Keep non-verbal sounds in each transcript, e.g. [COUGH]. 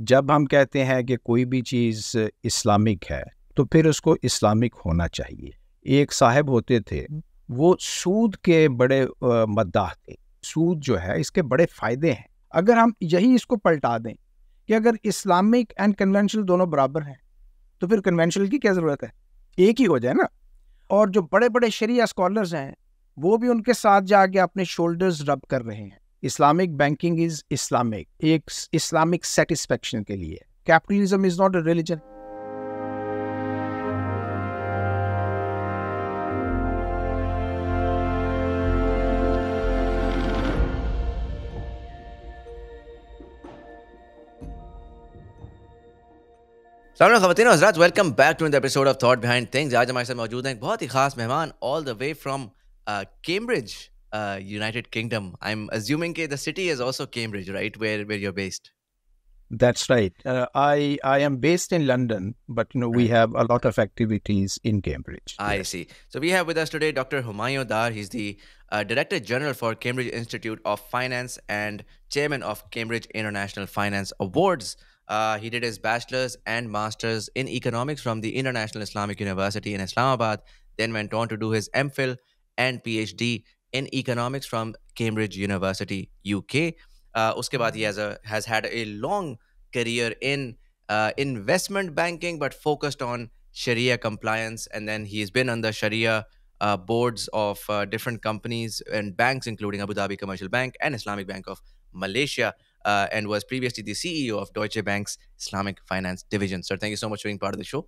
जब हम कहते हैं कि कोई भी चीज़ इस्लामिक है तो फिर उसको इस्लामिक होना चाहिए। एक साहब होते थे वो सूद के बड़े मद्दाह थे। सूद जो है इसके बड़े फ़ायदे हैं। अगर हम यही इसको पलटा दें कि अगर इस्लामिक एंड कन्वेंशनल दोनों बराबर हैं तो फिर कन्वेंशनल की क्या ज़रूरत है? एक ही हो जाए ना। और जो बड़े बड़े शरिया स्कॉलर्स हैं वो भी उनके साथ जाके अपने शोल्डर्स रब कर रहे हैं। इस्लामिक बैंकिंग इज़ इस्लामिक एक इस्लामिक सेटिस्फेक्शन के लिए। Capitalism is not a religion खवतिन हजरात welcome back to episode of Thought Behind Things आज हमारे साथ मौजूद हैं एक बहुत ही खास मेहमान all the way from Cambridge uh, United Kingdom. I'm assuming the city is also Cambridge, right? Where where you're based. That's right. Uh, I I am based in London, but you know we have a lot of activities in Cambridge. I yes. see. So we have with us today Dr. Humayun Dar. He's the uh, Director General for Cambridge Institute of Finance and Chairman of Cambridge International Finance Awards. Uh, he did his bachelor's and master's in economics from the International Islamic University in Islamabad. Then went on to do his MPhil and PhD in economics from Cambridge University, UK. Uh, uske baad he has, a, has had a long career in uh, investment banking, but focused on Sharia compliance. And then he's been on the Sharia uh, boards of uh, different companies and banks, including Abu Dhabi Commercial Bank and Islamic Bank of Malaysia uh, and was previously the CEO of Deutsche Bank's Islamic Finance Division. Sir, thank you so much for being part of the show.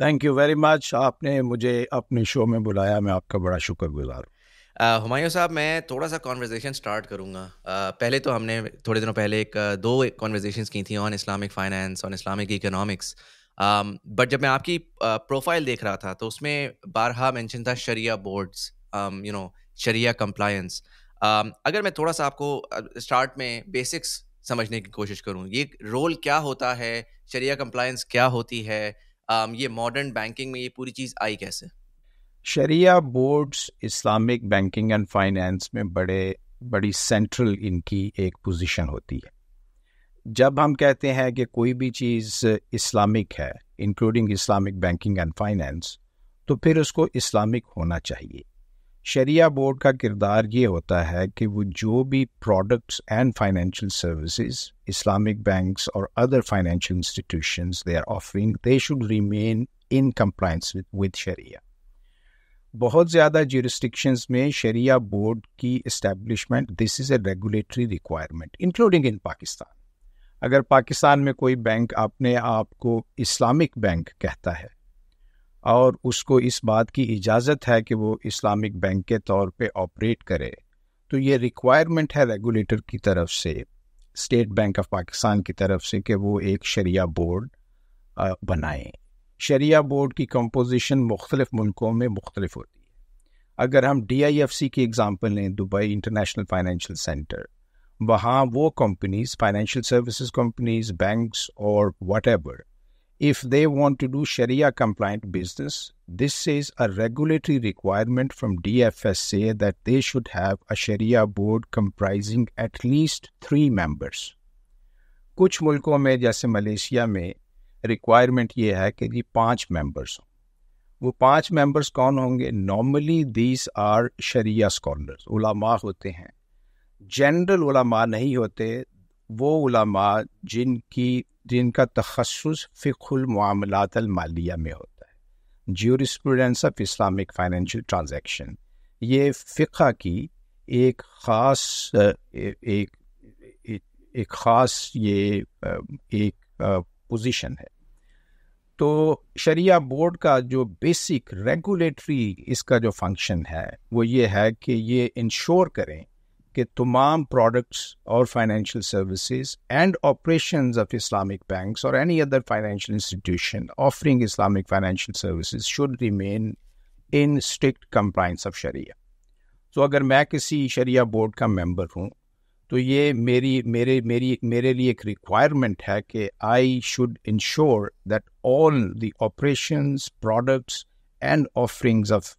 Thank you very much आपने मुझे अपने show में बुलाया मैं आपका बड़ा शुक्रगुजार हूँ हुमायूं साहब मैं थोड़ा सा कॉन्वर्जेसन स्टार्ट करूँगा पहले तो हमने थोड़े दिनों पहले एक दो कॉन्वर्जेसन की थी on Islamic finance on Islamic economics but जब मैं आपकी प्रोफ़ाइल देख रहा था तो उसमें बारहा मेंशन था Sharia boards you know Sharia compliance Um, अगर मैं थोड़ा सा आपको स्टार्ट में बेसिक्स समझने की कोशिश करूँ ये रोल क्या होता है शरिया कंप्लायंस क्या होती है um, ये मॉडर्न बैंकिंग में ये पूरी चीज़ आई कैसे? Sharia boards Islamic banking and finance में बड़े, बड़ी सेंट्रल इनकी एक पोजीशन होती है। जब हम कहते हैं कि कोई भी चीज़ इस्लामिक है including Islamic banking and finance तो फिर उसको इस्लामिक होना चाहिए। शरिया बोर्ड का किरदार ये होता है कि वो जो भी products and financial services Islamic banks और other financial institutions they are offering they should remain in compliance with Sharia. बहुत ज़्यादा ज्यूरिस्टिक्शंस में शरिया बोर्ड की establishment this is a regulatory requirement including in Pakistan अगर पाकिस्तान में कोई बैंक अपने आप को इस्लामिक बैंक कहता है, और उसको इस बात की इजाज़त है कि वो इस्लामिक बैंक के तौर पे ऑपरेट करे तो ये रिक्वायरमेंट है रेगुलेटर की तरफ़ से स्टेट बैंक ऑफ़ पाकिस्तान की तरफ़ से कि वो एक शरिया बोर्ड बनाए। शरिया बोर्ड की कंपोजिशन मुख्तलिफ़ मुल्कों में मुख्तलिफ़ होती है। अगर हम डी आई एफ़ सी की एग्ज़ाम्पल लें, दुबई इंटरनेशनल फाइनेंशियल सेंटर वहाँ वो companies financial services companies bank और whatever if they want to do Sharia compliant business this is a regulatory requirement from D F S से that they should have a Sharia board comprising at least three members कुछ मुल्कों में, जैसे Malaysia में requirement ये है कि जी पाँच मेंबर्स हों। वो पाँच मेंबर्स कौन होंगे? Normally these are Sharia scholars उलामा होते हैं। जनरल उलामा नहीं होते, वो उलामा जिनकी, जिनका तखसस फ़िकुल मामलात मालिया में होता है। Jurisprudence of Islamic financial transaction ये फ़िका की एक ख़ास, एक एक ख़ास ये एक पोजीशन है। तो शरिया बोर्ड का जो बेसिक रेगुलेटरी इसका जो फ़ंक्शन है, वो ये है कि ये इंश्योर करें कि तमाम प्रोडक्ट्स और financial services and operations of Islamic banks और any other financial institution offering Islamic financial services should remain in strict compliance of Sharia तो अगर मैं किसी शरिया बोर्ड का मेंबर हूँ तो ये मेरी, मेरे मेरी, मेरे लिए एक रिक्वायरमेंट है कि I should ensure that all the operation products and offerings of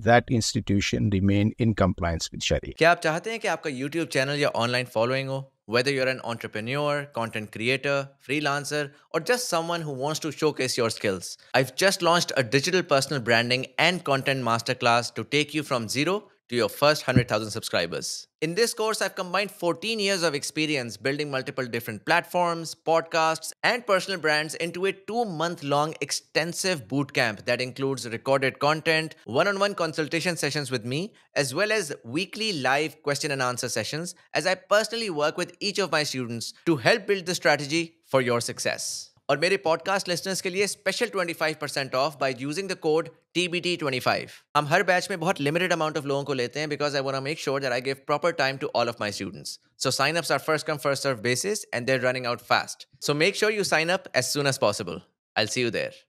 that institution remain in compliance with Sharia क्या आप चाहते हैं कि आपका यूट्यूब चैनल या ऑनलाइन फॉलोइंग हो? Whether you're an entrepreneur content creator freelancer और just someone who wants to showcase your skills I've just launch a digital personal branding and content master class to take you from zero to your first 100,000 subscribers. In this course, I've combined 14 years of experience building multiple different platforms, podcasts, and personal brands into a two month long extensive bootcamp that includes recorded content, one on one consultation sessions with me, as well as weekly live question and answer sessions as I personally work with each of my students to help build the strategy for your success. और मेरे podcast listeners के लिए special 25% off by using the code TBT25 हम हर batch में बहुत limited amount of लोगों को लेते हैं because I want make sure that I give proper time to all of my students so sign ups are first come first serve basis and they running out fast so make sure you sign up as soon as possible I see you there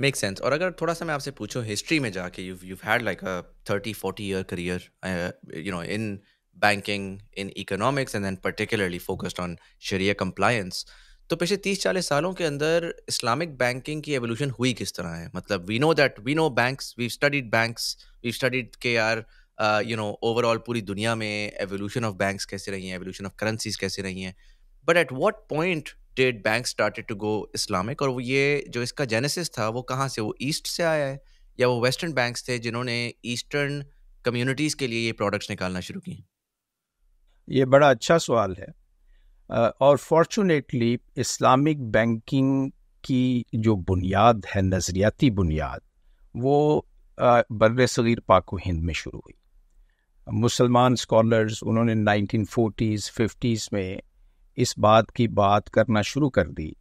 make sense और अगर थोड़ा सा मैं आपसे पूछूँ history में जाके you you had like a 30 40 year career you know in banking, in economics and then particularly focused on sharia compliance. तो पिछले तीस चालीस सालों के अंदर इस्लामिक बैंकिंग की एवोल्यूशन हुई किस तरह है? मतलब we know that we know banks we studied banks we studied के आर यू नो ओवरऑल पूरी दुनिया में एवोल्यूशन ऑफ़ बैंक्स कैसे रही हैं एवोल्यूशन ऑफ़ करेंसीज कैसे रही हैं? But at what point did bank started to go Islamic और वो ये जो इसका जेनेसिस था, वो कहाँ से, वो ईस्ट से आया है? या वो वेस्टर्न बैंक्स थे जिन्होंने ईस्टर्न कम्युनिटीज़ के लिए ये प्रोडक्ट्स निकालना शुरू किए? ये बड़ा अच्छा सवाल है। और फॉर्चुनेटली इस्लामिक बैंकिंग की जो बुनियाद है, नज़रियाती बुनियाद, वो बर सग़ीर पाक हिंद में शुरू हुई। मुसलमान स्कॉलर्स उन्होंने 1940s 50s में इस बात की बात करना शुरू कर दी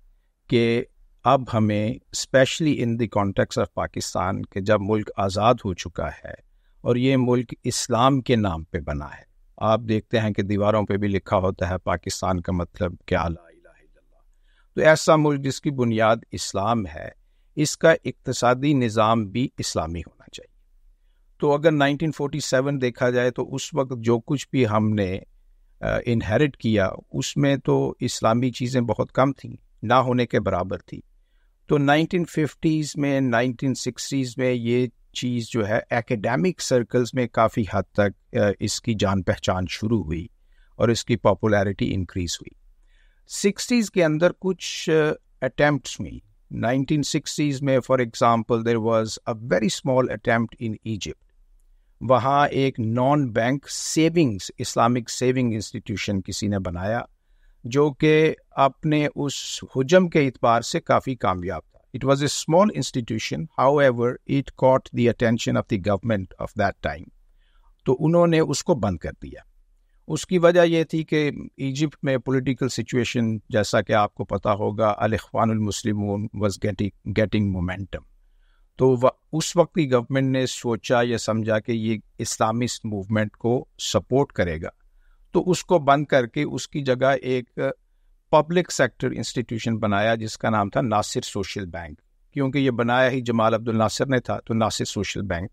कि अब हमें specially in the context of Pakistan के जब मुल्क आज़ाद हो चुका है और ये मुल्क इस्लाम के नाम पे बना है आप देखते हैं कि दीवारों पे भी लिखा होता है, पाकिस्तान का मतलब क्या? ला तो ऐसा मुल्क जिसकी बुनियाद इस्लाम है, इसका इकतसादी निज़ाम भी इस्लामी होना चाहिए। तो अगर 1947 देखा जाए तो उस वक्त जो कुछ भी हमने इनहेरिट किया, उसमें तो इस्लामी चीज़ें बहुत कम थी, ना होने के बराबर थी। तो 1950s में 1960s में ये चीज़ जो है एकेडमिक सर्कल्स में काफ़ी हद तक इसकी जान पहचान शुरू हुई और इसकी पॉपुलैरिटी इंक्रीज हुई। सिक्सटीज़ के अंदर कुछ अटैम्प्ट हुई। 1960s में for example there was a very small attempt in Egypt वहाँ एक non bank savings Islamic saving institution किसी ने बनाया, जो कि अपने उस हजम के इतबार से काफ़ी कामयाब था। It was a small institution, however, it caught the attention of the government of that time. तो उन्होंने उसको बंद कर दिया। उसकी वजह यह थी कि इजिप्ट में पॉलिटिकल सिचुएशन जैसा कि आपको पता होगा अलखवानमसलिम वॉज़ गेटिंग गेटिंग मोमेंटम तो उस वक्त की गवर्नमेंट ने सोचा या समझा कि ये इस्लामिस्ट मूवमेंट को सपोर्ट करेगा। तो उसको बंद करके उसकी जगह एक पब्लिक सेक्टर इंस्टीट्यूशन बनाया जिसका नाम था नासिर सोशल बैंक क्योंकि ये बनाया ही जमाल अब्दुल नासिर ने था तो नासिर सोशल बैंक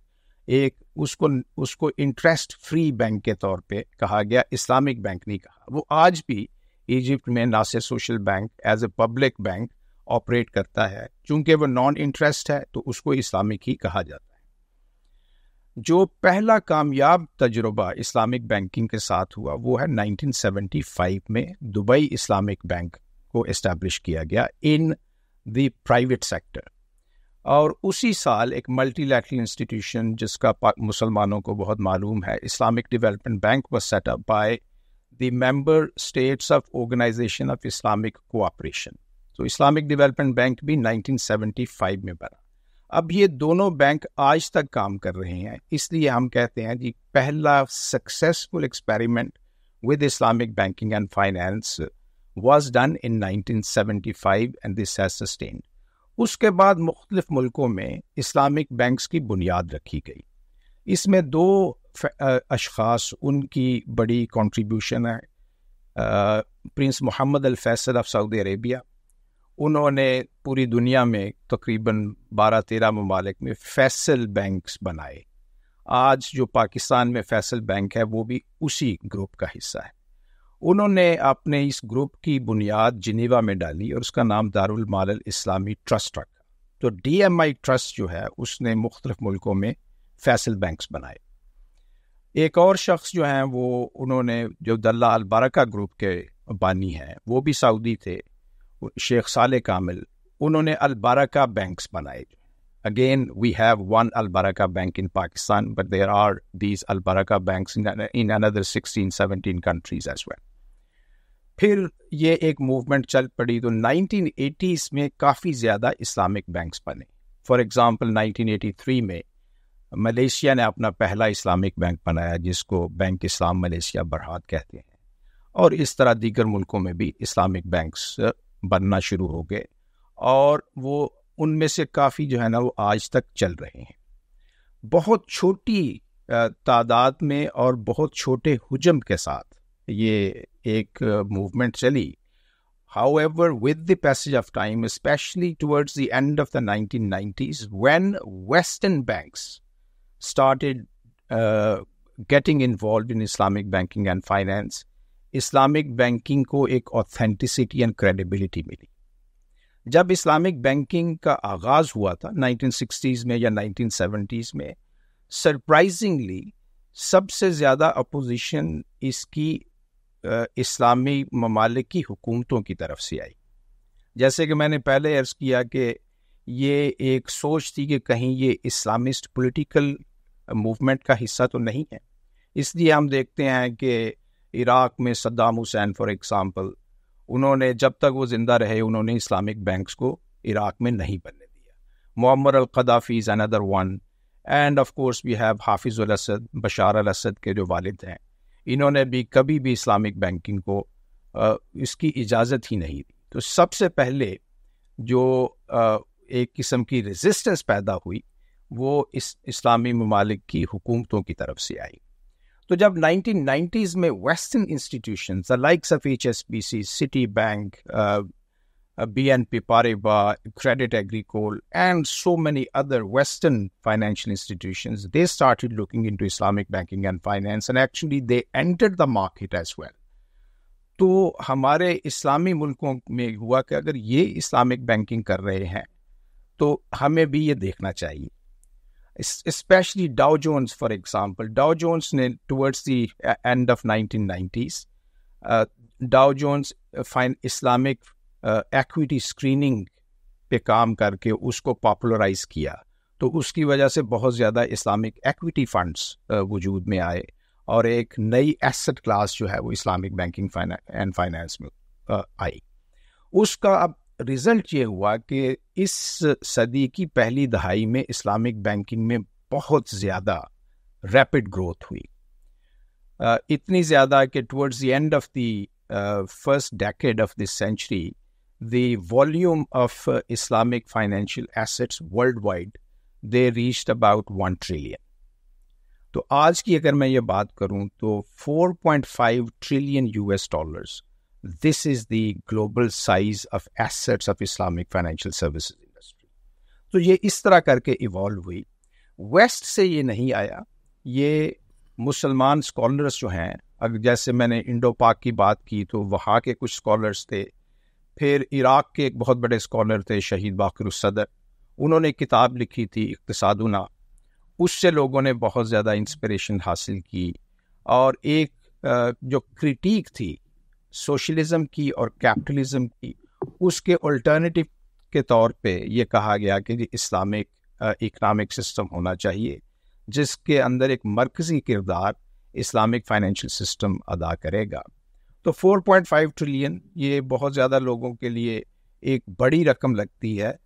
एक उसको उसको इंटरेस्ट फ्री बैंक के तौर पे कहा गया, इस्लामिक बैंक नहीं कहा। वो आज भी इजिप्ट में Nasser social bank as a public bank operate करता है। चूँकि वो नॉन इंटरेस्ट है तो उसको इस्लामिक ही कहा जाता है। जो पहला कामयाब तजुर्बा इस्लामिक बैंकिंग के साथ हुआ, वो है 1975 में दुबई इस्लामिक बैंक को इस्टेब्लिश किया गया इन द प्राइवेट सेक्टर। और उसी साल एक मल्टीलैटरल इंस्टीट्यूशन, जिसका मुसलमानों को बहुत मालूम है, Islamic Development Bank was set up by the member states of Organisation of Islamic Cooperation तो इस्लामिक डेवलपमेंट बैंक भी 1975 में बना। अब ये दोनों बैंक आज तक काम कर रहे हैं। इसलिए हम कहते हैं कि पहला successful experiment with Islamic banking and finance was done in 1975 and this has sustained. उसके बाद मुख्तलिफ़ मुल्कों में इस्लामिक बैंक्स की बुनियाद रखी गई। इसमें दो अशखास उनकी बड़ी कंट्रीब्यूशन है। Prince Mohammed al Faisal of Saudi Arabia उन्होंने पूरी दुनिया में तकरीबन बारह तेरह ममालिक में फैसल बैंक्स बनाए। आज जो पाकिस्तान में फैसल बैंक है, वो भी उसी ग्रुप का हिस्सा है। उन्होंने अपने इस ग्रुप की बुनियाद जिनेवा में डाली और उसका नाम दारुल माल इस्लामी ट्रस्ट रखा। तो डी एम आई ट्रस्ट जो है, उसने मुख्तलिफ़ मुल्कों में फैसल बैंक्स बनाए। एक और शख्स जो हैं, वो उन्होंने जो दल्ला अलबारका ग्रुप के बानी हैं, वो भी सऊदी थे। शेख साले कामिल उन्होंने अलबारका बैंक्स बनाए। Again we have one al baraka bank in pakistan but there are these al baraka banks in, in another 16 17 countries as well. फिर ये एक मूवमेंट चल पड़ी तो 1980s में काफ़ी ज़्यादा इस्लामिक बैंक्स बने। फॉर एग्ज़ाम्पल 1983 में मलेशिया ने अपना पहला इस्लामिक बैंक बनाया जिसको बैंक इस्लाम मलेशिया बरहात कहते हैं। और इस तरह दीगर मुल्कों में भी इस्लामिक बैंक्स बनना शुरू हो गए और वो उनमें से काफ़ी जो है ना वो आज तक चल रहे हैं। बहुत छोटी तादाद में और बहुत छोटे हुजम के साथ ये एक मूवमेंट चली। However with the passage of time specially towards the end of the nineteen nineties when western bank started getting involve in Islamic banking and finance Islamic banking को एक ऑथेंटिसिटी एंड क्रेडिबिलिटी मिली। जब Islamic banking का आगाज़ हुआ था 1960s में या 1970s में सरप्राइजिंगली सबसे ज़्यादा अपोजिशन इसकी इस्लामी ममालिक की हुकूमतों की तरफ़ से आई। जैसे कि मैंने पहले अर्ज़ किया कि ये एक सोच थी कि कहीं ये इस्लामिस्ट पॉलिटिकल मूवमेंट का हिस्सा तो नहीं है। इसलिए हम देखते हैं कि इराक में सद्दाम हुसैन फॉर एग्ज़ाम्पल उन्होंने जब तक वो ज़िंदा रहे, उन्होंने इस्लामिक बैंक्स को इराक में नहीं बनने दिया। Mohammed al Gaddafi is another one and of course we have Hafez Assad, Bashar al Assad के जो वालिद हैं, इन्होंने भी कभी भी इस्लामिक बैंकिंग को इसकी इजाज़त ही नहीं दी। तो सबसे पहले जो एक किस्म की रेजिस्टेंस पैदा हुई, वो इस, इस्लामी ममालिक की हुकूमतों की तरफ़ से आई। तो जब 1990s में western institution the likes of H S B C Citibank B N P Paribas Credit Agricole and so many other western financial institution they started looking into Islamic banking and finance and actually they enter the market as well तो हमारे इस्लामी मुल्कों में हुआ कि अगर ये Islamic banking कर रहे हैं तो हमें भी ये देखना चाहिए। Especially Dow Jones, for example. Dow Jones, towards the uh, end of 1990s, uh, Dow Jones uh, find Islamic equity screening पे काम करके उसको पॉपुलराइज किया तो उसकी वजह से बहुत ज़्यादा इस्लामिक एक्विटी फंड्स वजूद में आए और एक नई एसेट क्लास जो है वो इस्लामिक बैंकिंग एंड फाइनेंस में आई उसका अब रिज़ल्ट ये हुआ कि इस सदी की पहली दहाई में इस्लामिक बैंकिंग में बहुत ज़्यादा रैपिड ग्रोथ हुई। uh, इतनी ज़्यादा कि towards the end of the first decade of this century the volume of Islamic financial assets worldwide they reached about one trillion तो आज की अगर मैं ये बात करूँ तो 4.5 trillion US dollars this is the global size of assets of Islamic financial services industry. तो ये इस तरह करके इवॉल्व हुई। वेस्ट से ये नहीं आया। ये मुसलमान स्कॉलर्स जो हैं अगर जैसे मैंने इंडो पाक की बात की तो वहाँ के कुछ स्कॉलर्स थे। फिर इराक के एक बहुत बड़े स्कॉलर थे, शहीद बाकर सदर। उन्होंने किताब लिखी थी, इकतसादुना। उससे लोगों ने बहुत ज़्यादा इंस्पिरेशन हासिल की। और एक जो क्रिटिक थी सोशलिज्म की और कैपिटलिज्म की, उसके अल्टरनेटिव के तौर पे ये कहा गया कि इस्लामिक इकनॉमिक सिस्टम होना चाहिए, जिसके अंदर एक मरकज़ी किरदार इस्लामिक फाइनेंशियल सिस्टम अदा करेगा। तो 4.5 ट्रिलियन ये बहुत ज़्यादा लोगों के लिए एक बड़ी रकम लगती है।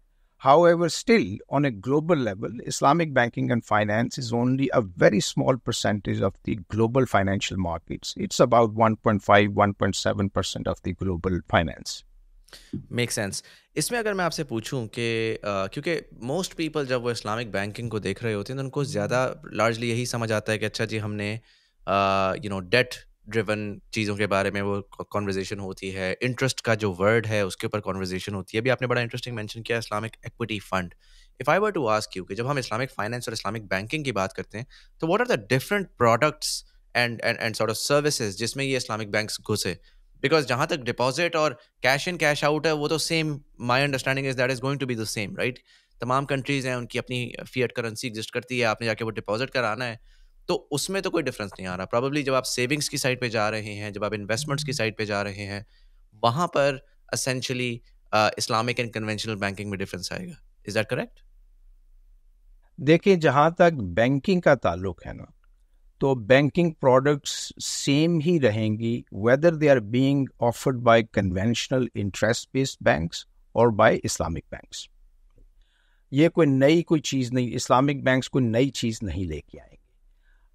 However, still, on a global level, Islamic banking and finance is only a very small percentage of the global financial markets. It's about 1.5, 1.7% of the global finance. Make sense इसमें अगर मैं आपसे पूछूं कि क्योंकि मोस्ट पीपल जब वो Islamic banking को देख रहे होते हैं तो उनको ज़्यादा लार्जली यही समझ आता है कि अच्छा जी हमने यू नो डेट ड्रिवन चीज़ों के बारे में वो कॉन्वर्जेसन होती है। इंटरेस्ट का जो वर्ड है, उसके ऊपर कॉन्वर्जेसन होती है। अभी आपने बड़ा इंटरेस्टिंग मेंशन किया Islamic equity fund if I were to ask you कि जब हम इस्लामिक फाइनेंस और इस्लामिक बैंकिंग की बात करते हैं तो what are the different products and and and sort of services जिसमें ये इस्लामिक बैंक्स घुसे? बिकॉज़ जहाँ तक डिपॉजिट और कैश इन कैश आउट है, वो तो same my understanding is that is going to be the same right तमाम कंट्रीज़ हैं, उनकी अपनी फियट करेंसी एग्जिस्ट करती है, आपने जाके वो डिपॉजिट कराना है। तो उसमें तो कोई डिफरेंस नहीं आ रहा। प्रॉब्लली जब आप सेविंग्स की साइड पे जा रहे हैं, जब आप इन्वेस्टमेंट्स की साइड पे जा रहे हैं, वहाँ पर essentially Islamic and conventional banking में डिफरेंस आएगा। इज़ दैट करेक्ट देखिए, जहाँ तक बैंकिंग का ताल्लुक है ना तो बैंकिंग प्रोडक्ट्स सेम ही रहेंगी whether they are being offered by conventional interest based banks और बाय इस्लामिक बैंक्स ये कोई नई कोई चीज़ नहीं इस्लामिक बैंक्स कोई नई चीज़ नहीं लेके आएँगे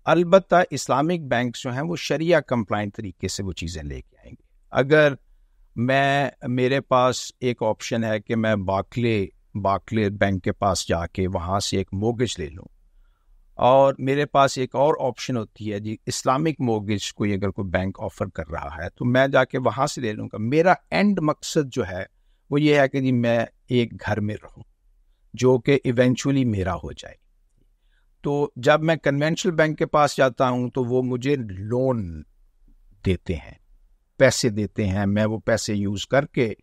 अलबत् इस्लामिक बैंक जो हैं, वो शरिया कंप्लाइंट तरीके से वो चीज़ें लेके आएँगे। अगर मैं, मेरे पास एक ऑप्शन है कि मैं बाकले बाकले बैंक के पास जाके वहाँ से एक मोगज ले लूँ और मेरे पास एक और ऑप्शन होती है जी, इस्लामिक मोगज कोई अगर कोई बैंक ऑफ़र कर रहा है तो मैं जाके वहाँ से ले लूँगा। मेरा एंड मकसद जो है, वो ये है कि जी मैं एक घर में रहूँ, जो कि इवेंचुअली मेरा हो जाए। तो जब मैं कन्वेंशनल बैंक के पास जाता हूँ तो वो मुझे लोन देते हैं, पैसे देते हैं। मैं वो पैसे यूज़ करके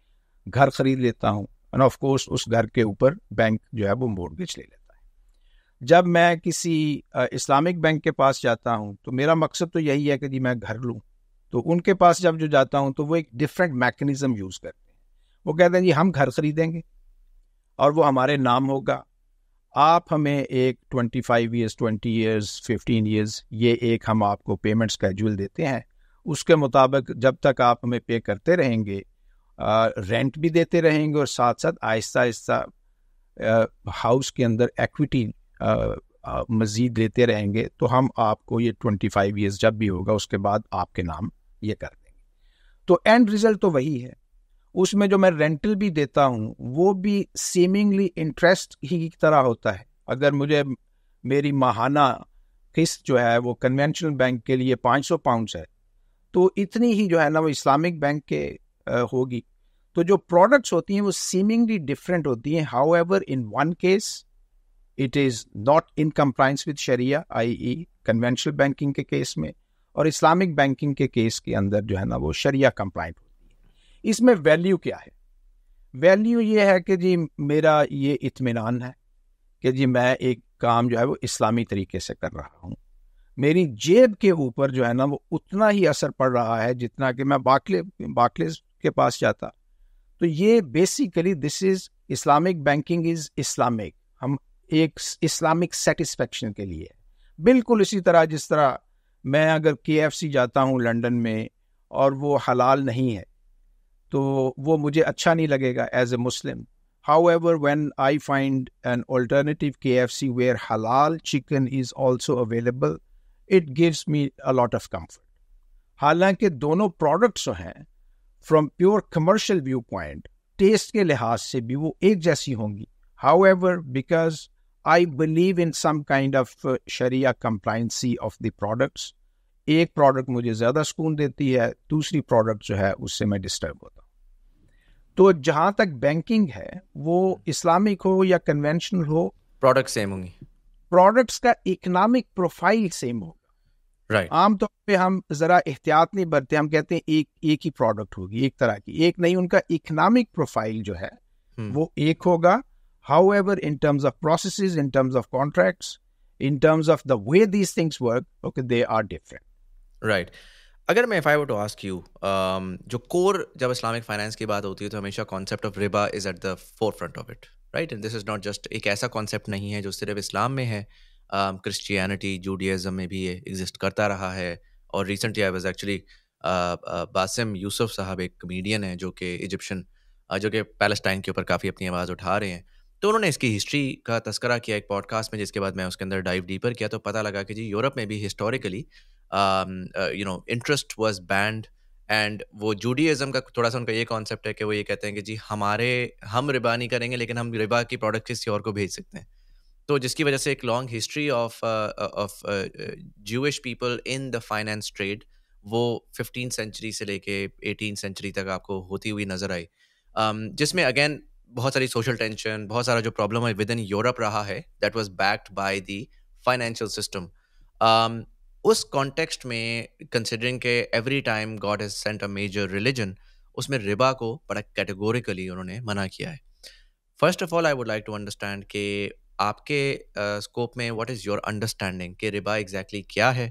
घर खरीद लेता हूँ एंड ऑफ़ कोर्स उस घर के ऊपर बैंक जो है वो मोर्गेज ले लेता है। जब मैं किसी इस्लामिक बैंक के पास जाता हूँ तो मेरा मकसद तो यही है कि जी मैं घर लूँ। तो उनके पास जब जो जाता हूँ तो वो एक डिफरेंट मैकेनिज्म यूज़ करते हैं। वो कहते हैं, जी हम घर खरीदेंगे और वो हमारे नाम होगा आप हमें एक twenty five years twenty years fifteen years ये एक हम आपको पेमेंट स्केड्यूल देते हैं। उसके मुताबिक जब तक आप हमें पे करते रहेंगे रेंट भी देते रहेंगे और साथ साथ आहिस्ता आहिस्ता हाउस के अंदर एक्विटी मज़ीद देते रहेंगे तो हम आपको ये ट्वेंटी फाइव ईयर्स जब भी होगा, उसके बाद आपके नाम ये कर देंगे। तो एंड रिज़ल्ट तो वही है। उसमें जो मैं रेंटल भी देता हूँ, वो भी सीमिंगली इंटरेस्ट ही की तरह होता है। अगर मुझे मेरी माहाना किस्त जो है, वो कन्वेंशनल बैंक के लिए 500 पाउंड्स है तो इतनी ही जो है ना वो इस्लामिक बैंक के होगी। तो जो प्रोडक्ट्स होती हैं, वो सीमिंगली डिफरेंट होती हैं। However in one case it is not in compliance with sharia I E conventional banking के केस में और इस्लामिक बैंकिंग के केस के अंदर जो है ना वो शरिया कंप्लाइंट होती इसमें वैल्यू क्या है? वैल्यू ये है कि जी मेरा ये इतमान है कि जी मैं एक काम जो है वो इस्लामी तरीके से कर रहा हूँ। मेरी जेब के ऊपर जो है ना वो उतना ही असर पड़ रहा है जितना कि मैं बाकले बाकले के पास जाता। तो ये basically this is Islamic banking is Islamic हम एक इस्लामिक सेटिस्फेक्शन के लिए। बिल्कुल इसी तरह जिस तरह मैं अगर के जाता हूँ लंदन में और वो हलाल नहीं है तो वो मुझे अच्छा नहीं लगेगा as a Muslim however However, when I find an alternative KFC where halal chicken is also available, it gives me a lot of comfort. हालाँकि दोनों प्रोडक्ट्स जो हैं from pure commercial view point test के लिहाज से भी वो एक जैसी होंगी. However because I believe in some kind of sharia compliancy of the products एक प्रोडक्ट मुझे ज़्यादा सुकून देती है दूसरी प्रोडक्ट जो है उससे मैं डिस्टर्ब होता हूँ। तो जहाँ तक बैंकिंग है वो इस्लामिक हो या कन्वेंशनल हो प्रोडक्ट सेम होंगी। प्रोडक्ट्स का इकोनॉमिक प्रोफ़ाइल सेम हो राइट. आमतौर पे हम जरा एहतियात नहीं बरते हम कहते हैं एक एक ही प्रोडक्ट होगी एक तरह की। एक नहीं उनका इकोनॉमिक प्रोफ़ाइल जो है hmm. वो एक होगा। However in terms of process in terms of contracts in terms of the way these things work okay they are different right अगर मैं आई टू आस्क यू जो कोर जब इस्लामिक फाइनेंस की बात होती है तो हमेशा concept of riba is at the forefront of it right and this is not just एक ऐसा कॉन्सेप्ट नहीं है जो सिर्फ़ इस्लाम में है। क्रिश्चियनिटी um, जूडियज़म में भी ये एग्जिस्ट करता रहा है। और recently I was actually Bassem Youssef साहब एक कमेडियन है जो कि इजिप्शन uh, जो कि पैलेस्टाइन के ऊपर काफ़ी अपनी आवाज़ उठा रहे हैं। तो उन्होंने इसकी हिस्ट्री का तस्करा किया एक पॉडकास्ट में जिसके बाद मैं उसके अंदर डाइव डीपर किया तो पता लगा कि जी यूरोप में भी historically you know interest was banned and वो जूडियज़म का थोड़ा सा उनका ये कॉन्सेप्ट है कि वो ये कहते हैं कि जी हमारे हम रिबा नहीं करेंगे लेकिन हम रिबा की प्रोडक्ट किसी और को भेज सकते हैं। तो जिसकी वजह से एक long history of of Jewish people in the finance trade वो फिफ्टीन सेंचुरी से लेके एटीन सेंचुरी तक आपको होती हुई नज़र आई। Um, जिसमें अगेन बहुत सारी सोशल टेंशन बहुत सारा जो प्रॉब्लम है विद इन यूरोप रहा है that was backed by the financial system उस कॉन्टेक्स्ट में कंसिडरिंग के every time God has sent a major religion उसमें रिबा को बड़ा कैटेगोरिकली उन्होंने मना किया है। First of all I would like to understand कि आपके स्कोप uh, में व्हाट इज़ योर अंडरस्टैंडिंग कि रिबा एग्जैक्टली exactly क्या है?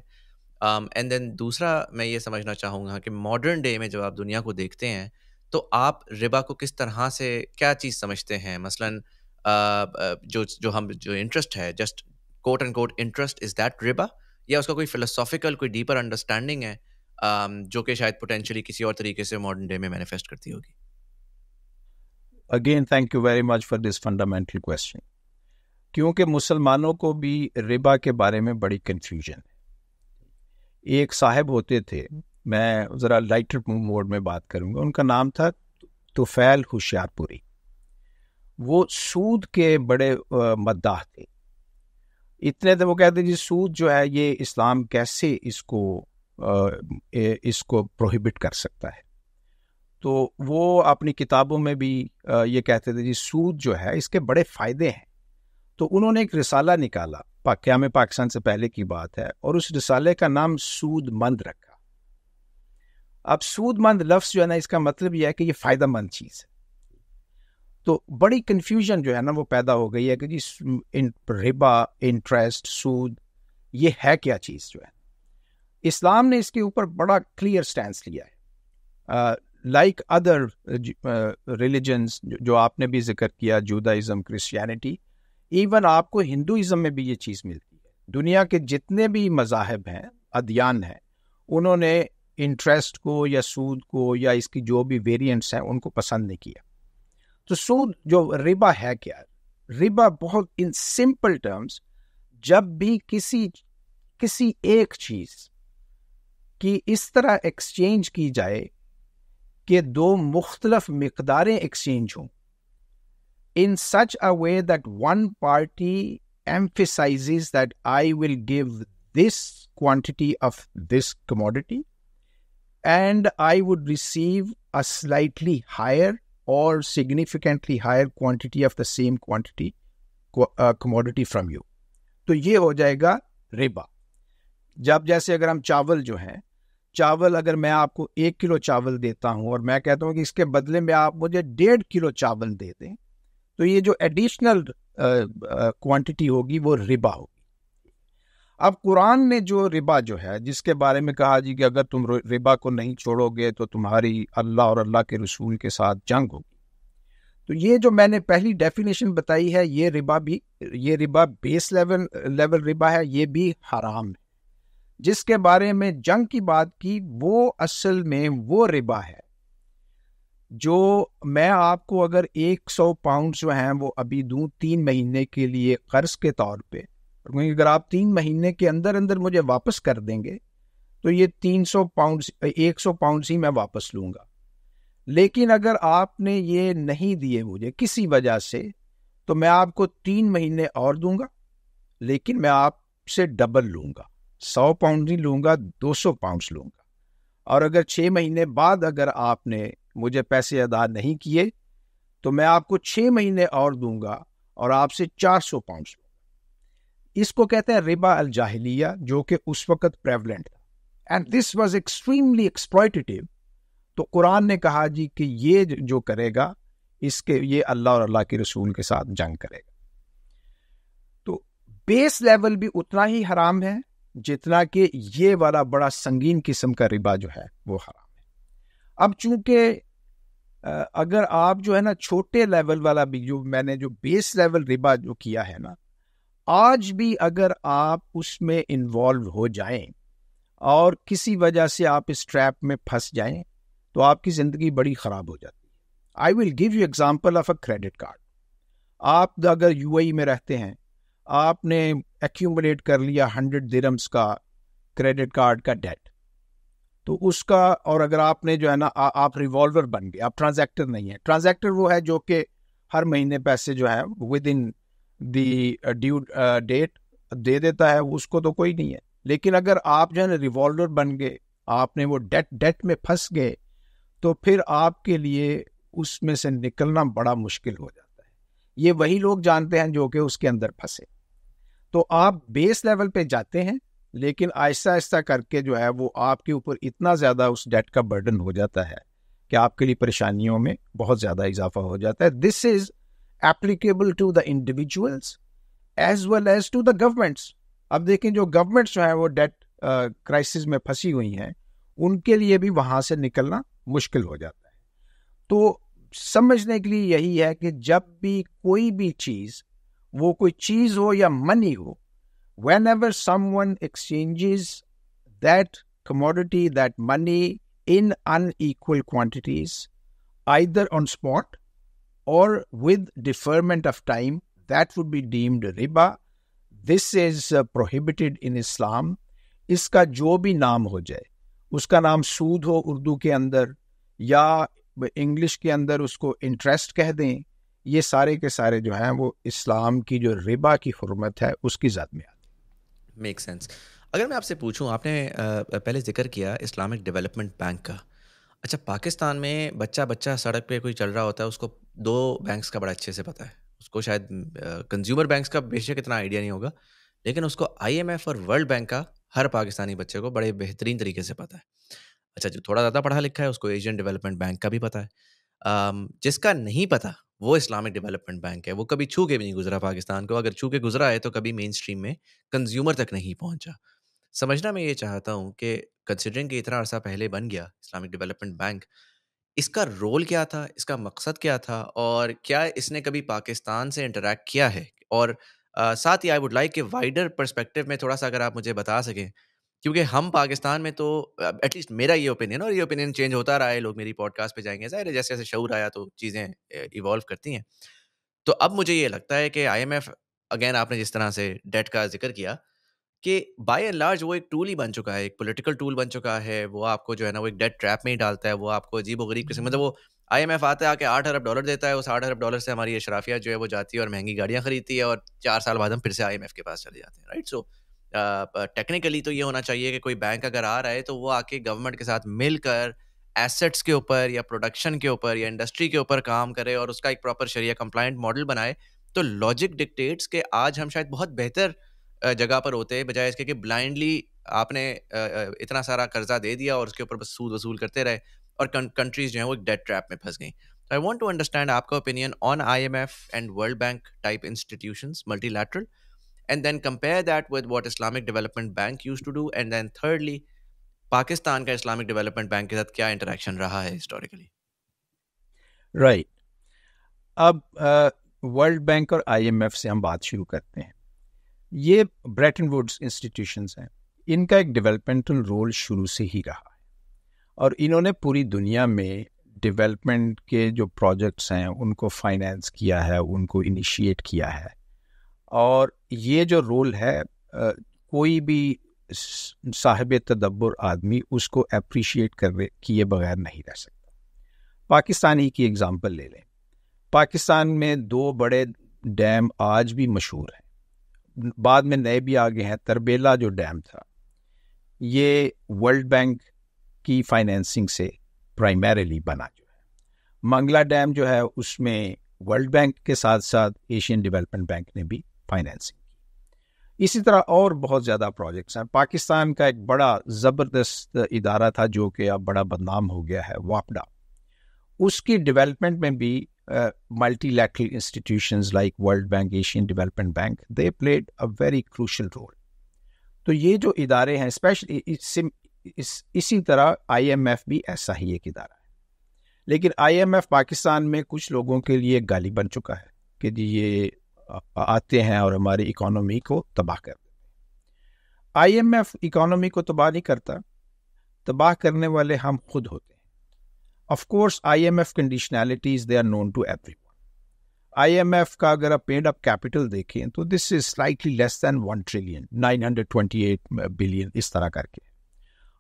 एंड um, देन दूसरा मैं ये समझना चाहूँगा कि मॉडर्न डे में जब आप दुनिया को देखते हैं तो आप रिबा को किस तरह से क्या चीज़ समझते हैं? मसलन uh, जो जो हम जो इंटरेस्ट है just quote and quote interest is that riba या उसका कोई फिलोसॉफिकल कोई डीपर अंडरस्टैंडिंग है um, जो कि शायद पोटेंशियली किसी और तरीके से मॉडर्न डे में मैनिफेस्ट करती होगी? Again thank you very much for this fundamental question क्योंकि मुसलमानों को भी रिबा के बारे में बड़ी कन्फ्यूज़न है। एक साहब होते थे मैं ज़रा लाइटर मोड में बात करूँगा। उनका नाम था तुफैल होशियारपुरी। वो सूद के बड़े मद्दाह थे। इतने तो वो कहते हैं जी, सूद जो है, ये इस्लाम कैसे इसको इसको प्रोहिबिट कर सकता है? तो वो अपनी किताबों में भी ये कहते थे जी, सूद जो है, इसके बड़े फ़ायदे हैं। तो उन्होंने एक रिसाला निकाला क्या में पाकिस्तान से पहले की बात है, और उस रिसाले का नाम सूद मंद रखा। अब सूद मंद लफ्ज़ जो है ना, इसका मतलब यह है कि ये फ़ायदा मंद चीज़ है। तो बड़ी कंफ्यूजन जो है ना वो पैदा हो गई है कि जी इन रिबा इंटरेस्ट सूद, ये है क्या चीज़ जो है? इस्लाम ने इसके ऊपर बड़ा क्लियर स्टैंड लिया है। लाइक अदर रिलीजन्स जो आपने भी ज़िक्र किया जूदाइज़म क्रिश्चियनिटी इवन आपको हिंदुज़म में भी ये चीज़ मिलती है। दुनिया के जितने भी मजाहब हैं अध्ययन हैं, उन्होंने इंटरेस्ट को या सूद को या इसकी जो भी वेरिएंट्स हैं, उनको पसंद नहीं किया। तो सूद जो रिबा है क्या? रिबा बहुत इन सिंपल टर्म्स जब भी किसी किसी एक चीज़ की इस तरह एक्सचेंज की जाए कि दो मुख्तलफ मकदारें एक्सचेंज हों in such a way that one party emphasise that I will give this quantity of this commodity and I would receive a slightly higher or significantly higher quantity of the same quantity uh, commodity from you. तो ये हो जाएगा रिबा जब जैसे अगर हम चावल जो है चावल अगर मैं आपको एक किलो चावल देता हूँ और मैं कहता हूँ कि इसके बदले में आप मुझे डेढ़ किलो चावल दे दें तो ये जो एडिशनल क्वांटिटी होगी वो रिबा होगी अब कुरान ने जो रिबा जो है, जिसके बारे में कहा जी कि अगर तुम रिबा को नहीं छोड़ोगे तो तुम्हारी अल्लाह और अल्लाह के रसूल के साथ जंग होगी। तो ये जो मैंने पहली डेफिनेशन बताई है, ये रिबा भी, ये Riba base level level Riba है, ये भी हराम है। जिसके बारे में जंग की बात की, वो असल में वो रिबा है, जो मैं आपको अगर एक सौ पाउंड जो हैं, वो अभी दूँ तीन महीने के लिए कर्ज के तौर पे क्योंकि अगर आप तीन महीने के अंदर अंदर मुझे वापस कर देंगे तो ये तीन सौ पाउंड एक सौ पाउंड ही मैं वापस लूँगा। लेकिन अगर आपने ये नहीं दिए मुझे किसी वजह से तो मैं आपको तीन महीने और दूँगा, लेकिन मैं आपसे डबल लूँगा। सौ पाउंड नहीं लूँगा, दो सौ पाउंड लूँगा। और अगर छह महीने बाद अगर आपने मुझे पैसे अदा नहीं किए तो मैं आपको छह महीने और दूँगा और आपसे चार सौ पाउंड इसको कहते हैं रिबा अल जाहिलिया जो कि उस वक्त प्रेवलेंट था। And this was extremely exploitative तो कुरान ने कहा जी कि ये जो करेगा, इसके, ये अल्लाह और अल्लाह के रसूल के साथ जंग करेगा। तो बेस लेवल भी उतना ही हराम है, जितना कि ये वाला बड़ा संगीन किस्म का रिबा जो है, वो हराम है। अब चूँकि अगर आप जो है ना, छोटे लेवल वाला भी जो मैंने जो बेस लेवल रिबा जो किया है ना आज भी अगर आप उसमें इन्वॉल्व हो जाएँ और किसी वजह से आप इस ट्रैप में फंस जाएँ तो आपकी ज़िंदगी बड़ी ख़राब हो जाती है। I will give you example of a credit card आप अगर यू में रहते हैं आपने एक्यूमुलेट कर लिया हंड्रेड दिरम्स का क्रेडिट कार्ड का डेट तो उसका और अगर आपने जो है ना आ, आप रिवॉल्वर बन गए आप ट्रांजैक्टर नहीं है। ट्रांजैक्टर वो है जो कि हर महीने पैसे जो है within the due date दे देता है, उसको तो कोई नहीं है। लेकिन अगर आप जो है ना रिवॉल्वर बन गए, आपने वो डेट डेट में फंस गए तो फिर आपके लिए उसमें से निकलना बड़ा मुश्किल हो जाता है। ये वही लोग जानते हैं जो कि उसके अंदर फंसे। तो आप बेस लेवल पे जाते हैं, लेकिन आहिस्ता आहिस्ता करके जो है वो आपके ऊपर इतना ज़्यादा उस डेट का बर्डन हो जाता है कि आपके लिए परेशानियों में बहुत ज़्यादा इजाफा हो जाता है। This is applicable to the individuals as well as to the governments अब देखें, जो गवर्नमेंट्स जो है, वो डेट क्राइसिस में फंसी हुई हैं, उनके लिए भी वहाँ से निकलना मुश्किल हो जाता है। तो समझने के लिए यही है कि जब भी कोई भी चीज़, वो कोई चीज़ हो या मनी हो whenever someone exchanges that commodity, that money in unequal quantities, either on spot or with deferment of time that would be deemed riba. This is uh, prohibited in islam. इसका जो भी नाम हो जाए उसका नाम सूद हो उर्दू के अंदर या इंग्लिश के अंदर उसको इंटरेस्ट कह दें ये सारे के सारे जो हैं वो इस्लाम की जो रिबा की हरमत है उसकी जद में आते मेक सेंस अगर मैं आपसे पूछूँ आपने पहले ज़िक्र किया इस्लामिक डेवलपमेंट बैंक का अच्छा पाकिस्तान में बच्चा बच्चा सड़क पे कोई चल रहा होता है, उसको दो बैंक्स का बड़ा अच्छे से पता है। उसको शायद कंज्यूमर बैंक्स का बेशक इतना आइडिया नहीं होगा, लेकिन उसको आईएमएफ और वर्ल्ड बैंक का हर पाकिस्तानी बच्चे को बड़े बेहतरीन तरीके से पता है। अच्छा जो थोड़ा ज़्यादा पढ़ा लिखा है, उसको एशियन डेवलपमेंट बैंक का भी पता है। जिसका नहीं पता, वो इस्लामिक डेवलपमेंट बैंक है। वो कभी छू के भी नहीं गुजरा पाकिस्तान को। अगर छू के गुजरा है तो कभी मेन स्ट्रीम में कंज्यूमर तक नहीं पहुँचा। समझना मैं ये चाहता हूँ कि कंसिडरिंग कि इतना अर्सा पहले बन गया इस्लामिक डेवलपमेंट बैंक इसका रोल क्या था? इसका मकसद क्या था? और क्या इसने कभी पाकिस्तान से इंटरेक्ट किया है? और आ, साथ ही आई वुड लाइक कि वाइडर परस्पेक्टिव में थोड़ा सा अगर आप मुझे बता सकें क्योंकि हम पाकिस्तान में तो एटलीस्ट मेरा ये ओपिनियन और ये ओपिनियन चेंज होता रहा है लोग मेरी पॉडकास्ट पे जाएँगे ज़ाहिर जैसे जैसे शूर आया तो चीज़ें इवॉल्व करती हैं। तो अब मुझे ये लगता है कि आईएमएफ अगेन आपने जिस तरह से डेट का ज़िक्र किया कि बाय एंड लार्ज वो एक टूल ही बन चुका है एक पॉलिटिकल टूल बन चुका है वो आपको जो है ना वो एक डेट ट्रैप में ही डालता है वो आपको अजीब गरीब किस्म मतलब वो आई एम एफ़ आता है आके आठ अरब डॉलर देता है उस आठ अरब डॉलर से हमारी अशराफिया जो है वो जाती है और महँगी गाड़ियाँ खरीदती है और चार साल बाद हम फिर से आई एम एफ़ के पास चले जाते हैं राइट सो टेक्निकली तो ये होना चाहिए कि कोई बैंक अगर आ रहा है तो वो आके गवर्नमेंट के साथ मिलकर एसेट्स के ऊपर या प्रोडक्शन के ऊपर या इंडस्ट्री के ऊपर काम करे और उसका एक प्रॉपर शरिया कंप्लाइंट मॉडल बनाए तो लॉजिक डिक्टेट्स के आज हम शायद बहुत बेहतर जगह पर होते बजाय इसके कि ब्लाइंडली आपने इतना सारा कर्जा दे दिया और उसके ऊपर बस सूद वसूल करते रहे और कंट्रीज़ जो है वो एक डेट ट्रैप में फंस गई। आई वॉन्ट टू अंडरस्टैंड आपका opinion on I M F and World Bank type institution multilateral and then compare that with what Islamic Development Bank used to do, and then thirdly Pakistan का Islamic development bank के साथ क्या interaction रहा है historically right right. अब World Bank और IMF से हम बात शुरू करते हैं। ये ब्रेटन वुड्स इंस्टीट्यूशंस हैं। इनका एक डेवलपमेंटल रोल शुरू से ही रहा है। और इन्होंने पूरी दुनिया में डेवलपमेंट के जो प्रोजेक्ट्स हैं, उनको फाइनेंस किया है, उनको इनिशिएट किया है। और ये जो रोल है कोई भी साहिब तदब्बर आदमी उसको अप्रिशिएट कर किए बगैर नहीं रह सकता। पाकिस्तान ही की एग्ज़ाम्पल ले लें। पाकिस्तान में दो बड़े डैम आज भी मशहूर हैं। बाद में नए भी आगे हैं, तरबेला जो डैम था, ये वर्ल्ड बैंक की फाइनेंसिंग से प्राइमरीली बना जो है। मंगला डैम जो है, उसमें वर्ल्ड बैंक के साथ साथ एशियन डेवलपमेंट बैंक ने भी फाइनेंसिंग की। इसी तरह और बहुत ज़्यादा प्रोजेक्ट्स हैं। पाकिस्तान का एक बड़ा ज़बरदस्त इदारा था, जो कि अब बड़ा बदनाम हो गया है, वापडा। उसकी डेवलपमेंट में भी multilateral institutions like World Bank Asian Development Bank they played a very crucial role तो ये जो इदारे हैं स्पेशली इस, इसी तरह आईएमएफ भी ऐसा ही एक इदारा है। लेकिन आईएमएफ पाकिस्तान में कुछ लोगों के लिए गाली बन चुका है कि जी ये आते हैं और हमारी इकोनॉमी को तबाह कर देते हैं। आईएमएफ इकोनॉमी को तबाह नहीं करता। तबाह करने वाले हम खुद होते हैं। Of course IMF conditionalities they are known to every IMF का अगर आप पेड अप कैपिटल देखें तो this is slightly less than one trillion 928 billion इस तरह करके।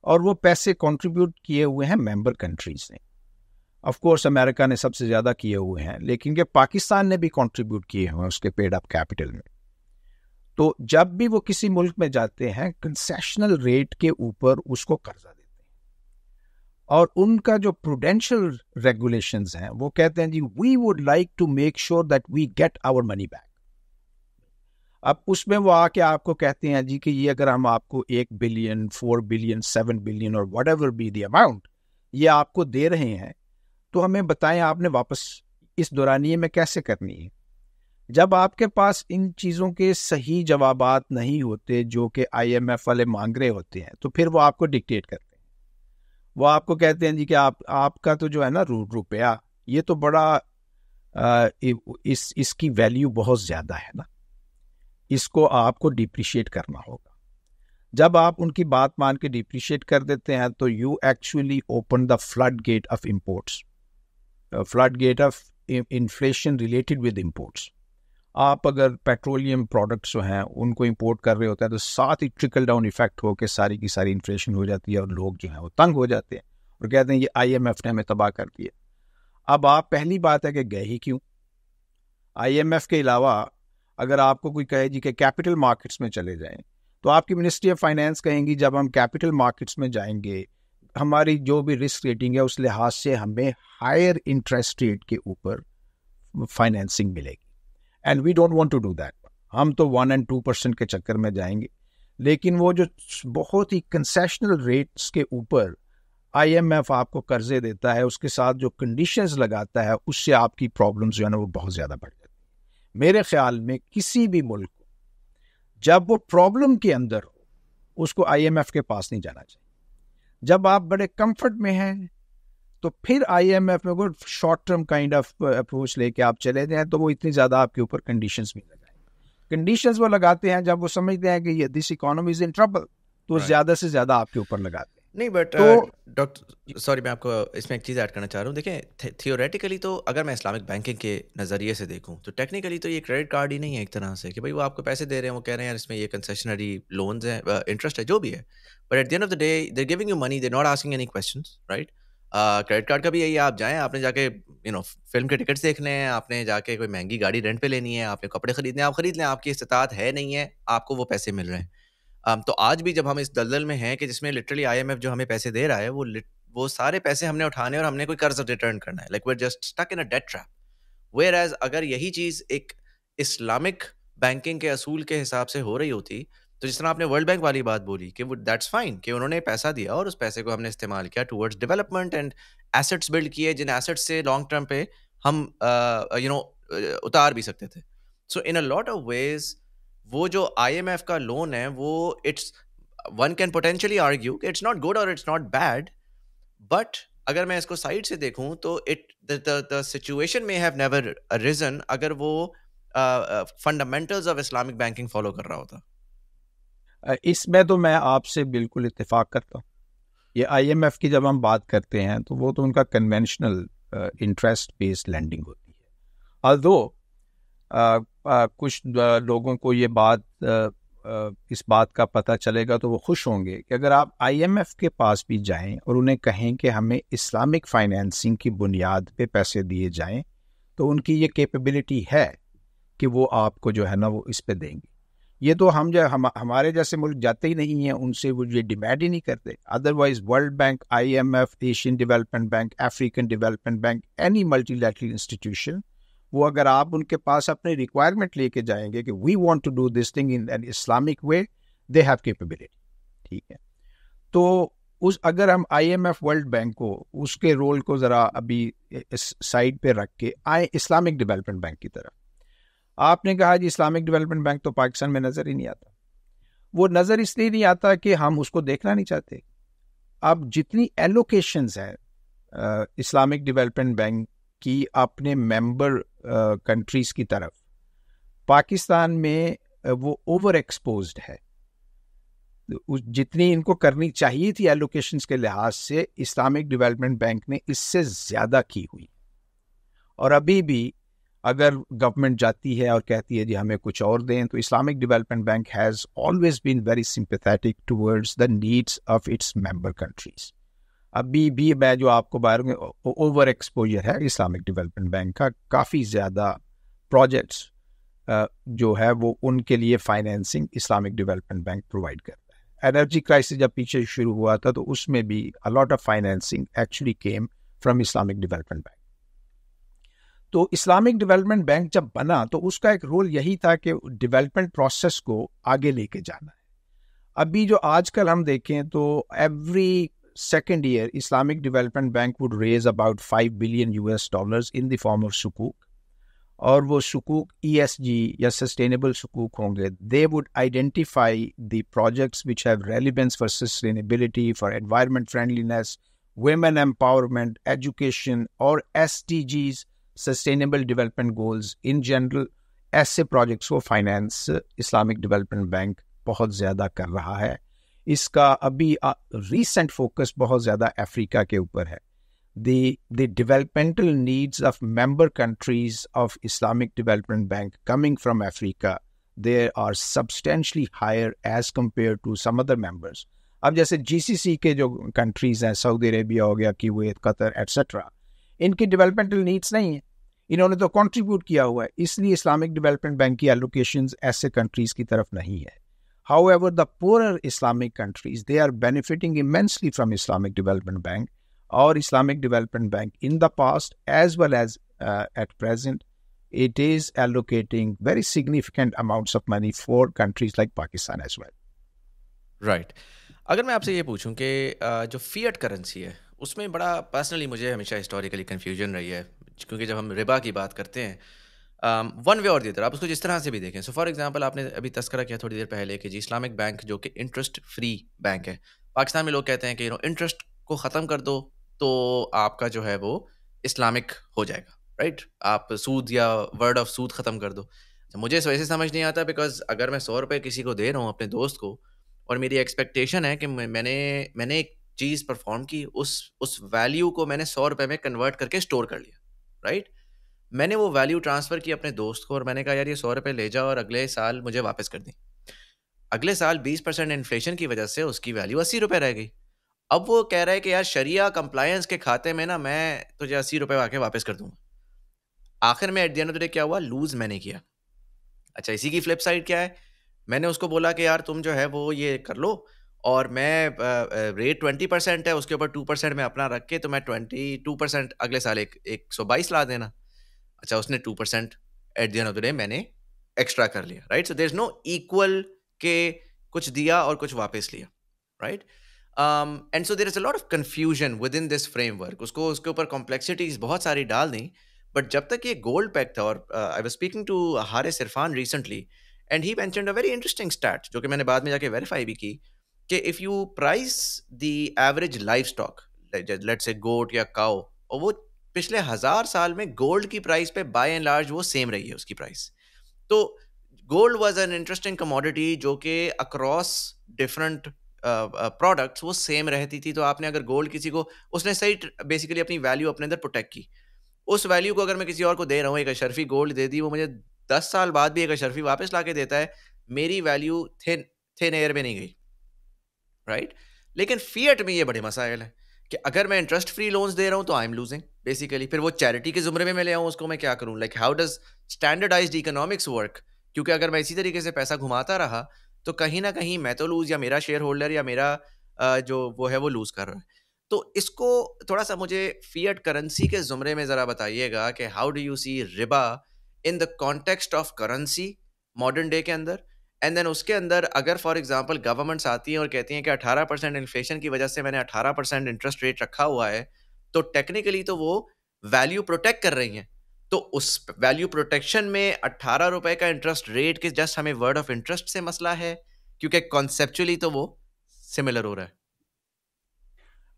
और वो पैसे कंट्रीब्यूट किए हुए हैं मेंबर कंट्रीज़ ने। ऑफ़ कोर्स अमेरिका ने सबसे ज़्यादा किए हुए हैं, लेकिन के पाकिस्तान ने भी कंट्रीब्यूट किए हुए हैं उसके पेड अप कैपिटल में। तो जब भी वो किसी मुल्क में जाते हैं कंसेशनल रेट के ऊपर उसको कर्जा और उनका जो प्रूडेंशियल रेगुलेशन हैं, वो कहते हैं जी we would like to make sure that we get our money back अब उसमें वो आके आपको कहते हैं जी कि ये अगर हम आपको एक billion four billion seven billion और whatever be the amount ये आपको दे रहे हैं तो हमें बताएँ आपने वापस इस दौरानिए में कैसे करनी है? जब आपके पास इन चीज़ों के सही जवाब नहीं होते जो कि आईएमएफ वाले मांग रहे होते हैं तो फिर वो आपको डिक्टेट करते हैं। वो आपको कहते हैं जी कि आप आपका तो जो है ना रू रुपया ये तो बड़ा आ, इस इसकी वैल्यू बहुत ज़्यादा है ना। इसको आपको डिप्रिशिएट करना होगा। जब आप उनकी बात मान के डिप्रिशिएट कर देते हैं तो you actually open the flood gate of imports flood gate of inflation related with imports आप अगर पेट्रोलियम प्रोडक्ट्स जो हैं, उनको इंपोर्ट कर रहे होते हैं तो साथ ही ट्रिकल डाउन इफ़ेक्ट होकर सारी की सारी इन्फ्लेशन हो जाती है और लोग जो हैं वो तंग हो जाते हैं और कहते हैं, ये आईएमएफ ने हमें तबाह कर दिया। अब आप, पहली बात है कि गए ही क्यों? आईएमएफ के अलावा, अगर आपको कोई कहे जी कि कैपिटल मार्केट्स में चले जाएँ तो आपकी मिनिस्ट्री ऑफ़ फाइनेंस कहेंगी, जब हम कैपिटल मार्केट्स में जाएँगे, हमारी जो भी रिस्क रेटिंग है, उस लिहाज से हमें हायर इंटरेस्ट रेट के ऊपर फाइनेंसिंग मिलेगी। And we don't want to do that हम तो वन एंड टू परसेंट के चक्कर में जाएँगे। लेकिन वो जो बहुत ही कंसेशनल रेट्स के ऊपर आईएमएफ आपको कर्जे देता है, उसके साथ जो कंडीशंस लगाता है, उससे आपकी प्रॉब्लम्स जो है ना वो बहुत ज़्यादा बढ़ जाती है। मेरे ख्याल में किसी भी मुल्क को जब वो प्रॉब्लम के अंदर हो, उसको आईएमएफ के पास नहीं जाना चाहिए। जब आप बड़े कंफर्ट में हैं तो फिर आईएमएफ में कोई short term kind of approach लेके आप चले जाएँ तो वो इतनी ज़्यादा आपके ऊपर कंडीशंस भी लगाएँगे कंडीशंस वो लगाते हैं जब वो समझते हैं कि this economy is in trouble तो right. ज़्यादा से ज़्यादा आपके ऊपर लगाते हैं। नहीं बट तो डॉक्टर सॉरी मैं आपको इसमें एक चीज़ ऐड करना चाह रहा हूँ। देखें थियोरेटिकली तो अगर मैं इस्लामिक बैंकिंग के नज़रिए से देखूँ तो टेक्निकली तो ये क्रेडिट कार्ड ही नहीं है एक तरह से कि भाई वो आपको पैसे दे रहे हैं वो कह रहे हैं इसमें ये कंसेशनरी लोन्स हैं इंटरेस्ट है जो भी है। But at the end of the day they're giving you money they not asking any question right credit card का भी यही है आप जाएँ, आपने जाके यू नो फ़िल्म के टिकट्स देखने हैं, आपने जाके कोई महँगी गाड़ी रेंट पे लेनी है, आपने कपड़े खरीदने आप खरीद लें, आपकी इस्तात है नहीं है, आपको वो पैसे मिल रहे हैं। तो आज भी जब हम इस दलदल में हैं कि जिसमें लिटरली आईएमएफ जो हमें पैसे दे रहा है, वो वो सारे पैसे हमने उठाने और हमने कोई कर्ज रिटर्न करना है। Like we're just stuck in a debt trap whereas अगर यही चीज़ एक इस्लामिक बैंकिंग के असूल के हिसाब से हो रही होती तो जिस तरह आपने वर्ल्ड बैंक वाली बात बोली कि वो दैट्स फाइन कि उन्होंने पैसा दिया और उस पैसे को हमने इस्तेमाल किया towards development and assets build किए, जिन एसेट्स से लॉन्ग टर्म पे हम यू नो उतार भी सकते थे। So in a lot of ways वो जो आईएमएफ का लोन है, वो it's one can potentially argue कि इट्स नॉट गुड और इट्स नॉट बैड बट अगर मैं इसको साइड से देखूँ तो इट द सिचुएशन में हैव नेवर रिजन अगर वो fundamentals of Islamic banking follow कर रहा होता। इसमें तो मैं आपसे बिल्कुल इतफाक़ करता हूँ। ये आईएमएफ की जब हम बात करते हैं तो वो तो उनका कन्वेंशनल इंटरेस्ट बेस्ड लैंडिंग होती है। अल्दो कुछ लोगों को ये बात आ, इस बात का पता चलेगा तो वो खुश होंगे कि अगर आप आईएमएफ के पास भी जाएँ और उन्हें कहें कि हमें इस्लामिक फाइनेंसिंग की बुनियाद पे पैसे दिए जाएँ तो उनकी ये कैपेबिलिटी है कि वो आपको जो है ना वो इस पे देंगे। ये तो हम जो, हम, हमारे जैसे मुल्क जाते ही नहीं हैं, उनसे वो ये डिमांड ही नहीं करते। Otherwise World Bank IMF Asian Development Bank African Development Bank any multilateral institution वो अगर आप उनके पास अपने रिक्वायरमेंट लेके जाएँगे कि we want to do this thing in an Islamic way they have capability ठीक है? तो उस, अगर हम आईएमएफ वर्ल्ड बैंक को, उसके रोल को ज़रा अभी इस साइड पे रख के आए इस्लामिक डेवलपमेंट बैंक की तरफ़। आपने कहा जी इस्लामिक डेवलपमेंट बैंक तो पाकिस्तान में नज़र ही नहीं आता। वो नज़र इसलिए नहीं आता कि हम उसको देखना नहीं चाहते। अब जितनी एलोकेशंस हैं इस्लामिक डेवलपमेंट बैंक की अपने मेंबर कंट्रीज़ की तरफ़, पाकिस्तान में वो ओवर एक्सपोज है जितनी इनको करनी चाहिए थी एलोकेशंस के लिहाज से इस्लामिक डेवलपमेंट बैंक ने इससे ज़्यादा की हुई। और अभी भी अगर गवर्नमेंट जाती है और कहती है, जी, हमें कुछ और दें तो Islamic Development Bank has always been very sympathetic towards the needs of its member countries अभी भी मैं जो आपको बाहर ओवर एक्सपोजर है इस्लामिक डेवलपमेंट बैंक का, काफ़ी ज़्यादा प्रोजेक्ट्स जो है वो उनके लिए financing Islamic Development Bank provide करता है। एनर्जी क्राइसिस जब पीछे शुरू हुआ था तो उसमें भी a lot of financing actually came from Islamic Development Bank. तो इस्लामिक डेवलपमेंट बैंक जब बना तो उसका एक रोल यही था कि डेवलपमेंट प्रोसेस को आगे लेके जाना है। अभी जो आजकल हम देखें तो every second year Islamic Development Bank would raise about five billion US dollars in the form of सुकूक और वो सुकूक ई एस जी या सस्टेनेबल सुकूक होंगे। They would identify the projects which have relevance for sustainability for environment friendliness women empowerment education और SDGs, sustainable development goals in general ऐसे projects को finance Islamic development Bank बहुत ज़्यादा कर रहा है। इसका अभी रिसेंट फोकस बहुत ज़्यादा अफ्रीका के ऊपर है। The developmental needs of member countries of Islamic Development Bank coming from Africa there are substantially higher as compared to some other members अब जैसे जी सी सी के जो कंट्रीज़ हैं सऊदी अरेबिया हो गया कि वो कतर एट्सट्रा इनकी डिवेलपमेंटल नीड्स नहीं है। इन्होंने तो कंट्रीब्यूट किया हुआ है। इसलिए इस्लामिक डेवलपमेंट बैंक की एलोकेशन ऐसे कंट्रीज़ की तरफ़ नहीं है। However the poor Islamic countries they are benefiting immensely from Islamic Development Bank और Islamic Development Bank in the past as well as at present it is allocating very significant amount of money for countries like Pakistan as well right अगर मैं आपसे ये पूछूँ कि uh, जो Fiat currency है, उसमें बड़ा पर्सनली मुझे हमेशा हिस्टोरिकली कंफ्यूजन रही है। क्योंकि जब हम रिबा की बात करते हैं वन वे और दी आप उसको जिस तरह से भी देखें। सो फॉर एग्जांपल आपने अभी तस्करा किया थोड़ी देर पहले कि जी इस्लामिक बैंक जो कि इंटरेस्ट फ्री बैंक है। पाकिस्तान में लोग कहते हैं कि यू नो इंटरेस्ट को ख़त्म कर दो तो आपका जो है वो इस्लामिक हो जाएगा राइट आप सूद या वर्ड ऑफ़ सूद ख़त्म कर दो। तो मुझे इस वजह से समझ नहीं आता बिकॉज़ अगर मैं सौ रुपये किसी को दे रहा हूँ अपने दोस्त को और मेरी एक्सपेक्टेशन है कि मैंने मैंने एक चीज़ परफॉर्म की, उस उस वैल्यू को मैंने सौ रुपये में कन्वर्ट करके स्टोर कर लिया। राइट मैंने वो वैल्यू ट्रांसफ़र की अपने दोस्त को और मैंने कहा, यार, ये सौ रुपये ले जाओ और अगले साल मुझे वापस कर दी। अगले साल बीस परसेंट इन्फ्लेशन की वजह से उसकी वैल्यू अस्सी रुपये रह गई। अब वो कह रहा है कि, यार, शरिया कंप्लायंस के खाते में ना मैं तुझे अस्सी रुपये आके वापस कर दूँगा। आखिर में एट द एंड ऑफ़ क्या हुआ? लूज मैंने किया। अच्छा इसी की फ्लिप साइड क्या है? मैंने उसको बोला कि, यार, तुम जो है वो ये कर लो और मैं रेट ट्वेंटी परसेंट है, उसके ऊपर टू परसेंट में अपना रख के तो मैं ट्वेंटी टू परसेंट अगले साल एक एक सौ बाईस ला देना। अच्छा उसने two percent at the end of the day मैंने एक्स्ट्रा कर लिया right so there is no equal के कुछ दिया और कुछ वापस लिया right and so there is a lot of confusion within this framework उसको, उसके ऊपर कॉम्प्लेक्सिटीज बहुत सारी डाल दी बट जब तक ये गोल्ड पैक था और I was speaking to Haris Irfan recently and he mentioned a very interesting stat जो कि मैंने बाद में जाके वेरीफाई भी की कि if you price the average livestock let's say goat या काओ और वो पिछले हज़ार साल में गोल्ड की प्राइस पे बाय एंड लार्ज वो सेम रही है उसकी प्राइस तो gold was an interesting commodity जो कि अक्रॉस डिफरेंट प्रोडक्ट्स वो सेम रहती थी। तो आपने अगर गोल्ड किसी को, उसने सही बेसिकली अपनी वैल्यू अपने अंदर प्रोटेक्ट की। उस वैल्यू को अगर मैं किसी और को दे रहा हूँ, एक अशरफी गोल्ड दे दी, वो मुझे दस साल बाद भी एक अशरफी वापस ला के देता है, मेरी वैल्यू थिन थिन एयर में नहीं गई। राइट लेकिन फीएट में ये बड़े मसाइल हैं कि अगर मैं इंटरेस्ट फ्री लोन्स दे रहा हूँ तो आई एम लूजिंग बेसिकली फिर वो चैरिटी के जुमरे में मैं ले आऊँ, उसको मैं क्या करूँ? Like how does standardize economics work क्योंकि अगर मैं इसी तरीके से पैसा घुमाता रहा तो कहीं ना कहीं मैं तो लूज या मेरा शेयर होल्डर या मेरा जो वो है, वो लूज कर रहा है। तो इसको थोड़ा सा मुझे फियट करेंसी के जुमरे में ज़रा बताइएगा कि how do you see Riba in the context of currency modern day के अंदर? एंड देन उसके अंदर अगर फॉर एग्जांपल गवर्नमेंट्स आती हैं और कहती हैं कि 18 परसेंट इन्फ्लेशन की वजह से मैंने 18 परसेंट इंटरेस्ट रेट रखा हुआ है तो टेक्निकली तो वो वैल्यू प्रोटेक्ट कर रही हैं। तो उस वैल्यू प्रोटेक्शन में अट्ठारह रुपए का इंटरेस्ट रेट के जस्ट हमें वर्ड ऑफ़ इंटरेस्ट से मसला है क्योंकि कॉन्सेप्चुअली तो वो सिमिलर हो रहा है।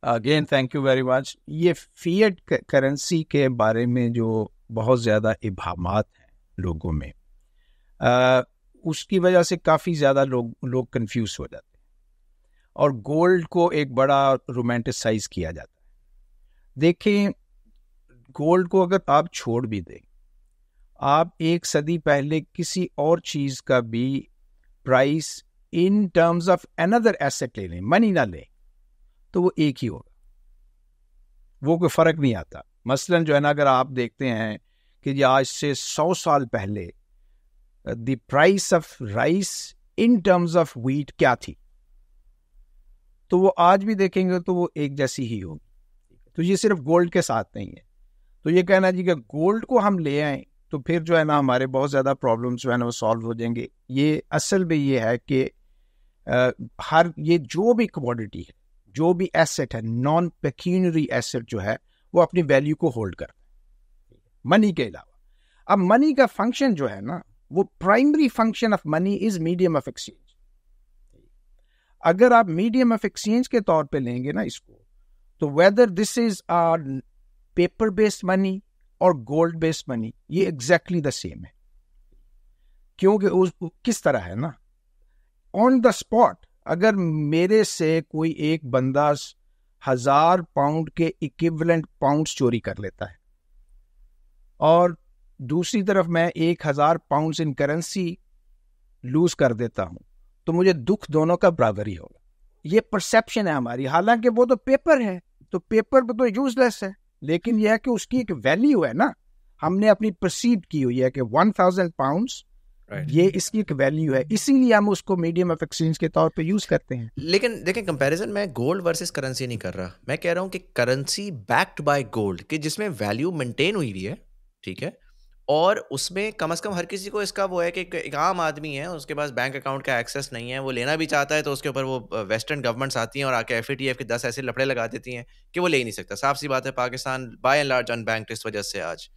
Again thank you very much ये फीएट करेंसी के बारे में जो बहुत ज़्यादा इबाम हैं लोगों में uh, उसकी वजह से काफ़ी ज़्यादा लोग लोग कंफ्यूज हो जाते हैं। और गोल्ड को एक बड़ा रोमांटिसाइज किया जाता है। देखें गोल्ड को अगर आप छोड़ भी दें, आप एक सदी पहले किसी और चीज़ का भी price in terms of another asset ले लें मनी ना लें तो वो एक ही होगा। वो कोई फ़र्क नहीं आता। मसलन जो है ना, अगर आप देखते हैं कि आज से सौ साल पहले the price of rice in terms of wheat क्या थी? तो वो आज भी देखेंगे तो वो एक जैसी ही होगी। तो ये सिर्फ़ गोल्ड के साथ नहीं है। तो ये कहना जी कि गोल्ड को हम ले आए तो फिर जो है ना हमारे बहुत ज़्यादा प्रॉब्लम्स जो है ना वो सॉल्व हो जाएँगे। ये असल में ये है कि हर ये जो भी कमोडिटी है, जो भी एसेट है नॉन पेक्यूनरी एसेट जो है, वो अपनी वैल्यू को होल्ड करता है। मनी के अलावा। अब मनी का फ़ंक्शन जो है ना वो primary function of money is medium of exchange अगर आप मीडियम ऑफ़ एक्सचेंज के तौर पे लेंगे ना इसको तो whether this is our paper based money और गोल्ड बेस्ड मनी ये एग्जैक्टली द सेम है. क्योंकि उस, किस तरह है ना? ऑन द स्पॉट अगर मेरे से कोई एक बंदा हज़ार पाउंड के इक्विवेलेंट पाउंड्स चोरी कर लेता है, और दूसरी तरफ़ मैं एक हज़ार पाउंड इन करेंसी लूज कर देता हूँ तो मुझे दुख दोनों का बराबर ही होगा। ये परसेप्शन है हमारी। हालाँकि वो तो पेपर है तो पेपर तो यूजलेस है लेकिन यह है कि उसकी एक वैल्यू है ना। हमने अपनी परसीव की हुई है कि वन थाउज़ेंड पाउंड ये इसकी एक वैल्यू है। इसीलिए हम उसको मीडियम ऑफ़ एक्सचेंज के तौर पे यूज़ करते हैं। लेकिन देखें कंपैरिजन मैं गोल्ड वर्सेस करेंसी नहीं कर रहा। मैं कह रहा हूँ कि करेंसी बैक्ड बाय गोल्ड कि जिसमें वैल्यू मेंटेन हुई हुई है ठीक है और उसमें कम से कम हर किसी को इसका वो है कि एक आम आदमी है, उसके पास बैंक अकाउंट का एक्सेस नहीं है, वो लेना भी चाहता है तो उसके ऊपर वो वेस्टर्न गवर्नमेंट्स आती हैं और आके एफ़ के दस ऐसे लफड़े लगा देती हैं कि वो ले ही नहीं सकता। साफ़ सी बात है, Pakistan by and large unbanked इस वजह से आज।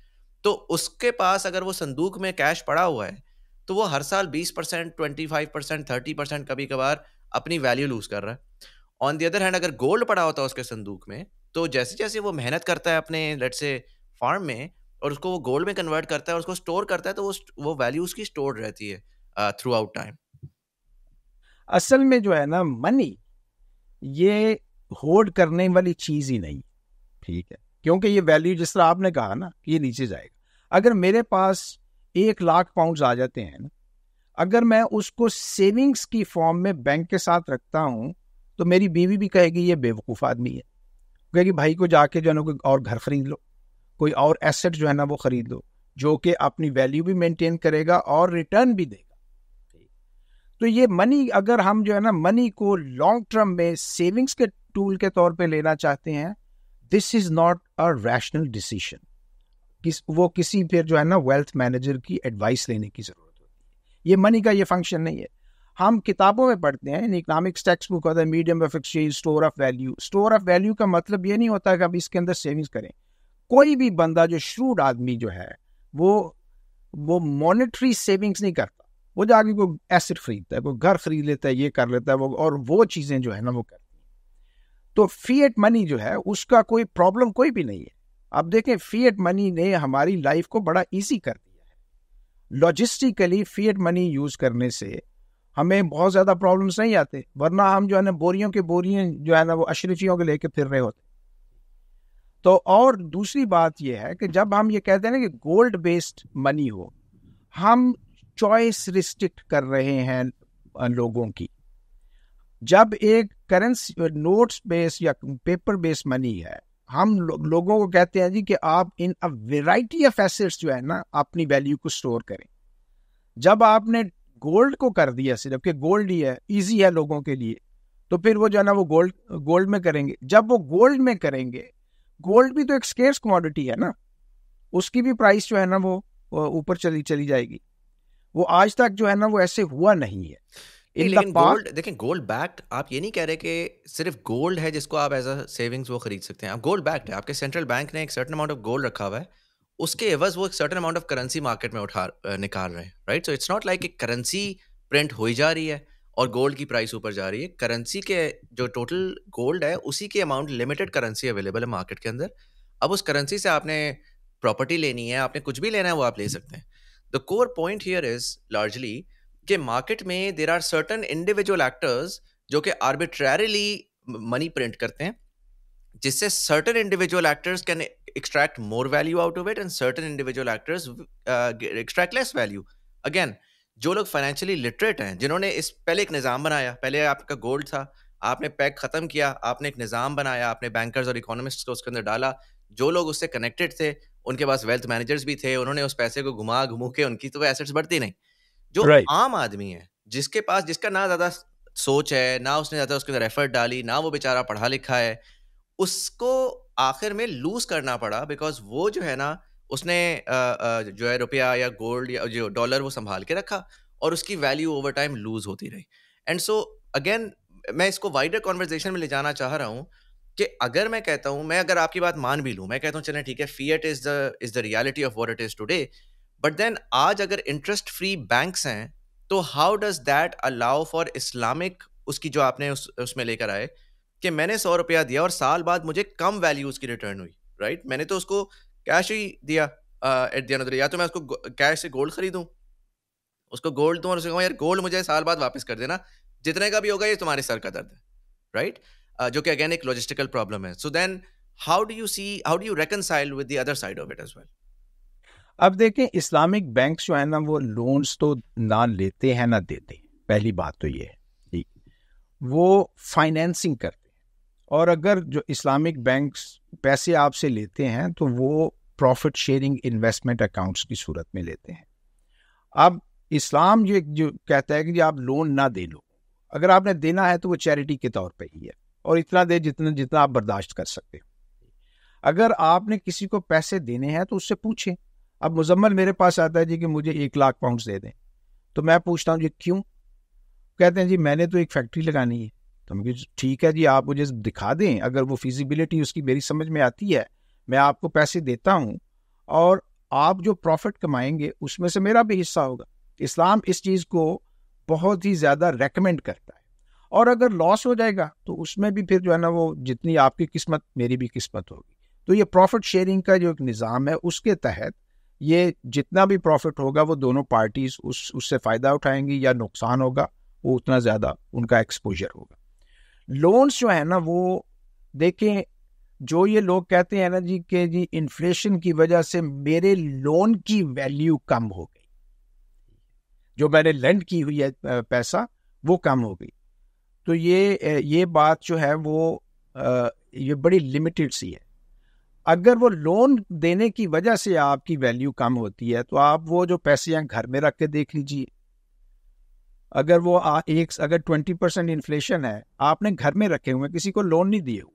तो उसके पास अगर वो संदूक में कैश पड़ा हुआ है तो वो हर साल बीस percent twenty five percent thirty percent कभी कभार अपनी वैल्यू लूज कर रहा है। ऑन दी अदर हैंड अगर गोल्ड पड़ा होता है उसके संदूक में तो जैसे जैसे वो मेहनत करता है अपने लेट से फार्म में और उसको वो गोल्ड में कन्वर्ट करता है और उसको स्टोर करता है तो वो वो वैल्यू उसकी स्टोर रहती है थ्रू आउट टाइम असल में जो है ना मनी ये होल्ड करने वाली चीज़ ही नहीं, ठीक है? क्योंकि ये वैल्यू जिस तरह आपने कहा ना, ये नीचे जाएगा। अगर मेरे पास एक लाख पाउंड आ जाते हैं ना, अगर मैं उसको सेविंग्स की फॉर्म में बैंक के साथ रखता हूँ तो मेरी बीवी भी कहेगी, ये बेवकूफ़ आदमी है। कहेगी, भाई को जाके जो है ना और घर खरीद लो। कोई और एसेट जो है ना वो खरीद लो, जो कि अपनी वैल्यू भी मेंटेन करेगा और रिटर्न भी देगा। तो ये मनी अगर हम जो है ना मनी को लॉन्ग टर्म में सेविंग्स के टूल के तौर पे लेना चाहते हैं this is not a rational decision किस, वो किसी फिर जो है ना वेल्थ मैनेजर की एडवाइस लेने की ज़रूरत होती है। ये मनी का ये फ़ंक्शन नहीं है। हम किताबों में पढ़ते हैं इकोनॉमिक्स टेक्स्ट बुक होता है medium of exchange store of value store of value का मतलब ये नहीं होता कि अब इसके अंदर सेविंग्स करें। कोई भी बंदा, जो श्रूड आदमी जो है, वो वो मॉनेटरी सेविंग्स नहीं करता। वो जाके कोई एसेट खरीदता है, कोई घर खरीद लेता है, ये कर लेता है, वो, और वो चीज़ें जो है ना, वो करती है। तो फीएट मनी जो है, उसका कोई प्रॉब्लम कोई भी नहीं है। अब देखें फीएट मनी ने हमारी लाइफ को बड़ा ईजी कर दिया है। लॉजिस्टिकली फीएट मनी यूज़ करने से हमें बहुत ज़्यादा प्रॉब्लम्स नहीं आते, वरना हम जो है ना, बोरियों के बोरियाँ जो है ना, वो अशरफियों के लेके फिर रहे होते। तो और दूसरी बात यह है कि जब हम ये कहते हैं ना कि गोल्ड बेस्ड मनी हो हम चॉइस रिस्ट्रिक्ट कर रहे हैं लोगों की। जब एक करेंसी नोट्स बेस्ड या पेपर बेस्ड मनी है हम लो, लोगों को कहते हैं जी कि आप in a variety of assets जो है ना अपनी वैल्यू को स्टोर करें। जब आपने गोल्ड को कर दिया सिर्फ़ कि गोल्ड ही है इजी है लोगों के लिए तो फिर वो जो है ना वो गोल्ड गोल्ड में करेंगे। जब वो गोल्ड में करेंगे गोल्ड भी तो एक स्केर्स कमोडिटी है ना। उसकी भी प्राइस जो है ना वो ऊपर चली चली जाएगी। वो आज तक जो है ना वो ऐसे हुआ नहीं है। लेकिन गोल्ड देखें गोल्ड बैक्ड आप ये नहीं कह रहे कि सिर्फ़ गोल्ड है जिसको आप एज अ सेविंग्स वो खरीद सकते हैं। आप गोल्ड बैक्ड है। आपके सेंट्रल बैंक ने एक सर्टन अमाउंट ऑफ़ गोल्ड रखा हुआ है। उसके एवज वो एक certain amount of currency market में उठा निकाल रहे हैं right so it's not like एक करेंसी प्रिंट हो ही जा रही है। और गोल्ड की प्राइस ऊपर जा रही है। करेंसी के जो टोटल गोल्ड है, उसी की अमाउंट लिमिटेड करेंसी अवेलेबल है मार्केट के अंदर। अब उस करेंसी से आपने प्रॉपर्टी लेनी है, आपने कुछ भी लेना है, वो आप ले सकते हैं। The core point here is largely कि मार्केट में there are certain individual actors जो कि आर्बिट्ररीली मनी प्रिंट करते हैं, जिससे certain individual actors can extract more value out of it and certain individual actors extract less value again जो लोग financially literate हैं जिन्होंने इस पहले एक निज़ाम बनाया पहले आपका गोल्ड था आपने पैक ख़त्म किया आपने एक निज़ाम बनाया आपने बैंकर्स और इकोनॉमिस्ट को उसके अंदर डाला जो लोग उससे कनेक्टेड थे उनके पास वेल्थ मैनेजर्स भी थे उन्होंने उस पैसे को घुमा घुमू के उनकी तो एसेट्स बढ़ती नहीं जो right. आम आदमी है जिसके पास जिसका ना ज़्यादा सोच है ना उसने ज़्यादा उसके अंदर एफर्ट डाली ना वो बेचारा पढ़ा लिखा है उसको आखिर में लूज करना पड़ा बिकॉज़ वो जो है ना उसने जो है रुपया या गोल्ड या जो डॉलर वो संभाल के रखा और उसकी वैल्यू ओवर टाइम लूज होती रही एंड सो अगेन मैं इसको वाइडर कॉन्वर्जेशन में ले जाना चाह रहा हूँ कि अगर मैं कहता हूँ मैं अगर आपकी बात मान भी लूँ मैं कहता हूँ चलें ठीक है fiat is the is the reality of what it is today but then आज अगर इंटरेस्ट फ्री बैंक्स हैं तो how does that allow for Islamic उसकी जो आपने उस, उसमें लेकर आए कि मैंने सौ रुपया दिया और साल बाद मुझे कम वैल्यू उसकी रिटर्न हुई राइट right? मैंने तो उसको कैश ही दिया एट दी या तो मैं उसको कैश से गोल्ड खरीदूं, उसको गोल्ड दूँ और उसे कहूँ, यार गोल्ड मुझे साल बाद वापस कर देना, जितने का भी होगा ये तुम्हारे सर का दर्द है राइट जो कि अगेन एक लॉजिस्टिकल प्रॉब्लम है। So then how do you see how do you reconcile with the other side of it as well अब देखें इस्लामिक बैंक जो है ना, वो लोन्स तो ना लेते हैं, ना देते पहली बात तो ये है वो फाइनेंसिंग करते हैं। और अगर जो इस्लामिक बैंक्स पैसे आपसे लेते हैं तो वो प्रॉफिट शेयरिंग इन्वेस्टमेंट अकाउंट्स की सूरत में लेते हैं। अब इस्लाम जो जो कहता है कि आप लोन ना दे लो, अगर आपने देना है तो वो चैरिटी के तौर पे ही है, और इतना दे जितना जितना आप बर्दाश्त कर सकते हो। अगर आपने किसी को पैसे देने हैं तो उससे पूछें। अब मुजम्मल मेरे पास आता है जी कि मुझे एक लाख पाउंड दे दें तो मैं पूछता हूँ जी क्यों? कहते हैं, जी मैंने तो एक फैक्ट्री लगानी है। तो मैं ठीक है जी, आप मुझे दिखा दें, अगर वो फिजिबिलिटी उसकी मेरी समझ में आती है, मैं आपको पैसे देता हूँ, और आप जो प्रॉफिट कमाएँगे, उसमें से मेरा भी हिस्सा होगा। इस्लाम इस चीज़ को बहुत ही ज़्यादा रेकमेंड करता है। और अगर लॉस हो जाएगा तो उसमें भी फिर जो है ना, वो जितनी आपकी किस्मत, मेरी भी किस्मत होगी। तो ये प्रॉफिट शेयरिंग का जो एक निज़ाम है, उसके तहत ये जितना भी प्रॉफिट होगा, वो दोनों पार्टीज़ उस, उससे फ़ायदा उठाएँगी या नुकसान होगा, वो उतना ज़्यादा उनका एक्सपोजर होगा। लोन्स जो है ना, वो देखें, जो ये लोग कहते हैं ना जी कि जी इन्फ्लेशन की वजह से मेरे लोन की वैल्यू कम हो गई। जो मैंने लेंड की हुई है पैसा, वो कम हो गई। तो ये ये बात जो है वो ये बड़ी लिमिटेड सी है। अगर वो लोन देने की वजह से आपकी वैल्यू कम होती है तो आप वो जो पैसे यहाँ घर में रख के देख लीजिए। अगर वो आ, एक अगर ट्वेंटी परसेंट इन्फ्लेशन है आपने घर में रखे हुए किसी को लोन नहीं दिए हुए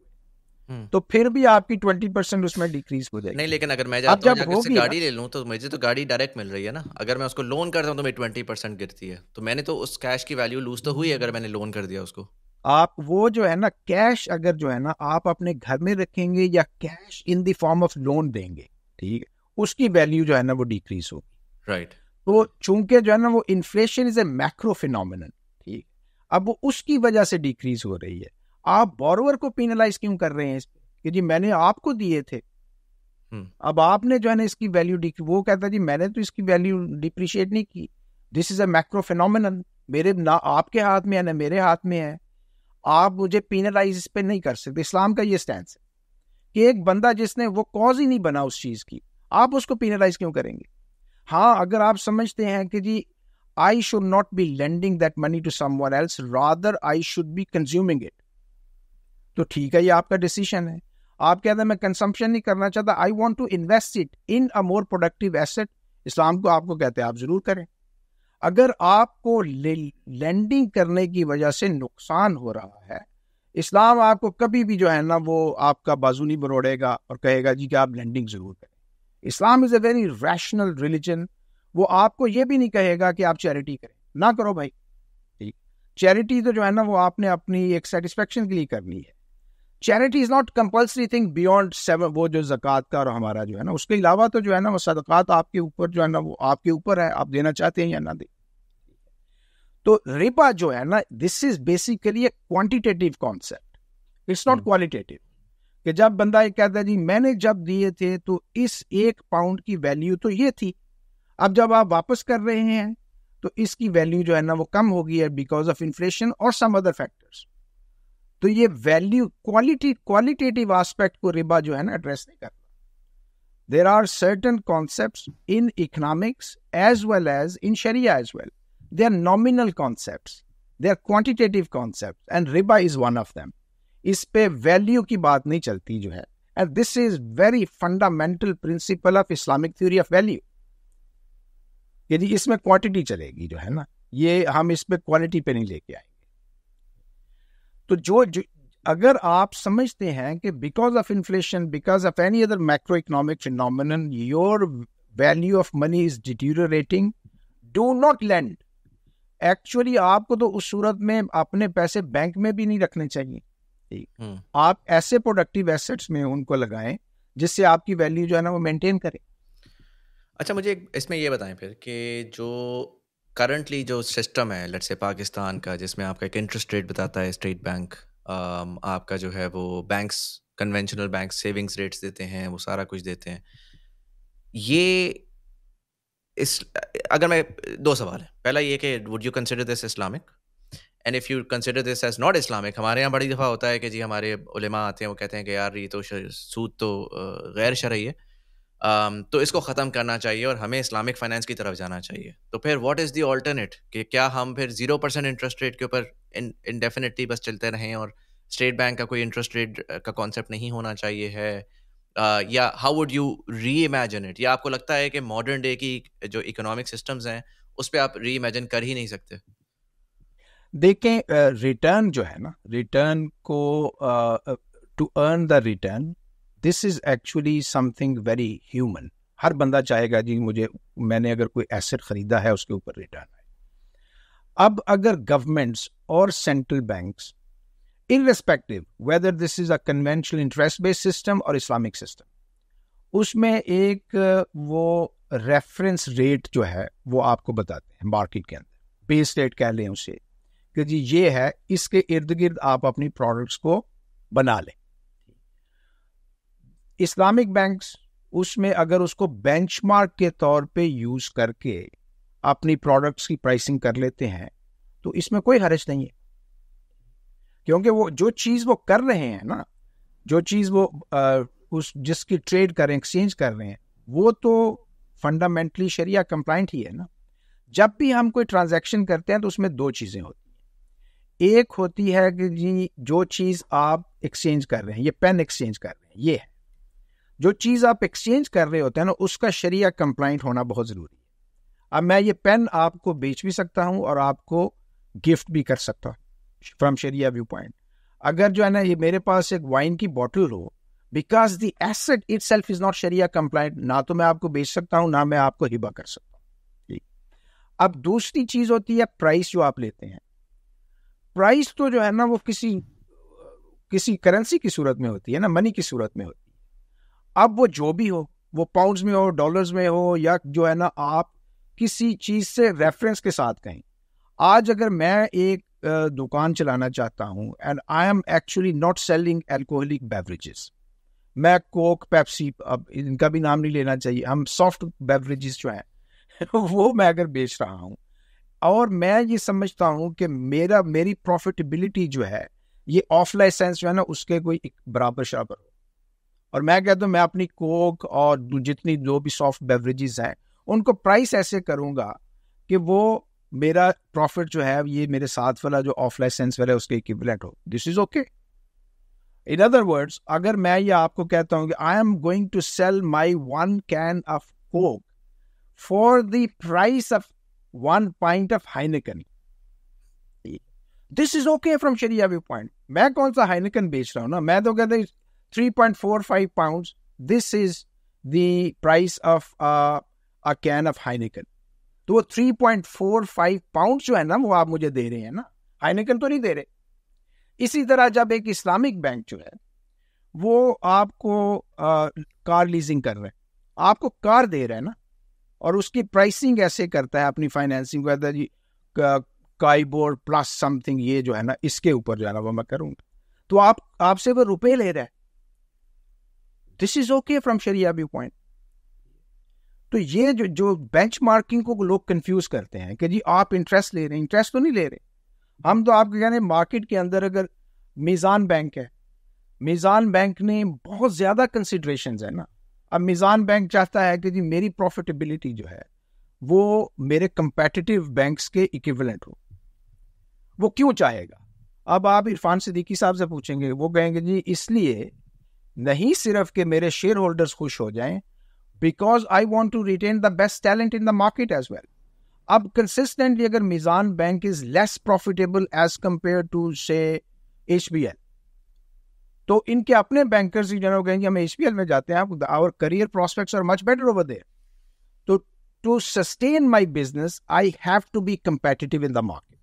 हम्म। तो फिर भी आपकी ट्वेंटी परसेंट उसमें डिक्रीज हो जाएगी। नहीं लेकिन अगर मैं जाता हूँ जब गाड़ी ले लूँ तो मुझे तो गाड़ी डायरेक्ट मिल रही है ना। अगर मैं उसको लोन करता हूँ तो मेरी ट्वेंटी परसेंट गिरती है। तो मैंने तो उस कैश की वैल्यू लूज तो हुई अगर मैंने लोन कर दिया उसको। आप वो जो है ना कैश अगर जो है ना आप अपने घर में रखेंगे या cash in the form of loan देंगे ठीक है उसकी वैल्यू जो है ना वो डिक्रीज होगी। राइट तो चूँकि जो है ना वो inflation is a macro phenomenon ठीक? अब वो उसकी वजह से डिक्रीज हो रही है। आप बोरोवर को पिनलाइज क्यों कर रहे हैं इस पे? कि जी मैंने आपको दिए थे। हम्म। अब आपने जो है ना इसकी वैल्यू वो कहता है जी मैंने तो इसकी वैल्यू डिप्रिशिएट नहीं की। This is a macro phenomenon मेरे ना आपके हाथ में है ना मेरे हाथ में है। आप मुझे पीनलाइज इस पर नहीं कर सकते। इस्लाम का ये स्टैंड है कि एक बंदा जिसने वो कॉज ही नहीं बना उस चीज़ की आप उसको पीनलाइज क्यों करेंगे? हाँ अगर आप समझते हैं कि जी I should not be lending that money to someone else rather I should be consuming it तो ठीक है, ये आपका डिसीज़न है। आप कहते हैं, मैं कंजम्पशन नहीं करना चाहता I want to invest it in a more productive asset इस्लाम को, आपको कहते हैं, आप ज़रूर करें। अगर आपको लैंडिंग करने की वजह से नुकसान हो रहा है, इस्लाम आपको कभी भी जो है ना, वो आपका बाजू नहीं बरोड़ेगा और कहेगा, जी कि आप लैंडिंग ज़रूर करें? Islam is a very rational religion. वो आपको ये भी नहीं कहेगा कि आप चैरिटी करें। ना करो भाई। ठीक? चैरिटी तो जो है ना वो आपने अपनी एक सेटिस्फेक्शन के लिए करनी है। Charity is not compulsory thing beyond seven वो जो जक़ात का और हमारा जो है ना उसके अलावा तो जो है ना वो सदक़ात आपके ऊपर जो है ना वो आपके ऊपर है आप देना चाहते हैं या ना दे। तो रिपा जो है ना this is basically a quantitative concept it's not qualitative कि जब बंदा ये कहता है, जी, मैंने जब दिए थे तो इस एक पाउंड की वैल्यू तो ये थी। अब जब आप वापस कर रहे हैं तो इसकी वैल्यू जो है ना, वो कम हो गई है बिकॉज़ ऑफ़ इन्फ्लेशन और सम अदर फैक्टर्स तो ये वैल्यू क्वालिटी क्वालिटेटिव एस्पेक्ट को रिबा जो है ना एड्रेस नहीं करता। There are certain concept in economics as well as in Shariah as well they are nominal concept they are quantitative concept and Riba is one of them इस पे value की बात नहीं चलती जो है। And this is very fundamental principle of Islamic theory of value यदि इसमें क्वांटिटी चलेगी जो है ना ये हम इस पे क्वालिटी पे नहीं लेके आएँगे। तो जो, जो अगर आप समझते हैं कि because of inflation because of any other macro economic phenomenon your value of money is deteriorating do not lend actually आपको तो उस सूरत में अपने पैसे बैंक में भी नहीं रखने चाहिए। हम्म। आप ऐसे प्रोडक्टिव एसेट्स में उनको लगाएँ जिससे आपकी वैल्यू जो है ना वो मेंटेन करें। अच्छा मुझे इसमें ये बताएँ फिर कि जो करंटली जो सिस्टम है लेट्स से पाकिस्तान का जिसमें आपका एक इंटरेस्ट रेट बताता है स्टेट बैंक आपका जो है वो banks conventional bank savings rates देते हैं वो सारा कुछ देते हैं। ये इस अगर मैं दो सवाल है। पहला ये कि would you consider this Islamic and if you consider this as not Islamic हमारे यहाँ बड़ी दफ़ा होता है कि जी हमारे उलेमा आते हैं वो कहते हैं कि यार ये तो सूद तो गैर शरई है। um, तो इसको ख़त्म करना चाहिए और हमें इस्लामिक फाइनेंस की तरफ़ जाना चाहिए। तो फिर व्हाट इज़ दी ऑल्टरनेट कि क्या हम फिर ज़ीरो परसेंट इंटरेस्ट रेट के ऊपर इनडेफिनेटली बस चलते रहें और स्टेट बैंक का कोई इंटरेस्ट रेट का कॉन्सेप्ट नहीं होना चाहिए है? uh, या how would you reimagine it या आपको लगता है कि मॉडर्न डे की जो इकोनॉमिक सिस्टम्स हैं उस पर आप री इमेजिन कर ही नहीं सकते? देखें रिटर्न जो है ना रिटर्न को to earn the return this is actually something very human हर बंदा चाहेगा जी मुझे, मैंने अगर कोई एसेट खरीदा है, उसके ऊपर रिटर्न है अब अगर गवर्नमेंट्स और central banks irrespective whether this is a conventional interest based system or islamic system, उसमें एक, वो रेफरेंस रेट जो है, वो आपको बताते हैं मार्केट के अंदर। बेस रेट कह लें उसे। कि जी ये है इसके इर्द गिर्द आप अपनी प्रोडक्ट्स को बना लें। इस्लामिक बैंक्स उसमें अगर उसको बेंचमार्क के तौर पे यूज़ करके अपनी प्रोडक्ट्स की प्राइसिंग कर लेते हैं तो इसमें कोई हरज नहीं है। क्योंकि वो जो चीज़ वो कर रहे हैं ना जो चीज़ वो आ, उस जिसकी ट्रेड कर रहे हैं एक्सचेंज कर रहे हैं वो तो फंडामेंटली शरिया कंप्लाइंट ही है ना। जब भी हम कोई ट्रांजैक्शन करते हैं तो उसमें दो चीज़ें होती एक होती है कि जी, जो चीज़ आप एक्सचेंज कर रहे हैं, ये पेन एक्सचेंज कर रहे हैं, ये। है जो चीज़ आप एक्सचेंज कर रहे होते हैं ना, उसका शरिया कंप्लाइंट होना बहुत ज़रूरी है। अब मैं ये पेन आपको बेच भी सकता हूँ और आपको गिफ्ट भी कर सकता हूँ फ्रॉम शरिया व्यू पॉइंट अगर जो है ना, ये मेरे पास एक वाइन की बॉटल हो because the asset itself is not Shariah compliant ना तो मैं आपको बेच सकता हूँ, ना मैं आपको हिबा कर सकता हूँ। अब दूसरी चीज़ होती है प्राइस जो आप लेते हैं। प्राइस तो जो है ना वो किसी किसी करेंसी की सूरत में होती है ना मनी की सूरत में होती है। अब वो जो भी हो, वो पाउंड्स में हो डॉलर्स में हो, या जो है ना आप किसी चीज़ से रेफरेंस के साथ कहें। आज अगर मैं एक दुकान चलाना चाहता हूँ and I am actually not selling alcoholic beverages मैं कोक पेप्सी अब इनका भी नाम नहीं लेना चाहिए, हम सॉफ्ट बेवरेजेस जो हैं, [LAUGHS] वो मैं अगर बेच रहा हूँ और मैं ये समझता हूँ कि मेरा, मेरी प्रॉफिटेबिलिटी जो है, ये ऑफ़ लाइसेंस जो है ना, उसके कोई बराबर शराबर हो और मैं कहता हूँ, मैं अपनी कोक और जितनी जो भी सॉफ्ट बेवरेजेस हैं, उनको प्राइस ऐसे करूँगा कि वो मेरा प्रॉफिट जो है, ये मेरे साथ वाला जो ऑफ़ लाइसेंस वाला है, उसके इक्विवेलेंट हो। This is okay in other words अगर मैं ये आपको कहता हूँ कि I am going to sell my one can of Coke for the price of one pint of Heineken this is okay from Shariah view point मैं कौन सा हाइनिकन बेच रहा हूँ ना? मैं तो कहता three point four five pound this is the price of a can of Heineken तो वो 3.45 पाउंड जो है ना वो आप मुझे दे रहे हैं ना? हाइनेकन तो नहीं दे रहे। इसी तरह जब एक इस्लामिक बैंक जो है वो आपको आ, कार लीजिंग कर रहे हैं। आपको कार दे रहे हैं ना? और उसकी प्राइसिंग ऐसे करता है अपनी फाइनेंसिंग वेदर जी काईबोर्ड प्लस समथिंग ये जो है ना, इसके ऊपर जो है ना वो मैं करूँगा। तो आप, आपसे वो रुपए ले रहे हैं। This is okay from Shariah view point तो ये जो जो बेंच मार्किंग को लोग कंफ्यूज करते हैं कि जी आप इंटरेस्ट ले रहे हैं इंटरेस्ट तो नहीं ले रहे। हम तो आपके कहने मार्केट के अंदर अगर मीज़ान बैंक है मीज़ान बैंक ने बहुत ज़्यादा कंसिड्रेशन है ना। अब मीज़ान बैंक चाहता है कि जी मेरी प्रॉफिटेबिलिटी जो है, वो मेरे कंपेटिटिव बैंक्स के इक्विवेलेंट हो। वो क्यों चाहेगा? अब आप इरफान सिद्दीकी साहब से पूछेंगे, वो कहेंगे, जी, इसलिए नहीं सिर्फ़ कि मेरे शेयर होल्डर्स खुश हो जाएँ because I want to retain the best talent in the market as well अब कंसिस्टेंटली अगर Meezan bank is less profitable as compared to say H B L तो इनके अपने बैंकर्स ही जनरल कहेंगे हम एच में जाते हैं our career prospects are much better over there तो to sustain my business I have to be competitive in the market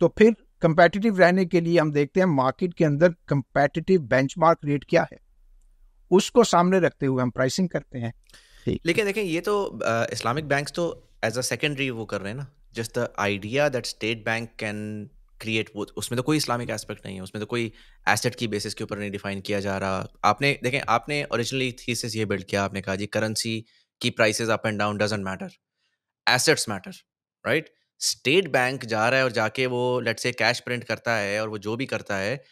तो फिर कंपेटिटिव रहने के लिए हम देखते हैं मार्केट के अंदर कंपेटिटिव बेंचमार्क रेट क्या है। उसको सामने रखते हुए हम प्राइसिंग करते हैं। लेकिन देखें ये तो इस्लामिक बैंक्स तो एज अ सेकेंडरी वो कर रहे हैं ना। Just the idea that state bank can create वो, उसमें तो कोई इस्लामिक एस्पेक्ट नहीं है, उसमें तो कोई एसेट की बेसिस के ऊपर नहीं डिफाइन किया जा रहा। आपने, देखें, आपने ओरिजिनली थीसिस ये बिल्ड किया, आपने कहा जी करेंसी की prices up and down doesn't matter assets matter right state bank जा रहा है और जाके वो लेट से कैश प्रिंट करता है और वो जो भी करता है,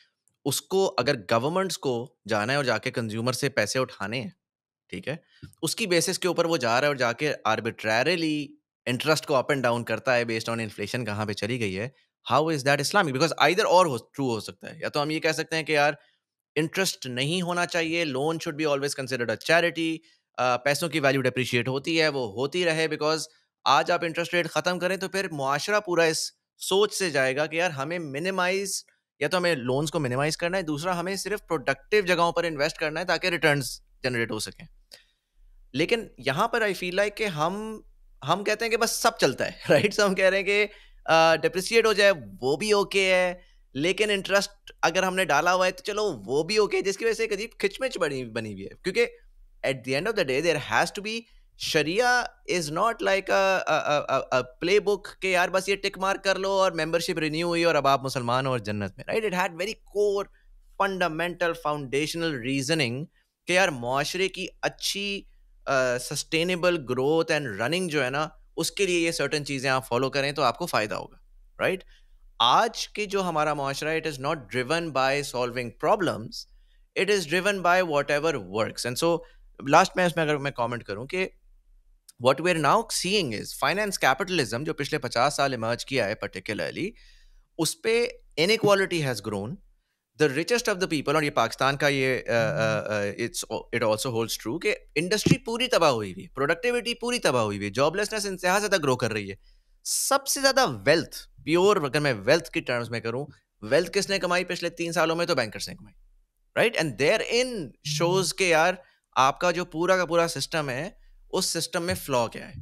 उसको अगर गवर्नमेंट्स को जाना है और जाके कंज्यूमर से पैसे उठाने हैं, ठीक है? उसकी बेसिस के ऊपर वो जा रहा है और जाके आर्बिट्ररली इंटरेस्ट को अप एंड डाउन करता है बेस्ड ऑन इन्फ्लेशन कहाँ पे चली गई है how is that Islamic because either और ट्रू हो सकता है। या तो हम ये कह सकते हैं कि यार इंटरेस्ट नहीं होना चाहिए loan should be always considered a charity पैसों की वैल्यू डिप्रिशिएट होती है, वो होती रहे बिकॉज़ आज आप इंटरेस्ट रेट ख़त्म करें तो फिर मुआशरा पूरा इस सोच से जाएगा कि यार हमें मिनिमाइज या तो हमें लोन्स को मिनिमाइज करना है, दूसरा हमें सिर्फ़ प्रोडक्टिव जगहों पर इन्वेस्ट करना है ताकि रिटर्न जनरेट हो सकें। लेकिन यहाँ पर आई फील लाइक कि हम हम कहते हैं कि बस सब चलता है राइट [LAUGHS] right? सो so हम कह रहे हैं कि डिप्रिसिएट हो जाए, वो भी ओके है। लेकिन इंटरेस्ट अगर हमने डाला हुआ है तो चलो वो भी ओके है, जिसकी वजह से एक अजीब खिचमिच बनी बनी हुई है। क्योंकि at the end of the day there has to be Shariah is not like a play book के यार बस ये टिक मार्क कर लो और मेंबरशिप रिन्यू हुई और अब आप मुसलमान हो और जन्नत में right it had very core fundamental foundational reasoning कि यार माशरे की अच्छी सस्टेनेबल ग्रोथ एंड रनिंग जो है ना उसके लिए ये सर्टन चीज़ें आप फॉलो करें तो आपको फ़ायदा होगा राइट आज के जो हमारा मुआशरा it is not driven by solving problems it is driven by whatever work and so last में इसमें अगर मैं कॉमेंट करूँ कि what we are now seeing is finance capitalism जो पिछले पचास साल इमर्ज किया है पर्टिकुलरली उस पर inequality has grown the richest of the people और ये पाकिस्तान का ये it's it also holds true कि इंडस्ट्री पूरी तबाह हुई हुई प्रोडक्टिविटी पूरी तबाह हुई हुई जॉबलेसनेस इंतहा ज़्यादा ग्रो कर रही है। सबसे ज़्यादा वेल्थ प्योर अगर मैं वेल्थ की टर्म्स में करूँ वेल्थ किसने कमाई पिछले तीन सालों में? तो बैंकर्स ने कमाई right and there in shows के यार, आपका जो पूरा का पूरा सिस्टम है, उस सिस्टम में फ्लॉ क्या है?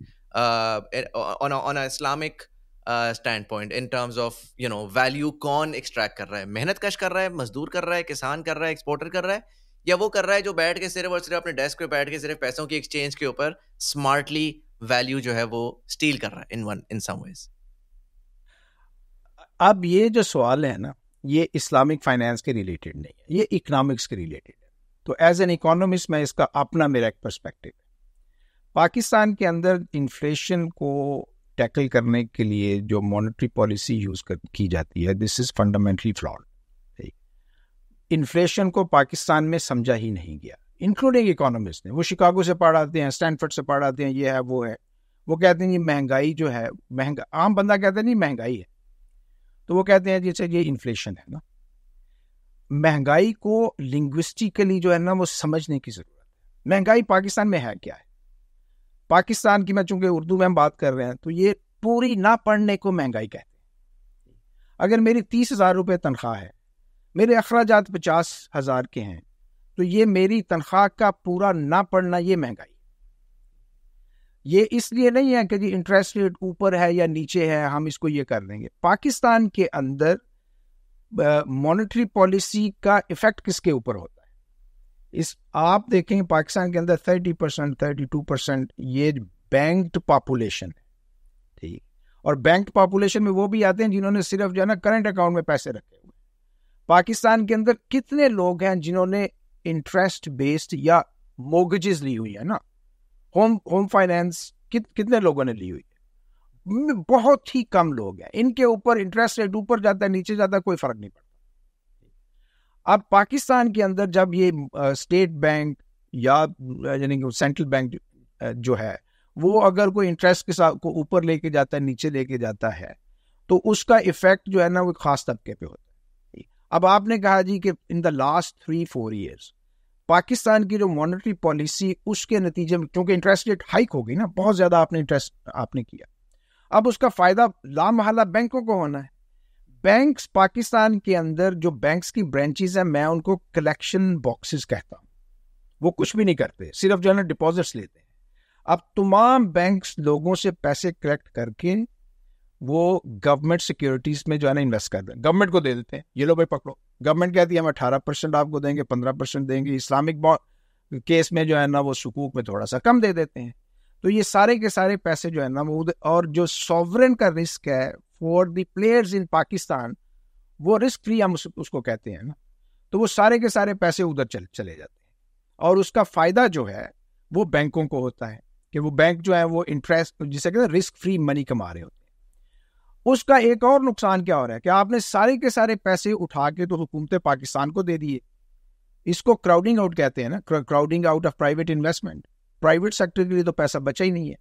On Islamic standpoint in terms of you know value कौन एक्सट्रैक्ट कर रहा है? मेहनत कश कर रहा है? मजदूर कर रहा है? किसान कर रहा है? एक्सपोर्टर कर रहा है? या वो कर रहा है जो बैठ के सिर्फ़ और सिर्फ़ अपने डेस्क पे बैठ के सिर्फ़ पैसों की एक्सचेंज के ऊपर स्मार्टली वैल्यू जो है वो स्टील कर रहा है in one in some ways अब ये जो सवाल है ना, ये इस्लामिक फाइनेंस के रिलेटेड नहीं है, ये इकोनॉमिक्स के रिलेटेड है। तो एज एन इकोनॉमिस्ट मैं इसका अपना मेरा एक परस्पेक्टिव पाकिस्तान के अंदर इन्फ्लेशन को टैकल करने के लिए जो मॉनेटरी पॉलिसी यूज़ कर, की जाती है this is fundamentally flawed inflation को पाकिस्तान में समझा ही नहीं गया इंक्लूडिंग इकोनॉमिस्ट ने। वो शिकागो से पढ़ आते हैं, स्टैनफर्ड से पढ़ आते हैं, ये है, वो है। वो कहते हैं, ये महँगाई जो है, महँगा आम बंदा कहता है, नहीं, महँगाई है। तो वो कहते हैं, जैसे ये इन्फ्लेशन है ना, महँगाई को लिंग्विस्टिकली जो है ना, वो समझने की ज़रूरत है। महँगाई पाकिस्तान में है क्या है? पाकिस्तान की मैं, चूँकि उर्दू में हम बात कर रहे हैं तो ये पूरी ना पढ़ने को महँगाई कहते हैं। अगर मेरी तीस हज़ार रुपये तनख्वाह है, मेरे अखराज पचास हज़ार के हैं तो ये मेरी तनख्वाह का पूरा ना पढ़ना ये महँगाई ये इसलिए नहीं है कि जी इंटरेस्ट रेट ऊपर है या नीचे है, हम इसको ये कर देंगे। पाकिस्तान के अंदर मॉनेटरी पॉलिसी का इफ़ेक्ट किसके ऊपर होता इस आप देखेंगे पाकिस्तान के अंदर thirty percent thirty two percent ये बैंक्ड पॉपुलेशन है ठीक? और बैंक पॉपुलेशन में वो भी आते हैं जिन्होंने सिर्फ़ जो है ना करंट अकाउंट में पैसे रखे हुए पाकिस्तान के अंदर कितने लोग हैं जिन्होंने इंटरेस्ट बेस्ड या मोगजेस ली हुई है ना? होम होम फाइनेंस कित, कितने लोगों ने ली हुई है? बहुत ही कम लोग हैं। इनके ऊपर इंटरेस्ट रेट ऊपर जाता है नीचे जाता है कोई फ़र्क नहीं पड़ता। अब पाकिस्तान के अंदर जब ये स्टेट बैंक या यानी कि सेंट्रल बैंक जो है, वो अगर कोई इंटरेस्ट के साथ, को ऊपर लेके जाता है, नीचे लेके जाता है तो उसका इफ़ेक्ट जो है ना, वो खास तबके पे होता है। अब आपने कहा जी कि in the last three, four years Pakistan की जो मॉनेटरी पॉलिसी, उसके नतीजे में, क्योंकि इंटरेस्ट रेट हाइक हो गई ना, बहुत ज़्यादा आपने इंटरेस्ट आपने किया, अब उसका फ़ायदा लामहला बैंकों को होना है। बैंक्स पाकिस्तान के अंदर जो बैंक्स की ब्रांचेस हैं, मैं उनको कलेक्शन बॉक्सेस कहता हूँ। वो कुछ भी नहीं करते, सिर्फ़ जो है ना डिपॉजिट्स लेते हैं। अब तमाम बैंक्स लोगों से पैसे कलेक्ट करके वो गवर्नमेंट सिक्योरिटीज में जो है ना इन्वेस्ट करते हैं। गवर्नमेंट को दे देते हैं, ये लो भाई, पकड़ो। गवर्नमेंट कहती है हम अठारह परसेंट आपको देंगे, पंद्रह परसेंट देंगे। इस्लामिक केस में जो है ना वो सुकूक में थोड़ा सा कम दे देते हैं। तो ये सारे के सारे पैसे जो है ना वो और जो सॉवरन का रिस्क है for the players in Pakistan वो रिस्क फ्री हम उसको कहते हैं ना तो वो सारे के सारे पैसे उधर चल, चले जाते हैं। और उसका फ़ायदा जो है, वो बैंकों को होता है कि वो बैंक जो है, वो इंटरेस्ट जिसे कहते हैं रिस्क फ्री मनी कमा रहे होते हैं। उसका एक और नुकसान क्या हो रहा है कि आपने सारे के सारे पैसे उठा के तो हुकूमत पाकिस्तान को दे दिए इसको क्राउडिंग आउट कहते हैं ना crowding out of private investment private sector के लिए तो पैसा बचा ही नहीं है।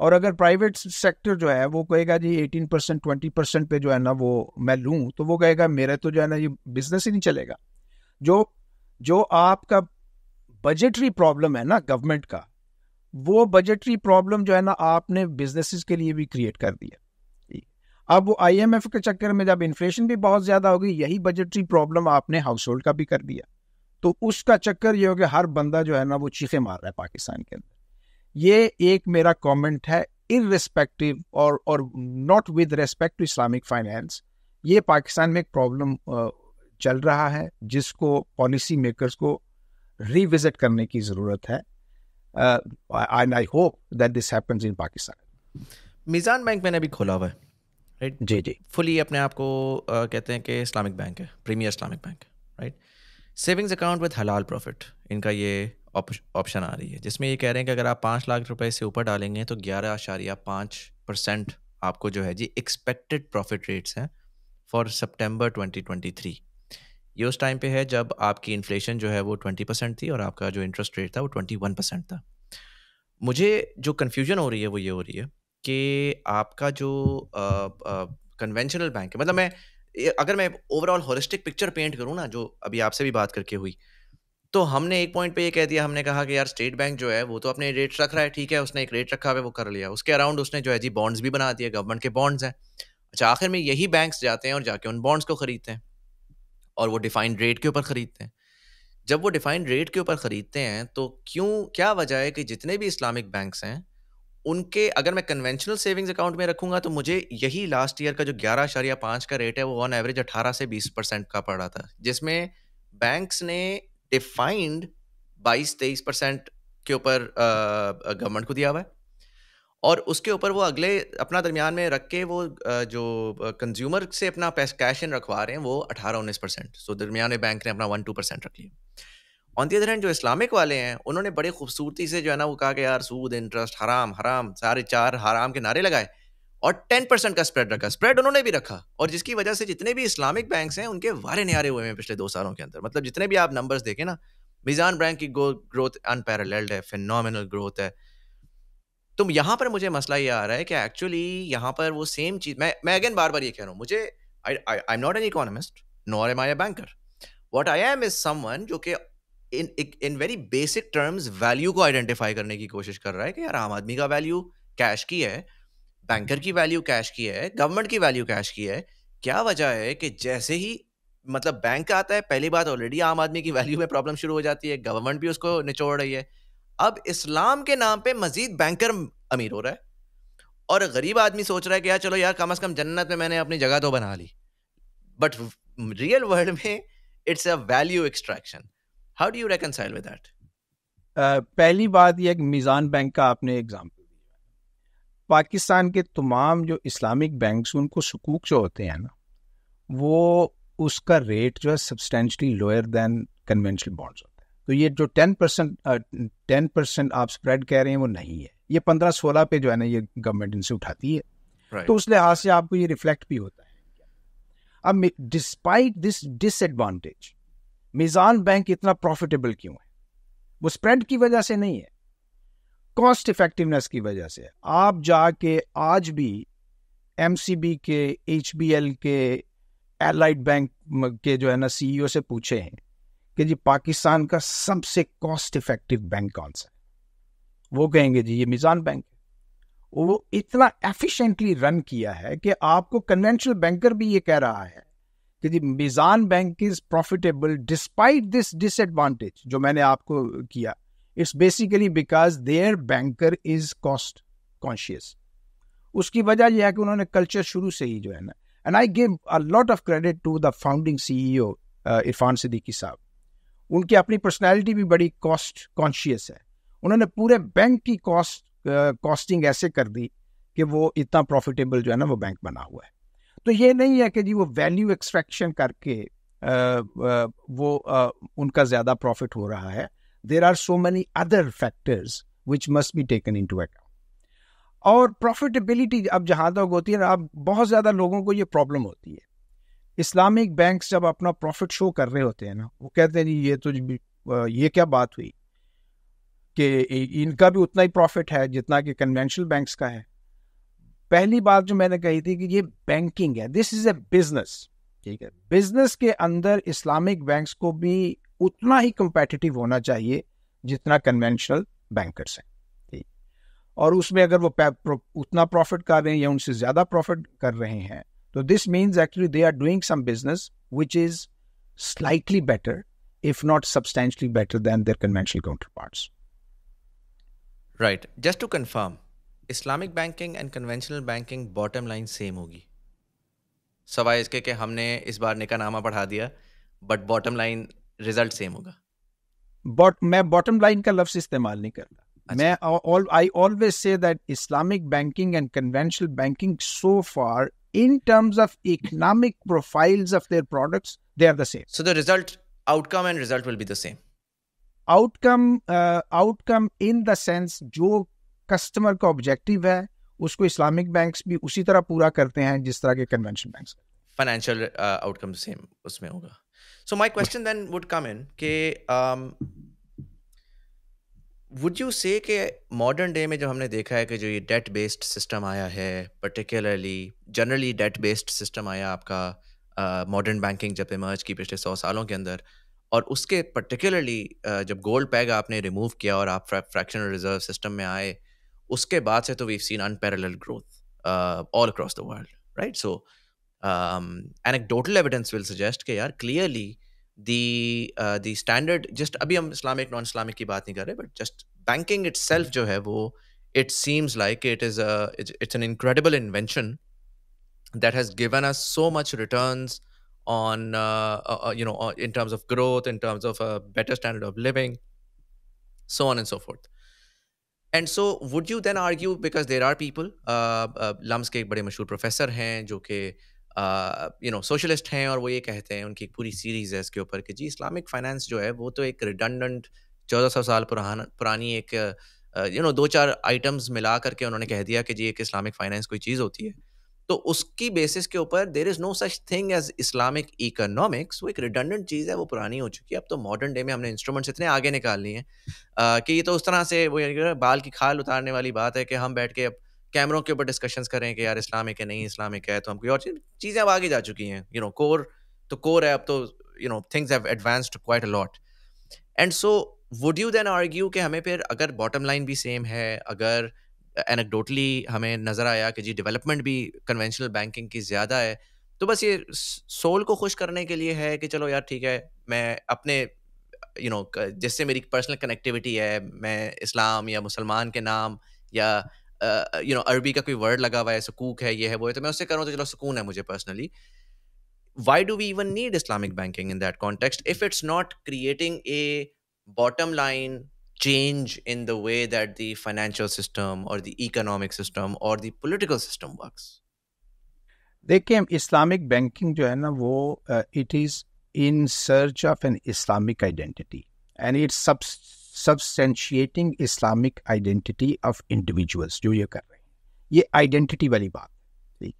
और अगर प्राइवेट सेक्टर जो है, वो कहेगा जी एटीन परसेंट ट्वेंटी परसेंट पे जो है ना वो मैं लूँ तो वो कहेगा मेरा तो जो है ना ये बिज़नेस ही नहीं चलेगा। जो जो आपका बजटरी प्रॉब्लम है ना गवर्नमेंट का, वो बजटरी प्रॉब्लम जो है ना आपने बिजनेसेस के लिए भी क्रिएट कर दिया। अब वो आईएमएफ के चक्कर में जब इन्फ्लेशन भी बहुत ज़्यादा होगी यही बजटरी प्रॉब्लम आपने हाउस होल्ड का भी कर दिया। तो उसका चक्कर ये हो गया हर बंदा जो है ना वो चीखे मार रहा है पाकिस्तान के अंदर। ये एक मेरा कमेंट है इनरिस्पेक्टिव और और not with respect to Islamic finance ये पाकिस्तान में एक प्रॉब्लम चल रहा है जिसको पॉलिसी मेकर्स को रिविजिट करने की ज़रूरत है। And I hope that this happens in Pakistan Meezan bank मैंने अभी खोला हुआ है राइट जी जी। फुली अपने आप को uh, कहते हैं कि इस्लामिक बैंक है premier Islamic bank right savings account with हलाल प्रॉफिट इनका ये ऑप्शन आ रही है। जिसमें ये कह रहे हैं कि अगर आप पाँच लाख रुपए से ऊपर डालेंगे तो ग्यारह आशारिया पाँच परसेंट आपको जो है जी एक्सपेक्टेड प्रॉफिट रेट्स हैं फॉर सितंबर 2023 ये उस टाइम पे है जब आपकी इन्फ्लेशन जो है वो ट्वेंटी परसेंट थी और आपका जो इंटरेस्ट रेट था वो ट्वेंटी वन परसेंट था। मुझे जो कन्फ्यूज़न हो रही है वो ये हो रही है कि आपका जो कन्वेंशनल बैंक है मतलब मैं अगर मैं ओवरऑल होलिस्टिक पिक्चर पेंट करूँ ना, जो अभी आपसे भी बात करके हुई तो हमने एक पॉइंट पे ये कह दिया, हमने कहा कि यार स्टेट बैंक जो है, वो तो अपने रेट रख रहा है, ठीक है, उसने एक रेट रखा है, वो कर लिया। उसके अराउंड उसने जो है जी बॉन्ड्स भी बना दिए गवर्नमेंट के बॉन्ड्स हैं। अच्छा आखिर में यही बैंक्स जाते हैं और जाके उन बॉन्ड्स को खरीदते हैं और वो डिफाइंड रेट के ऊपर ख़रीदते हैं। जब वो डिफाइंड रेट के ऊपर ख़रीदते हैं तो क्यों, क्या वजह है कि जितने भी इस्लामिक बैंक्स हैं, उनके, अगर मैं कन्वेंशनल सेविंग्स अकाउंट में रखूँगा तो मुझे यही लास्ट ईयर का जो ग्यारह अशारिया पाँच का रेट है, वो ऑन एवरेज अठारह से बीस परसेंट का पड़ रहा था, जिसमें बैंक्स ने डिफाइंड बाईस तेईस परसेंट के ऊपर गवर्नमेंट को दिया हुआ है। और उसके ऊपर वो अगले, अपना दरमियान में रख के वो जो कंज्यूमर से अपना पैस कैश इन रखवा रहे हैं, वो अठारह उन्नीस परसेंट। सो दरमियान में बैंक ने अपना वन टू परसेंट रख लिया। ऑन दी अदर हैंड जो इस्लामिक वाले हैं, उन्होंने बड़ी खूबसूरती से जो है ना, वो कहा कि यार, सूद इंटरेस्ट हराम हराम, सारे चार हराम के नारे लगाए। और टेन परसेंट का स्प्रेड रखा। स्प्रेड उन्होंने भी रखा और जिसकी वजह से जितने भी इस्लामिक बैंक हैं, उनके वारे न्यारे हुए हैं पिछले दो सालों के अंदर। मतलब जितने भी आप नंबर्स देखें ना मिजान बैंक की ग्रोथ अनपैरल्ड है फिनोमिनल ग्रोथ है। तो यहाँ पर मुझे मसला ये आ रहा है कि एक्चुअली यहाँ पर वो सेम चीज़, मैं मैं अगेन बार बार ये कह रहा हूँ, मुझे I am not an economist nor am I a banker what I am is someone जो कि in in very basic terms value को आइडेंटिफाई करने की कोशिश कर रहा है कि यार आम आदमी का वैल्यू कैश की है बैंकर की वैल्यू कैश की है गवर्नमेंट की वैल्यू कैश की है, क्या वजह है कि जैसे ही मतलब बैंक आता है, पहली बात ऑलरेडी आम आदमी की वैल्यू में प्रॉब्लम शुरू हो जाती है गवर्नमेंट भी उसको निचोड़ रही है। अब इस्लाम के नाम पे मजीद बैंकर अमीर हो रहा है और गरीब आदमी सोच रहा है कि यार चलो यार, कम अज कम जन्नत में मैंने अपनी जगह तो बना ली। बट रियल वर्ल्ड में it's a value extraction how do you reconcile with that पहली बात यह मीज़ान बैंक का आपने एग्ज़ाम्पल पाकिस्तान के तमाम जो इस्लामिक बैंक्स उनको सुकूक जो होते हैं ना वो उसका रेट जो है substantially lower than conventional bonds होता है। तो ये जो टेन परसेंट टेन परसेंट आप स्प्रेड कह रहे हैं वो नहीं है। ये पंद्रह सोलह पे जो है ना ये गवर्नमेंट इनसे उठाती है। Right. तो उस लिहाज से आपको ये रिफ्लेक्ट भी होता है। अब despite this disadvantage Meezan bank इतना प्रॉफिटेबल क्यों है? वो स्प्रेड की वजह से नहीं है। कॉस्ट इफेक्टिवनेस की वजह से। आप जाके आज भी एमसीबी के एचबीएल के एलाइड बैंक के जो है ना सीईओ से पूछे हैं कि जी पाकिस्तान का सबसे कॉस्ट इफ़ेक्टिव बैंक कौन सा है? वो कहेंगे जी, ये मिजान बैंक है। वो इतना एफिशिएंटली रन किया है कि आपको कन्वेंशनल बैंकर भी ये कह रहा है कि जी Meezan bank is profitable despite this disadvantage जो मैंने आपको किया। It's basically because their banker is cost conscious उसकी वजह यह है कि उन्होंने कल्चर शुरू से ही जो है ना and I give a lot of credit to the founding CEO Irfan Siddiqui sahab. उनकी अपनी पर्सनैलिटी भी बड़ी कॉस्ट कॉन्शियस है। उन्होंने पूरे बैंक की कॉस्ट कॉस्टिंग ऐसे कर दी कि वो इतना प्रॉफिटेबल जो है ना वो बैंक बना हुआ है। तो ये नहीं है कि जी वो वैल्यू एक्सट्रैक्शन करके आ, आ, वो आ, उनका ज़्यादा प्रॉफिट हो रहा है। Are so many other factors which must be taken into account और प्रॉफिटेबिलिटी अब जहाँ तक होती है ना, अब बहुत ज़्यादा लोगों को ये प्रॉब्लम होती है। इस्लामिक बैंक्स जब अपना प्रॉफिट शो कर रहे होते हैं ना, वो कहते हैं ये तो ये क्या बात हुई? कि इनका भी उतना ही प्रॉफिट है जितना कि कन्वेंशनल बैंक्स का है। पहली बात जो मैंने कही थी कि ये बैंकिंग है। दिस इज़ ए बिज़नेस ठीक है? बिज़नेस के अंदर इस्लामिक बैंक्स को भी उतना ही कंपेटिटिव होना चाहिए जितना कन्वेंशनल बैंकर्स हैं ठीक और उसमें अगर वो उतना प्रॉफिट कर रहे हैं या उनसे ज़्यादा प्रॉफिट कर रहे हैं तो this means actually they are doing some business which is slightly better if not substantially better than their conventional counterparts. Right. Just to confirm, Islamic banking and conventional banking bottom line same होगी सवाए इसके कि हमने इस बार निका नामा बढ़ा दिया but bottom line result same होगा। बट मैं बॉटम लाइन का लफ्ज इस्तेमाल नहीं करता मैं I always say that Islamic banking and conventional banking so far in terms of economic profiles of their products they are the same. So the result outcome and result will be the same. Outcome uh, outcome in the sense जो customer का objective है उसको Islamic banks भी उसी तरह पूरा करते हैं जिस तरह के convention banks financial outcome same उसमें होगा। So my question then would come in के वुड यू से कि मॉडर्न डे में जो हमने देखा है कि जो ये डेट बेस्ड सिस्टम आया है particularly generally debt based system आया आपका मॉडर्न uh, बैंकिंग जब इमर्ज की पिछले सौ सालों के अंदर और उसके पर्टिकुलरली uh, जब गोल्ड पैग आपने रिमूव किया और आप फ्रैक्शनल रिज़र्व सिस्टम में आए उसके बाद से तो we seen unparalleled growth all across the world right so anecdotal evidence will suggest कि यार clearly the the standard just अभी हम इस्लामिक नॉन इस्लामिक की बात नहीं कर रहे but just banking itself जो है वो it seems like it is it's an incredible invention that has given us so much returns on uh, uh, you know in terms of growth in terms of a better standard of living so on and so forth and so would you then argue because there are people uh, uh, LUMS के एक बड़े मशहूर professor हैं जो कि you no socialist हैं और वो ये कहते हैं उनकी एक पूरी सीरीज़ है इसके ऊपर कि जी इस्लामिक फाइनेंस जो है, वो तो एक रिडंडेंट चौदह सौ साल पुराना, पुरानी एक यू नो दो चार आइटम्स मिला करके उन्होंने कह दिया कि जी, एक इस्लामिक फाइनेंस कोई चीज़ होती है। तो उसकी बेसिस के ऊपर there is no such thing as Islamic economics वो एक रिडंडेंट चीज़ है, वो पुरानी हो चुकी है। अब तो मॉडर्न डे में हमने इंस्ट्रूमेंट्स इतने आगे निकाल लिए हैं। कि ये तो उस तरह से वो बाल की खाल उतारने वाली बात है कि हम बैठ के अब कैमरों के ऊपर डिस्कशंस करें कि यार इस्लामिक है नहीं इस्लामिक है तो हम कोई और चीज़ें अब आगे जा चुकी हैं। यू नो कोर तो कोर है अब तो you know things have advanced quite lot and so would you then argue कि हमें फिर अगर बॉटम लाइन भी सेम है अगर एनेक्डोटली हमें नज़र आया कि जी डेवलपमेंट भी कन्वेंशनल बैंकिंग की ज़्यादा है तो बस ये सोल को खुश करने के लिए है कि चलो यार ठीक है मैं अपने यू you नो know, जिससे मेरी पर्सनल कनेक्टिविटी है मैं इस्लाम या मुसलमान के नाम या यू नो अरबी का कोई वर्ड लगा हुआ है सकूक है ये है वो है तो मैं उससे करूँ तो चलो सुकून है मुझे personally why do we even need Islamic banking in that context if it's not creating a bottom line change in the way that the financial system or the economic system or the political system works? देखिए Islamic banking जो है ना वो it is in search of an Islamic identity and it's substantiating Islamic identity of individuals जो ये कर रहे हैं। ये आइडेंटिटी वाली बात है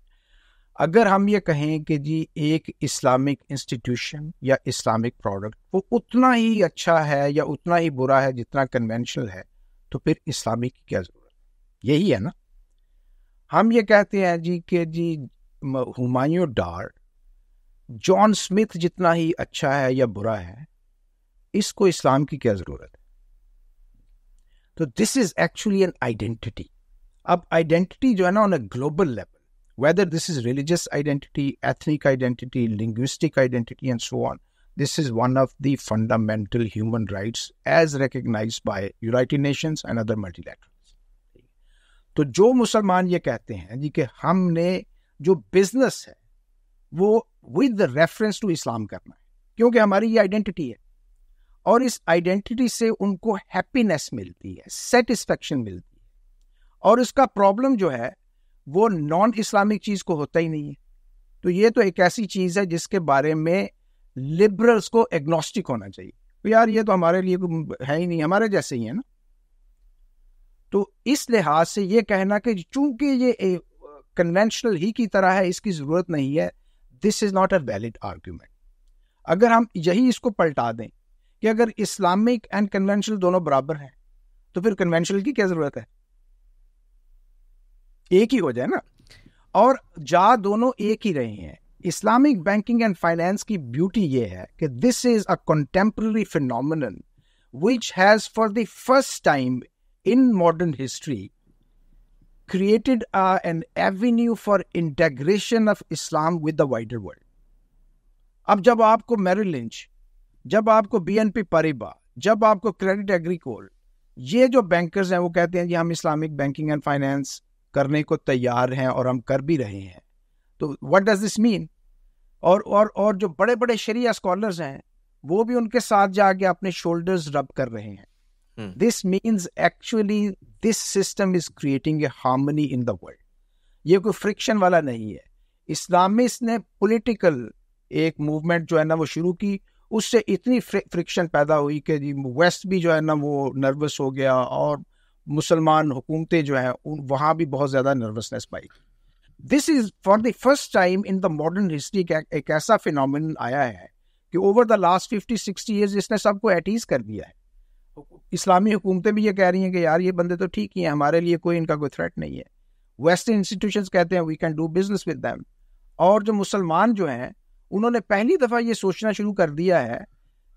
अगर हम ये कहें कि जी एक इस्लामिक इंस्टीट्यूशन या इस्लामिक प्रोडक्ट वो उतना ही अच्छा है या उतना ही बुरा है जितना कन्वेंशनल है तो फिर इस्लामिक की क्या ज़रूरत यही है ना? हम ये कहते हैं जी कि जी हुमायूं डार, जॉन स्मिथ जितना ही अच्छा है या बुरा है, इसको इस्लाम की क्या ज़रूरत है? तो this is actually an identity अब आइडेंटिटी जो है ना on a global level whether this is religious identity ethnic identity linguistic identity and so on this is one of the fundamental human rights as recognized by United Nations and other multilaterals. तो जो मुसलमान ये कहते हैं जी कि हमने जो बिज़नेस है, वो विद रेफरेंस टू इस्लाम करना है। क्योंकि हमारी ये आइडेंटिटी है। और इस आइडेंटिटी से उनको हैप्पीनेस मिलती है सेटिस्फेक्शन मिलती है। और उसका प्रॉब्लम जो है, वो नॉन इस्लामिक चीज़ को होता ही नहीं है। तो ये तो एक ऐसी चीज़ है जिसके बारे में लिबरल्स को एग्नोस्टिक होना चाहिए। तो यार ये तो हमारे लिए है ही नहीं, हमारे जैसे ही है ना। तो इस लिहाज से ये कहना कि चूँकि ये कन्वेंशनल ही की तरह है, इसकी ज़रूरत नहीं है this is not a valid argument अगर हम यही इसको पलटा दें कि अगर इस्लामिक एंड कन्वेंशनल दोनों बराबर हैं तो फिर कन्वेंशनल की क्या ज़रूरत है? एक ही हो जाए ना? और जा दोनों एक ही रहे हैं। इस्लामिक बैंकिंग एंड फाइनेंस की ब्यूटी ये है कि this is a contemporary phenomenon has for the first time in modern history created uh, an avenue for integration of Islam with the wider world. अब जब आपको मेरिल लिंच जब आपको BNP परिबा जब आपको क्रेडिट एग्रीकोल ये जो बैंकर्स हैं वो कहते हैं कि हम इस्लामिक बैंकिंग एंड फाइनेंस करने को तैयार हैं और हम कर भी रहे हैं। तो व्हाट डज दिस मीन और और और जो बड़े बड़े शरिया स्कॉलर्स हैं वो भी उनके साथ जाके अपने शोल्डर्स रब कर रहे हैं। This means actually this system is creating a harmony in the world ये कोई फ्रिक्शन वाला नहीं है। इस्लामिस्ट ने पॉलिटिकल एक मूवमेंट जो है ना वो शुरू की उससे इतनी फ्रिक्शन पैदा हुई कि वेस्ट भी जो है ना वो नर्वस हो गया और मुसलमान हुकूमतें जो हैं, उन, वहाँ भी बहुत ज़्यादा nervousness pi. This is for the first time in the modern history का एक ऐसा फिनोमिन आया है कि over the last fifty sixty years इसने सबको एटीज कर दिया है। इस्लामी हुकूमतें भी ये कह रही हैं कि यार ये बंदे तो ठीक ही हैं, हमारे लिए कोई इनका कोई थ्रेट नहीं है। वेस्टर्न इंस्टीट्यूशंस कहते हैं we can do business with them और जो मुसलमान जो हैं उन्होंने पहली दफ़ा ये सोचना शुरू कर दिया है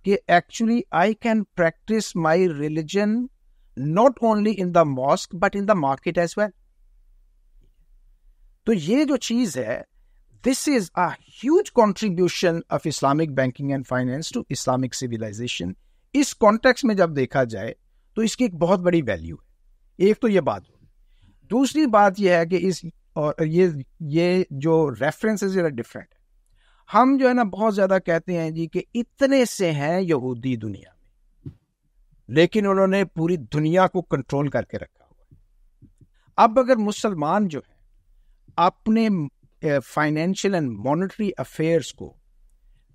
कि actually I can practice my religion not only in the mosque but in the market as well तो ये जो चीज़ है this is a huge contribution of Islamic banking and finance to Islamic civilization इस कॉन्टेक्स्ट में जब देखा जाए तो इसकी एक बहुत बड़ी वैल्यू है। एक तो ये बात। दूसरी बात यह है कि इस, और ये ये जो रेफरेंसेज डिफरेंट है। हम जो है ना बहुत ज़्यादा कहते हैं जी कि इतने से हैं यहूदी दुनिया में। लेकिन उन्होंने पूरी दुनिया को कंट्रोल करके रखा हुआ अब अगर मुसलमान जो है, अपने फाइनेंशियल एंड मॉनेटरी अफेयर्स को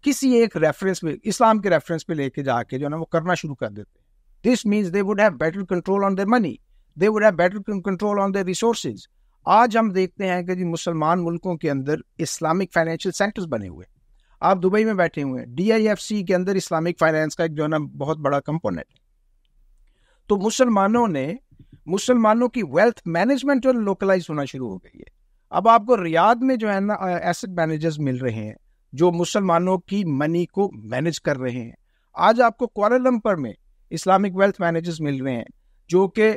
किसी एक रेफरेंस पे, इस्लाम के रेफरेंस पे लेके जाके जो है ना वो करना शुरू कर देते हैं। This means they would have better control on their money they would have better control on their resources आज हम देखते हैं कि जी मुसलमान मुल्कों के अंदर इस्लामिक फाइनेंशियल सेंटर्स बने हुए आप दुबई में बैठे हुए हैं डीआईएफसी के अंदर इस्लामिक फाइनेंस का एक जो है ना बहुत बड़ा कंपोनेंट तो मुसलमानों ने, मुसलमानों की वेल्थ मैनेजमेंट जो लोकलाइज होना शुरू हो गई है। अब आपको रियाद में जो है ना एसेट मैनेजर्स मिल रहे हैं, जो मुसलमानों की मनी को मैनेज कर रहे हैं। आज आपको क्वालमपुर में इस्लामिक वेल्थ मैनेजर्स मिल रहे हैं, जो कि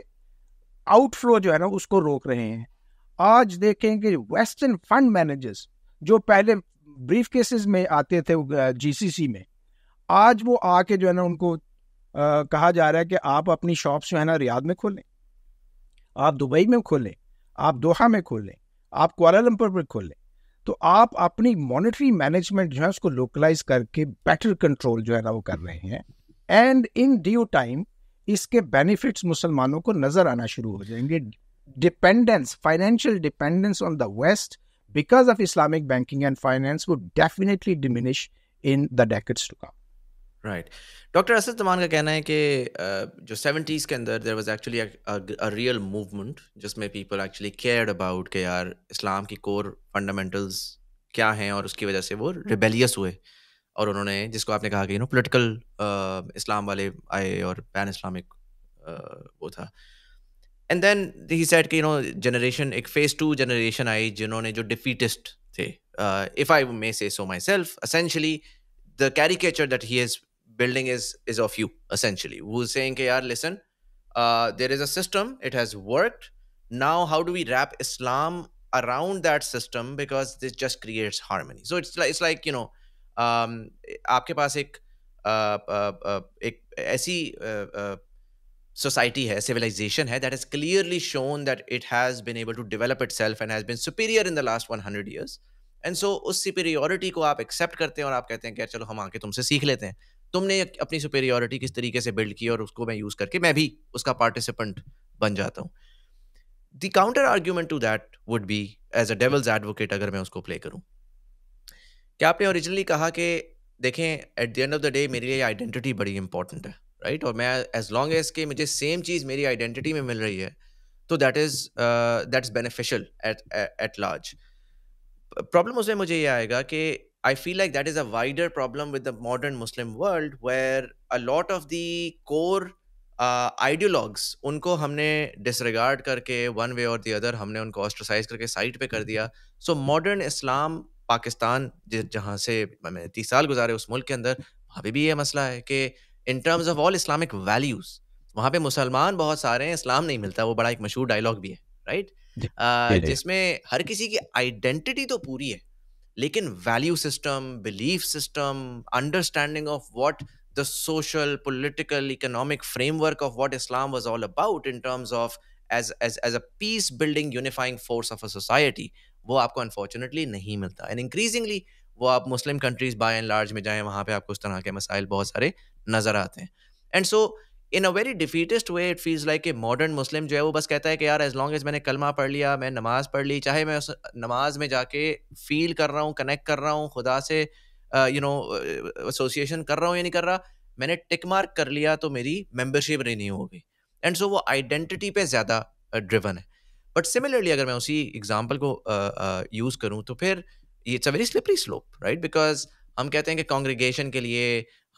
आउटफ्लो जो है ना उसको रोक रहे हैं। आज देखें कि वेस्टर्न फंड मैनेजर्स जो पहले ब्रीफ केसेस में आते थे जीसीसी में आज वो आके जो है ना उनको आ, कहा जा रहा है कि आप अपनी शॉप्स जो है ना रियाद में खोलें आप दुबई में खोलें आप दोहा में खोलें आप कुआलालंपुर में खोलें तो आप अपनी मॉनेटरी मैनेजमेंट जो है उसको लोकलाइज करके बेटर कंट्रोल जो है ना वो कर रहे हैं एंड इन ड्यू टाइम इसके बेनिफिट्स मुसलमानों को नज़र आना शुरू हो जाएँगे। Dependence financial dependence on the west because of Islamic banking and finance वो definitely diminish in the decades to come right doctor Asad Zaman का कहना है कि जो सेवेंटीज़ के अंदर there was actually a real movement जिसमें पीपल एक्चुअली केयर्ड अबाउट के यार इस्लाम की कोर फंडामेंटल्स क्या हैं और उसकी वजह से वो रिबेलियस हुए और उन्होंने जिसको आपने कहा कि यू नो पोलिटिकल इस्लाम वाले आए और पैन इस्लामिक वो था एंड देन ही सेड कि यू नो जनरेशन एक फ़ेज़ टू जनरेशन आई जिन्होंने जो डिफीटिस्ट थे if I may say so myself essentially the caricature that he is of you essentially who's saying okay yaar, listen uh, there is a system it has worked now how do we wrap islam around that system because this just creates harmony so it's like it's like you know um आपके पास एक uh, uh, uh, ऐसी society है civilization है that has clearly shown that it has been able to develop itself and has been superior in the last 100 years. And so, उस superiority को आप accept करते हैं और आप कहते हैं कि चलो, हम आके तुमसे सीख लेते हैं। तुमने अपनी सुपेरियोरिटी किस तरीके से बिल्ड की और उसको मैं यूज़ करके मैं भी उसका पार्टिसिपेंट बन जाता हूँ। The counter argument to that would be as a devil's advocate अगर मैं उसको प्ले करूँ। क्या आपने ओरिजिनली कहा कि, देखें at the end of the day मेरे लिए आइडेंटिटी बड़ी इंपॉर्टेंट है। राइट और मैं एज लॉन्ग एज के मुझे सेम चीज़ मेरी आइडेंटिटी में मिल रही है तो that is that's beneficial at at large problem उसमें मुझे ये आएगा कि I feel like that is a wider problem with the modern Muslim world where a lot of the core ideologues uh, उनको हमने डिसरिगार्ड करके वन वे और the other हमने उनको ऑस्ट्रोसाइज करके साइड पे कर दिया. सो मॉडर्न इस्लाम पाकिस्तान जहाँ से मैंने तीस साल गुजारे उस मुल्क के अंदर अभी भी ये मसला है कि in terms of all Islamic values वहाँ पे मुसलमान बहुत सारे हैं इस्लाम नहीं मिलता वो बड़ा एक मशहूर डायलॉग भी है राइट जिसमें हर किसी की आइडेंटिटी तो पूरी है लेकिन value system belief system understanding of what the social political economic framework of what islam was all about in terms of as as as a peace building unifying force of a society वो आपको unfortunately नहीं मिलता। And increasingly वो आप Muslim countries by and large में जाएँ वहाँ पे आपको उस तरह के मसाइल बहुत सारे नज़र आते हैं। And so in a very defeatist way it feels like a modern Muslim जो है, वो बस कहता है कि यार एज लॉन्ग एज मैंने कलमा पढ़ लिया, मैं नमाज़ पढ़ ली, चाहे मैं उस नमाज़ में जाके फील कर रहा हूँ कनेक्ट कर रहा हूँ, खुदा से यू नो एसोसिएशन कर रहा हूँ या नहीं कर रहा, मैंने टिक मार्क कर लिया तो मेरी मेंबरशिप रिन्यू हो गई। एंड सो वो आइडेंटिटी पे ज़्यादा ड्रिवन है। बट सिमिलरली अगर मैं उसी एग्ज़ाम्पल को यूज़ करूँ तो फिर it's a very slippery slope right because हम कहते हैं कि कॉन्ग्रीगेशन के लिए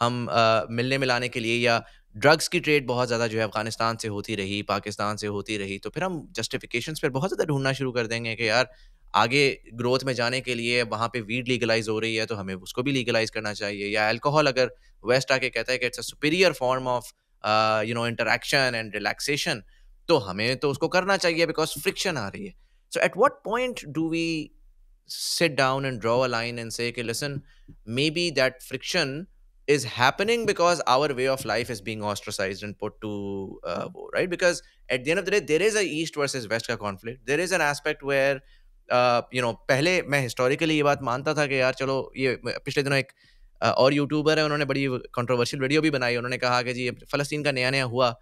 हम uh, मिलने मिलाने के लिए या ड्रग्स की ट्रेड बहुत ज़्यादा जो है अफ़गानिस्तान से होती रही पाकिस्तान से होती रही तो फिर हम जस्टिफिकेशन पर बहुत ज़्यादा ढूंढना शुरू कर देंगे कि यार आगे ग्रोथ में जाने के लिए वहाँ पे वीड लीगलाइज हो रही है तो हमें उसको भी लीगलाइज करना चाहिए या अल्कोहल अगर वेस्ट आके कहता है कि it's a superior form of you know interaction and relaxation तो हमें तो उसको करना चाहिए बिकॉज़ फ्रिक्शन आ रही है। So at what point do we sit down and draw a line and say, okay, listen, maybe that friction is happening because our way of life is being ostracized and put to uh, right because at the end of the day there is a east versus west का conflict there is an aspect where uh, you know पहले मैं historically ये बात मानता था कि यार चलो ये पिछले दिनों एक और यूट्यूबर है उन्होंने बड़ी कंट्रोवर्शियल वीडियो भी बनाई उन्होंने कहा कि जी फ़लस्तीन का नया नया हुआ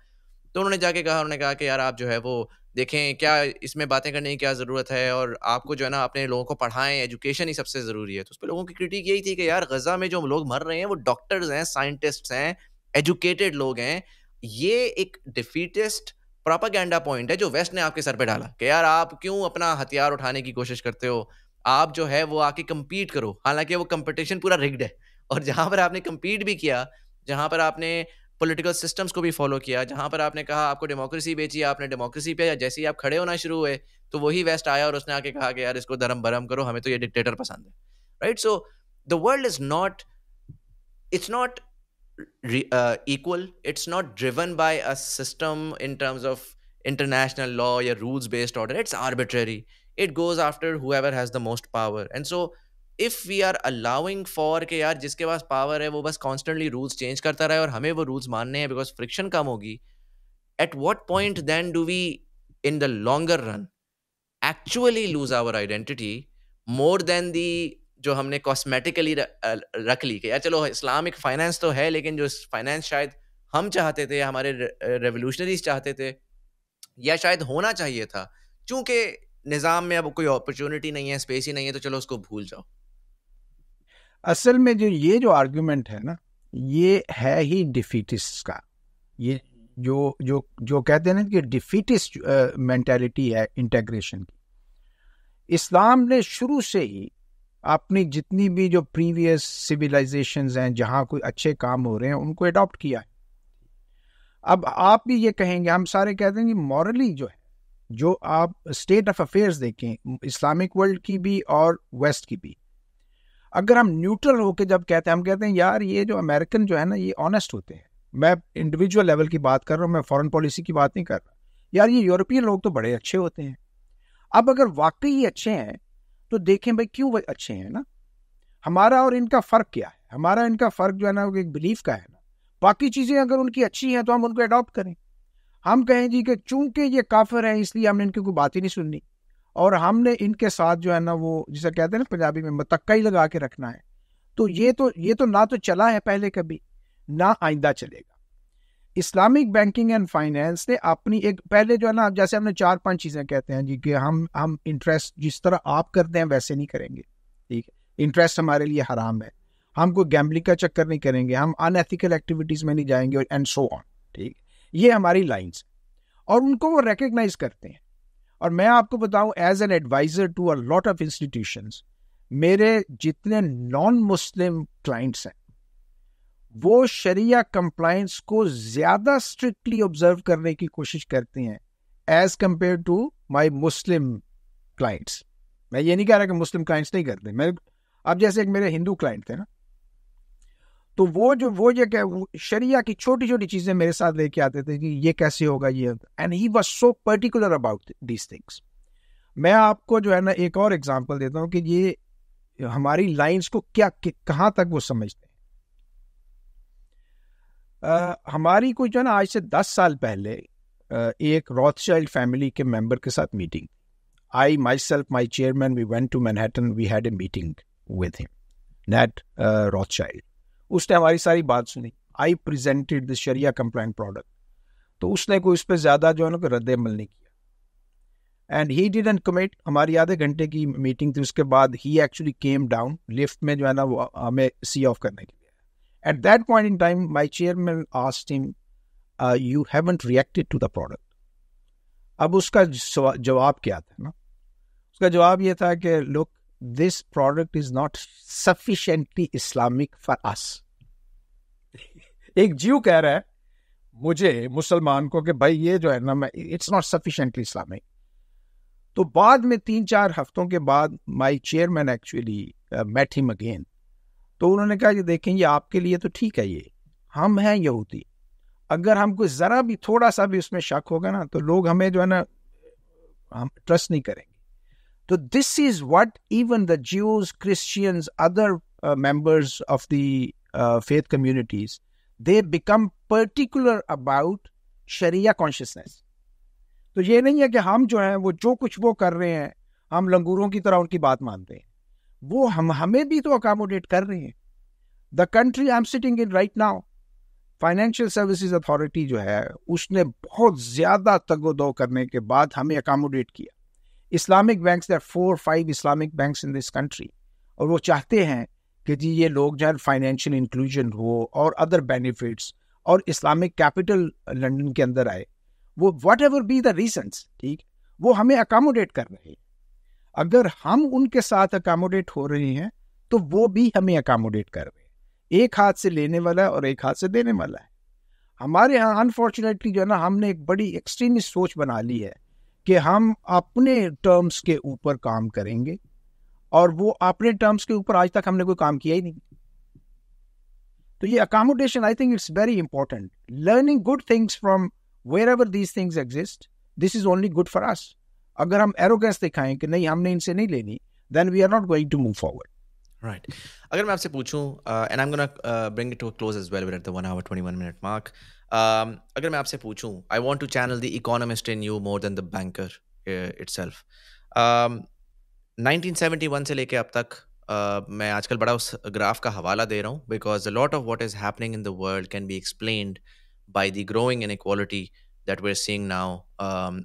तो उन्होंने जाके कहा, उन्होंने कहा कि, यार, आप जो है वो देखें, क्या इसमें बातें करने की क्या ज़रूरत है? और आपको जो है ना अपने लोगों को पढ़ाएँ, एजुकेशन ही सबसे ज़रूरी है। तो उस पर लोगों की क्रिटिक यही थी कि, यार, गज़ा में जो लोग मर रहे हैं, वो डॉक्टर्स हैं साइंटिस्ट हैं, एजुकेटेड लोग हैं। ये एक डिफीटेस्ट प्रोपागेंडा पॉइंट है जो वेस्ट ने आपके सर पे डाला कि, यार, आप क्यों अपना हथियार उठाने की कोशिश करते हो? आप जो है वो आके कम्पीट करो। हालाँकि वो कंपटीशन पूरा रिग्ड है। और जहाँ पर आपने कम्पीट भी किया, जहाँ पर आपने पॉलिटिकल सिस्टम्स को भी फॉलो किया। जहाँ पर आपने कहा, आपको डेमोक्रेसी बेची, आपने डेमोक्रेसी पे जैसे ही आप खड़े होना शुरू हुए तो वही वेस्ट आया और उसने आके कहा कि यार इसको धर्म भरम करो, हमें तो ये डिक्टेटर पसंद है। Right so the world is not it's not it's not driven by a system in terms of international law or rules based order. It's arbitrary. It goes after whoever has the most power. And so if we are allowing for के यार जिसके पास power है वो बस constantly rules change करता रहे और हमें वो रूल्स मानने हैं बिकॉज़ फ्रिक्शन कम होगी। At what point then do we in the longer run actually lose our identity more than the जो हमने कॉस्मेटिकली रख ली कि यार चलो इस्लामिक फाइनेंस तो है लेकिन जो फाइनेंस शायद हम चाहते थे या हमारे रेवोल्यूशनरीज चाहते थे या शायद होना चाहिए था चूँकि निज़ाम में अब कोई अपॉर्चुनिटी नहीं है स्पेस ही नहीं है तो चलो उसको भूल जाओ। असल में जो ये जो आर्ग्यूमेंट है ना, ये है ही डिफीटिस्ट का। ये जो जो जो कहते हैं ना कि डिफीटिस्ट मेंटालिटी है इंटेग्रेशन की। इस्लाम ने शुरू से ही अपनी जितनी भी जो प्रीवियस सिविलाइजेशन हैं, जहाँ कोई अच्छे काम हो रहे हैं, उनको अडॉप्ट किया है। अब आप भी ये कहेंगे, हम सारे कहते हैं कि मॉरली जो है, जो आप स्टेट ऑफ़ अफेयर्स देखें, इस्लामिक वर्ल्ड की भी और वेस्ट की भी अगर हम न्यूट्रल होकर जब कहते हैं, हम कहते हैं, यार, ये जो अमेरिकन जो है ना, ये ऑनेस्ट होते हैं। मैं इंडिविजुअल लेवल की बात कर रहा हूँ, मैं फॉरेन पॉलिसी की बात नहीं कर रहा। यार, ये यूरोपियन लोग तो बड़े अच्छे होते हैं। अब अगर वाकई ये अच्छे हैं तो देखें भाई, क्यों अच्छे हैं ना? हमारा और इनका फ़र्क क्या है? हमारा इनका फ़र्क जो है ना एक बिलीफ का है ना। बाकी चीज़ें अगर उनकी अच्छी हैं तो हम उनको अडॉप्ट करें। हम कहें जी कि चूँकि ये काफिर हैं, इसलिए हमने इनकी कोई बात ही नहीं सुननी और हमने इनके साथ जो है ना वो, जिसे कहते हैं ना पंजाबी में मतक्का ही लगा के रखना है। तो ये तो ये तो ना तो चला है पहले कभी, ना आइंदा चलेगा। इस्लामिक बैंकिंग एंड फाइनेंस ने अपनी एक, पहले जो है ना, जैसे हमने चार पाँच चीज़ें कहते हैं जी, कि हम हम इंटरेस्ट जिस तरह आप करते हैं वैसे नहीं करेंगे। ठीक है? इंटरेस्ट हमारे लिए हराम है। हम कोई गैम्बलिंग का चक्कर नहीं करेंगे, हम अनएथिकल एक्टिविटीज़ में नहीं जाएँगे एंड सो ऑन ठीक ये हमारी लाइन्स और उनको वो रिकग्नाइज करते हैं। और मैं आपको बताऊँ as an advisor to a lot of institution मेरे जितने नॉन मुस्लिम क्लाइंट्स हैं, वो शरिया कंप्लायंस को ज़्यादा स्ट्रिक्टली ऑब्ज़र्व करने की कोशिश करते हैं as compare to my Muslim clients मैं ये नहीं कह रहा कि मुस्लिम क्लाइंट्स नहीं करते। मैं, अब जैसे एक मेरे हिंदू क्लाइंट थे ना तो वो जो वो ये क्या शरिया की छोटी छोटी चीज़ें मेरे साथ लेके आते थे कि ये कैसे होगा ये and he. Was so particular about these things मैं आपको जो है ना एक और एग्ज़ाम्पल देता हूँ कि ये हमारी लाइंस को क्या कहाँ तक वो समझते हैं। हमारी कोई जो है ना आज से दस साल पहले uh, एक रॉथचाइल्ड फैमिली के मेंबर के साथ meeting I myself my chairman we went to Manhattan we had a meeting with him Nat Rothschild उसने हमारी सारी बात सुनी। I presented the Shariah compliant product तो उसने कोई उस पर ज़्यादा जो है ना रद्द अमल नहीं किया। And he did and commit हमारी आधे घंटे की मीटिंग थी, उसके बाद ही एक्चुअली केम डाउन लिफ्ट में जो है ना वो हमें सी ऑफ़ करने के लिए। At that point in time my chairman asked him you haven't reacted to the product अब उसका जवाब क्या था ना? उसका जवाब ये था कि look this product is not sufficiently Islamic for us. एक जीव कह रहा है, मुझे मुसलमान को कि भाई ये जो है ना, मैं इट्स नॉट सफिशिएंटली इस्लामिक तो बाद में तीन चार हफ्तों के बाद my chairman actually met him again तो उन्होंने कहा कि देखें, ये आपके लिए तो ठीक है ये। हम हैं यहूदी। अगर हमको ज़रा भी, थोड़ा सा भी उसमें शक होगा ना तो लोग हमें जो है ना, हम ट्रस्ट नहीं करेंगे. So this is what even the Jews, Christians, other uh, members of the uh, they become particular about Sharia consciousness. तो ये नहीं है कि हम जो हैं वो जो कुछ वो कर रहे हैं हम लंगूरों की तरह उनकी बात मानते हैं। वो हम हमें भी तो अकोमोडेट कर रहे हैं। The country I am sitting in right now financial services authority जो है उसने बहुत ज़्यादा तगोदो करने के बाद हमें अकोमोडेट किया। Islamic banks there four five Islamic banks in this country और वो चाहते हैं कि जी ये लोग जो है फाइनेंशियल इंक्लूजन हो और अदर बेनिफिट्स और इस्लामिक कैपिटल लंदन के अंदर आए। वो whatever be the reasons ठीक? वो हमें अकोमोडेट कर रहे हैं। अगर हम उनके साथ अकोमोडेट हो रहे हैं तो वो भी हमें अकोमोडेट कर रहे हैं। एक हाथ से लेने वाला है और एक हाथ से देने वाला है। हमारे यहाँ अनफॉर्चुनेटली जो है ना, हमने एक बड़ी एक्सट्रीमिस्ट सोच बना ली है कि हम अपने टर्म्स के ऊपर काम करेंगे और वो अपने टर्म्स के ऊपर आज तक हमने कोई काम किया ही नहीं। तो ये accommodation I think it's very important learning good things from wherever these things exist this is only good for us अगर हम एरोगेंस दिखाएँ कि नहीं, हमने इनसे नहीं लेनी then we are not going to move forward right अगर मैं आपसे पूछूँ and I am gonna bring it to close as well at the 1 hour 21 minute mark Um, अगर मैं आपसे पूछूँ I want to channel the economist in you more than the banker itself nineteen one से लेके अब तक uh, मैं आजकल बड़ा उस ग्राफ का हवाला दे रहा हूँ because lot of what is happening in the world can be explained by the growing inequality that we seeing now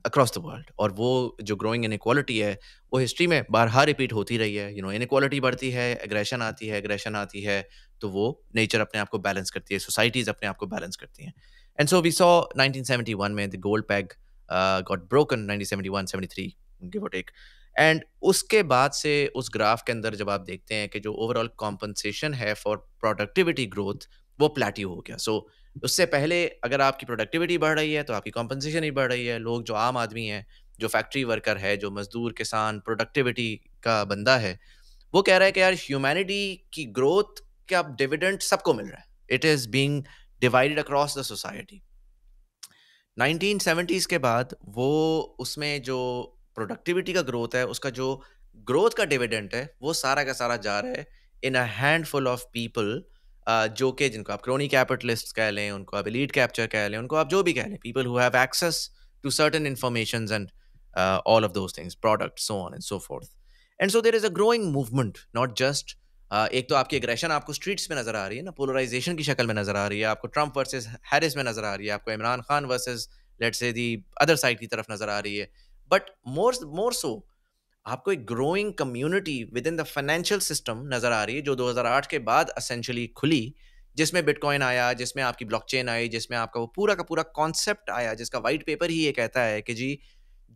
across the world और वो जो ग्रोइंग इन इक्वालिटी है वो हिस्ट्री में बारहा रिपीट होती रही है. यू नो इनक्वालिटी बढ़ती है एग्रेशन आती है एग्रेशन आती है तो वो नेचर अपने आप को बैलेंस करती है सोसाइटीज़ अपने आप को बैलेंस करती हैं. And so we saw 1971 में the gold peg uh, got broken 1971 73 give or take. And उसके बाद से उस ग्राफ के अंदर जब आप देखते हैं कि जो ओवरऑल कॉम्पनसेशन है फॉर प्रोडक्टिविटी ग्रोथ वो प्लेट्यू हो गया। सो so, उससे पहले अगर आपकी प्रोडक्टिविटी बढ़ रही है तो आपकी कॉम्पनसेशन ही बढ़ रही है। लोग जो आम आदमी हैं जो फैक्ट्री वर्कर है जो मजदूर किसान प्रोडक्टिविटी का बंदा है वो कह रहा है कि यार ह्यूमैनिटी की ग्रोथ का डिविडेंट सबको मिल रहा है? It is being divided across the society 1970s के बाद वो उसमें जो प्रोडक्टिविटी का ग्रोथ है, उसका जो ग्रोथ का डिविडेंट है, वो सारा का सारा जा रहा है in a handful of people जो कि जिनको आप क्रोनी कैपिटलिस्ट कह लें, उनको आप लीड कैप्चर कह लें, उनको आप जो भी कह लें people who have access to certain information and all of those things product so on and so forth and so there is a growing movement not just एक तो आपकी एग्रेशन आपको स्ट्रीट्स में नज़र आ रही है ना पोलराइजेशन की शक्ल में नज़र आ रही है, आपको ट्रंप वर्सेस हैरिस में नज़र आ रही है, आपको Imran Khan versus let's say the other side की तरफ़ नज़र आ रही है। बट मोर मोर सो आपको एक growing community within the financial system नज़र आ रही है, जो 2008 के बाद असेंशली खुली, जिसमें बिटकॉइन आया, जिसमें आपकी ब्लॉकचेन आई, जिसमें आपका वो पूरा का पूरा कॉन्सेप्ट आया, जिसका वाइट पेपर ही ये कहता है कि जी,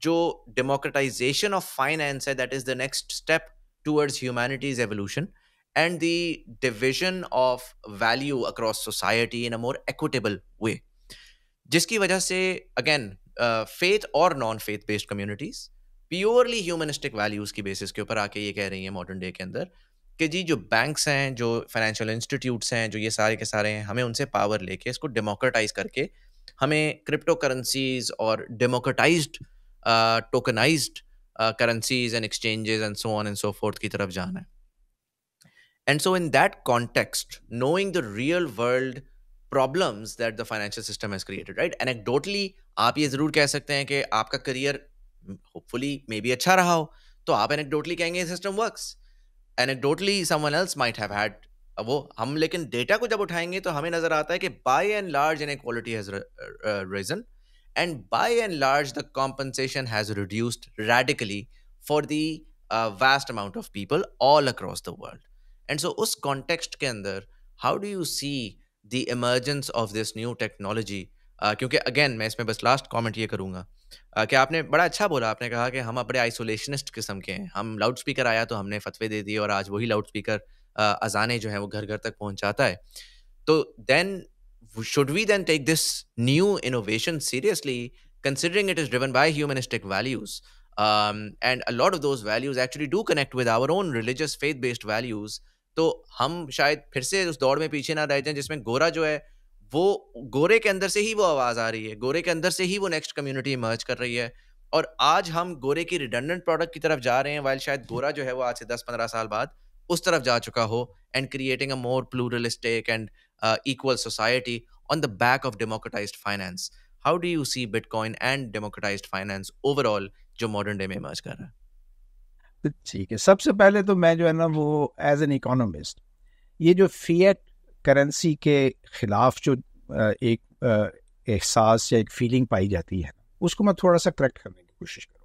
जो डेमोक्रेटाइजेशन ऑफ़ फाइनेंस है that is the next step towards humanity's evolution and the division of value across society in a more equitable way. जिसकी वजह से अगेन फेथ और non faith based communities purely humanistic values की basis के ऊपर आके ये कह रही हैं मॉडर्न डे के अंदर कि जी, जो बैंक्स हैं, जो फाइनेंशियल इंस्टीट्यूट्स हैं, जो ये सारे के सारे हैं, हमें उनसे पावर लेके इसको डेमोक्रेटाइज करके हमें क्रिप्टो करेंसीज और democratized tokenized currencies and exchanges and so on and so forth की तरफ़ जाना है। And so, in that context, knowing the real world problems that the financial system has created, right? Anecdotally, आप ये ज़रूर कह सकते हैं कि आपका करियर होपफुली मे बी अच्छा रहा हो तो आप एनेक्डोटली कहेंगे system works anecdotally someone else might have had वो हम लेकिन डेटा को जब उठाएँगे तो हमें नज़र आता है कि by and large inequality has risen and by and large the compensation has reduced radically for the vast amount of people all across the world and so उस कॉन्टेक्स्ट के अंदर how do you see the emergence of this new technology क्योंकि again मैं इसमें बस last comment ये करूँगा। Uh, कि आपने बड़ा अच्छा बोला। आपने कहा कि हम अपने आइसोलेशनिस्ट किस्म के हैं। हम लाउड स्पीकर आया तो हमने फतवे दे दिए और आज वही लाउड स्पीकर uh, अजाने जो हैं वो घर घर तक पहुँचाता है। तो then should we then take this new innovation seriously considering it is driven by humanistic values and a of those values actually do connect with our own religious faith based values तो हम शायद फिर से उस दौड़ में पीछे ना रह जाए, जिसमें गोरा जो है, वो गोरे के अंदर से ही वो आवाज़ आ रही है, गोरे के अंदर से ही वो नेक्स्ट कम्युनिटी इमर्ज कर रही है। और आज हम गोरे की रिडंडेंट प्रोडक्ट की तरफ़ जा रहे हैं वाइल शायद गोरा जो है वो आज से दस पंद्रह साल बाद उस तरफ़ जा चुका हो and creating a more pluralistic and equal society on the back of democratized finance how do you see Bitcoin and democratize finance overall जो मॉडर्न डे में इमर्ज कर रहा है? ठीक है। सबसे पहले तो मैं जो है ना वो एज एन इकोनॉमिस्ट ये जो फियट करेंसी के खिलाफ जो एक एहसास या एक फीलिंग पाई जाती है उसको मैं थोड़ा सा करेक्ट करने की कोशिश करूँगा।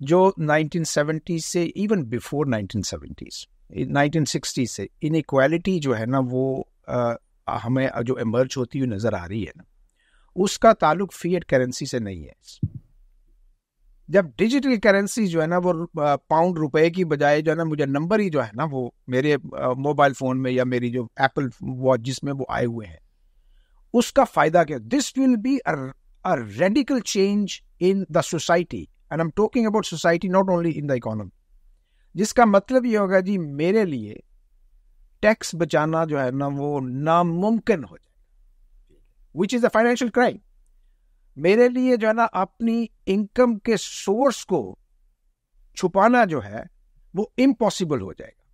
जो 1970 से इवन बिफोर 1970s 1960 से इनक्वालिटी जो है ना वो आ, हमें जो एमर्ज होती हुई नज़र आ रही है ना उसका ताल्लुक फियट करेंसी से नहीं है। जब डिजिटल करेंसी जो है ना, वो पाउंड रुपए की बजाय जो है ना, मुझे नंबर ही जो है ना, वो मेरे मोबाइल फ़ोन में या मेरी जो एप्पल वॉच जिसमें वो आए हुए हैं, उसका फ़ायदा क्या? This will be a radical change in the society and I am talking about society not only in the economy जिसका मतलब ये होगा जी, मेरे लिए टैक्स बचाना जो है ना, वो नामुमकिन हो जाएगा। Which is a financial crime मेरे लिए जो है ना, अपनी इनकम के सोर्स को छुपाना जो है, वो इम्पॉसिबल हो जाएगा।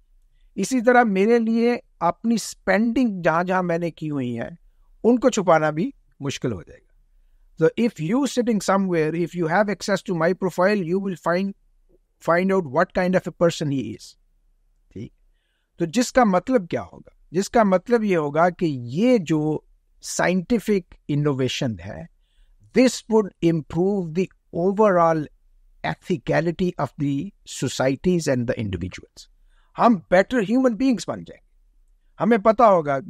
इसी तरह मेरे लिए अपनी स्पेंडिंग जहाँ जहाँ मैंने की हुई है, उनको छुपाना भी मुश्किल हो जाएगा। तो if you sitting somewhere if you have access to my profile you will find find out what kind of a person he is ठीक? तो जिसका मतलब क्या होगा? जिसका मतलब ये होगा कि ये जो साइंटिफिक इनोवेशन है this would improve the overall ethicality of the societies and the individuals. हम बेटर ह्यूमन बींग्स बन जाएँगे। हमें पता होगा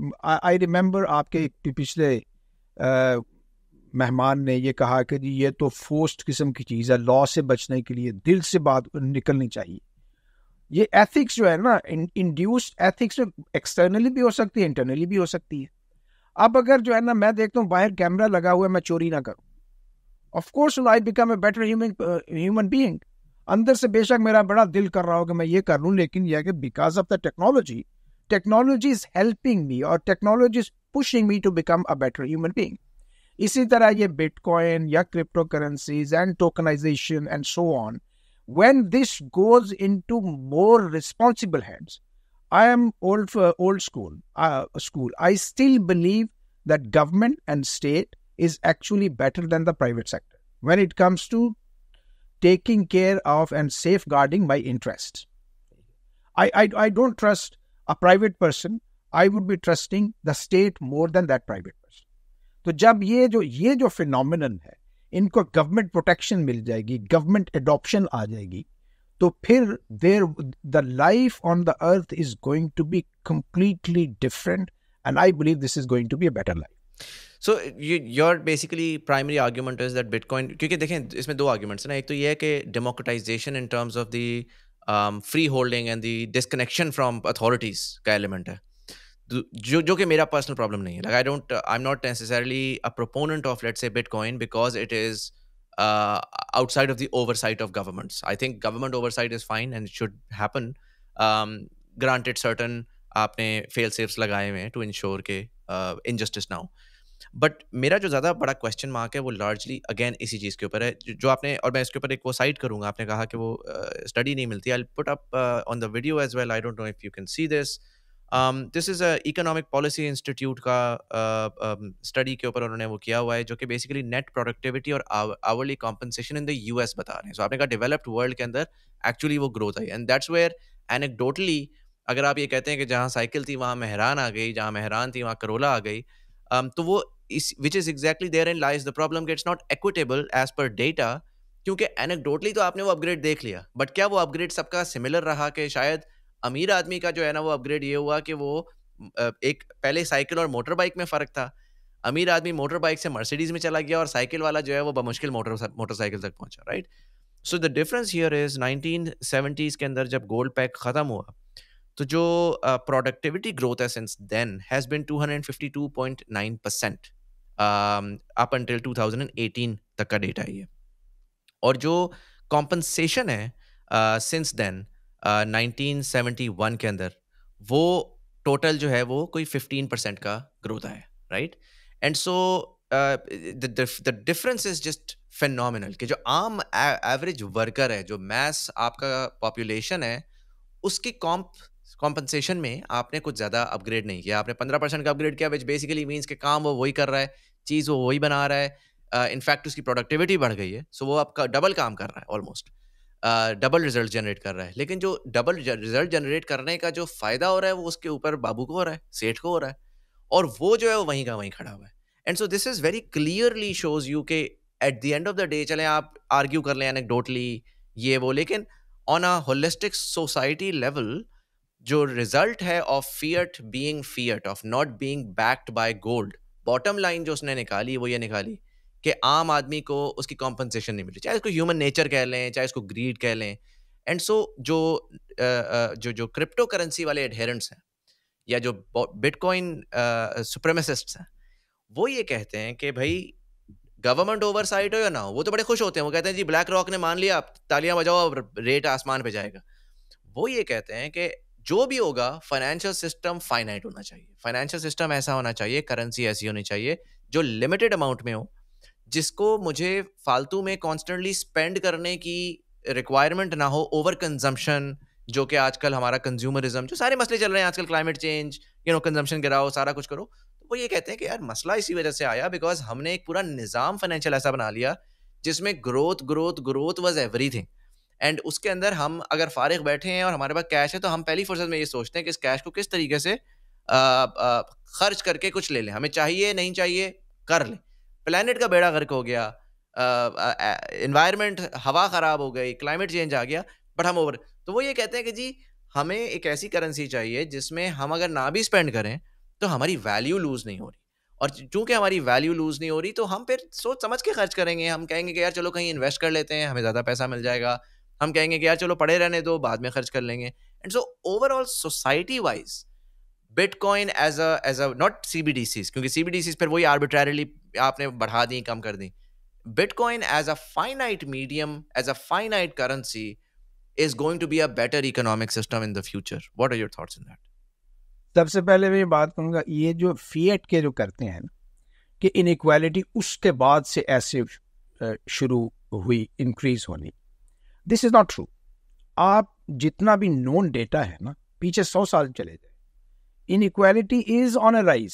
आई रिमेम्बर आपके पिछले मेहमान ने ये कहा कि ये तो फोस्ट किस्म की चीज़ है लॉ से बचने के लिए दिल से बात निकलनी चाहिए। ये एथिक्स जो है ना इंड्यूस्ड एथिक्स एक्सटर्नली भी हो सकती है इंटरनली भी हो सकती है। अब अगर जो है ना, मैं देखता हूँ, बाहर कैमरा लगा हुआ है, मैं चोरी ना करूँ। Of course I become a better human being अंदर से बेशक मेरा बड़ा दिल कर रहा हो कि मैं ये कर लूँ लेकिन यह कि because of the technology technology is helping me और technology is pushing me to become a better human being इसी तरह ये बिटकॉइन या crypto currencies and tokenization and so on when this goes into more responsible hands i am old uh, old school uh, school. I still believe that government and state is actually better than the private sector when it comes to taking care of and safeguarding my interests. I, I, I don't trust a private person, I would be trusting the state more than that private person. तो जब ये जो ये जो phenomenon है इनको government protection मिल जाएगी government adoption आ जाएगी तो फिर there the life on the earth is going to be completely different and I believe this is going to be a better life so your basically primary argument is that Bitcoin क्योंकि देखें इसमें दो arguments हैं ना एक तो ये है कि democratization in terms of the free holding and the disconnection from authorities का एलिमेंट है जो जो कि मेरा पर्सनल प्रॉब्लम नहीं है like I don't I am not necessarily a proponent of let's say Bitcoin because it is uh, outside of the oversight of governments. I think government oversight is fine and it should happen. Um, granted, certain आपने fail safes लगाए हुए हैं to ensure के injustice now but मेरा जो ज़्यादा बड़ा question mark है वो लार्जली अगेन इसी चीज़ के ऊपर है। जो आपने और मैं इसके ऊपर एक वो साइट करूँगा। आपने कहा कि वो स्टडी uh, नहीं मिलती। I put up on the video as well I don't know if you can see this this is a economic policy institute का स्टडी uh, um, के ऊपर उन्होंने वो किया हुआ है जो कि बेसिकली नेट प्रोडक्टिविटी और hourly compensation in the US बता रहे हैं। सो so, आपने कहा डेवलप्ड वर्ल्ड के अंदर एक्चुअली वो ग्रोथ आई। एंड दैट्स वेयर एनेक्डोटली अगर आप ये कहते हैं कि जहाँ साइकिल थी वहाँ मेहरान आ गई जहाँ मेहरान थी वहाँ करोला आ गई um, तो वो इस which is exactly therein lies the problem gets not equitable as per data क्योंकि एनेक्डोटली तो आपने वो अपग्रेड देख लिया बट क्या वो अपग्रेड सबका सिमिलर रहा कि शायद अमीर आदमी का जो है ना वो अपग्रेड ये हुआ कि वो एक पहले साइकिल और मोटर बाइक में फ़र्क था। अमीर आदमी मोटर बाइक से मर्सिडीज में चला गया और साइकिल वाला जो है वो बमुश्किल मोटर मोटरसाइकिल तक पहुँचा right so the difference here is nineteen के अंदर जब गोल्ड पैक ख़त्म हुआ तो जो प्रोडक्टिविटी ग्रोथ है since then has been 252.9 percent up until 2018 तक का डेटा है ये। और जो कॉम्पनसेशन है सिंस देन 1971 के अंदर, वो टोटल जो है वो कोई 15 परसेंट का ग्रोथ आया right and so the difference is just phenomenal कि जो आम एवरेज वर्कर है, जो मैस आपका पॉपुलेशन है, उसकी कॉम्प कॉम्पनसेशन में आपने कुछ ज़्यादा अपग्रेड नहीं किया। आपने पंद्रह परसेंट का अपग्रेड किया विच बेसिकली मीन्स के काम वो वही कर रहा है चीज़ वो वही बना रहा है इनफैक्ट uh, उसकी प्रोडक्टिविटी बढ़ गई है सो so वो आपका डबल काम कर रहा है ऑलमोस्ट डबल रिज़ल्ट जनरेट कर रहा है। लेकिन जो डबल रिज़ल्ट जनरेट करने का जो फ़ायदा हो रहा है वो उसके ऊपर बाबू को हो रहा है सेठ को हो रहा है और वो जो है वो वहीं का वहीं खड़ा हुआ है। And so this is very clearly shows you के at the end of the day चले आप आर्ग्यू कर लें एनेक्डोटली ये वो लेकिन on a holistic society level जो रिज़ल्ट है of fiat being fiat of not being backed by gold bottom line जो उसने निकाली, वो ये निकाली कि आम आदमी को उसकी कॉम्पनसेशन नहीं मिली। चाहे उसको ह्यूमन नेचर कह लें, चाहे उसको ग्रीड कह लें। एंड सो जो जो जो क्रिप्टो करेंसी वाले एडहेरेंट्स हैं, या जो बिटकॉइन सुप्रेमेसिस्ट हैं, वो ये कहते हैं कि भाई गवर्नमेंट ओवरसाइट हो या ना हो, वो तो बड़े खुश होते हैं। वो कहते हैं, जी ब्लैक रॉक ने मान लिया आप तालियाँ बजाओ रेट आसमान पे जाएगा। वो ये कहते हैं कि जो भी होगा फाइनेंशियल सिस्टम फाइनाइट होना चाहिए। फाइनेंशियल सिस्टम ऐसा होना चाहिए करेंसी ऐसी होनी चाहिए, जो लिमिटेड अमाउंट में हो, जिसको मुझे फालतू में कॉन्स्टेंटली स्पेंड करने की रिक्वायरमेंट ना हो ओवर कंजम्पशन जो कि आजकल हमारा कंज्यूमरिज्म जो सारे मसले चल रहे हैं आजकल climate change you know consumption गिराओ सारा कुछ करो। तो वो ये कहते हैं कि यार, मसला इसी वजह से आया बिकॉज़ हमने एक पूरा निज़ाम फाइनेंशियल ऐसा बना लिया, जिसमें growth growth growth was everything and उसके अंदर हम अगर फारिग बैठे हैं और हमारे पास कैश है तो हम पहली फुर्सत में ये सोचते हैं कि इस कैश को किस तरीके से खर्च करके कुछ ले लें। हमें चाहिए, नहीं चाहिए, कर लें। प्लानट का बेड़ा गर्क हो गया इन्वायरमेंट हवा ख़राब हो गई क्लाइमेट चेंज आ गया बट हम ओवर तो वो ये कहते हैं कि जी, हमें एक ऐसी करेंसी चाहिए जिसमें हम अगर ना भी स्पेंड करें तो हमारी वैल्यू लूज़ नहीं हो रही। और चूँकि हमारी वैल्यू लूज़ नहीं हो रही तो हम फिर सोच समझ के खर्च करेंगे। हम कहेंगे कि यार चलो कहीं इन्वेस्ट कर लेते हैं, हमें ज़्यादा पैसा मिल जाएगा। हम कहेंगे कि यार चलो पड़े रहने दो, बाद में खर्च कर लेंगे। And so overall society wise bitcoin as a as a not CBDC क्योंकि सीबीडीसी फिर वही आर्बिट्ररली आपने बढ़ा दी, कम कर दी। Bitcoin as a finite medium as a finite currency is going to be a better economic system in the future. What are your thoughts on that? सबसे पहले मैं ये बात कहूँगा, ये जो फीएट के जो करते हैं कि इनक्वालिटी उसके बाद से ऐसे शुरू हुई इंक्रीज होनी। दिस इज़ नॉट ट्रू आप जितना भी नोन डेटा है ना पीछे सौ साल चले जाए inequality is on a rise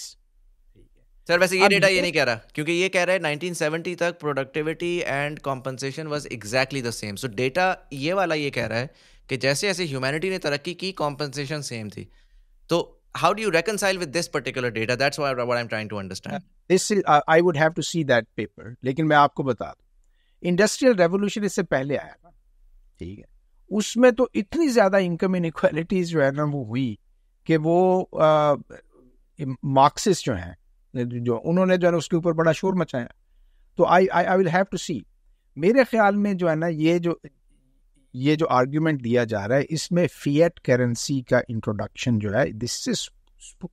sir वैसे ये डेटा ये नहीं कह रहा क्योंकि ये कह रहा है 1970 तक productivity and compensation was exactly the same so data ये वाला ये कह रहा है कि जैसे जैसे ह्यूमैनिटी ने तरक्की की कॉम्पनसेशन सेम थी। तो how do you reconcile with this particular data? That's what, what i'm trying to understand. This is uh, i would have to see that paper लेकिन मैं आपको बता दूँ। इंडस्ट्रियल रेवोल्यूशन इससे पहले आया था। ठीक है। उसमें तो इतनी ज़्यादा इनकम इनक्वालिटीज जो है ना वो हुई कि वो मार्क्सिस्ट जो हैं, जो उन्होंने जो है उसके ऊपर बड़ा शोर मचाया। तो I I I will have to see मेरे ख्याल में जो है ना ये जो ये जो आर्ग्यूमेंट दिया जा रहा है, इसमें फियट करेंसी का इंट्रोडक्शन जो है this is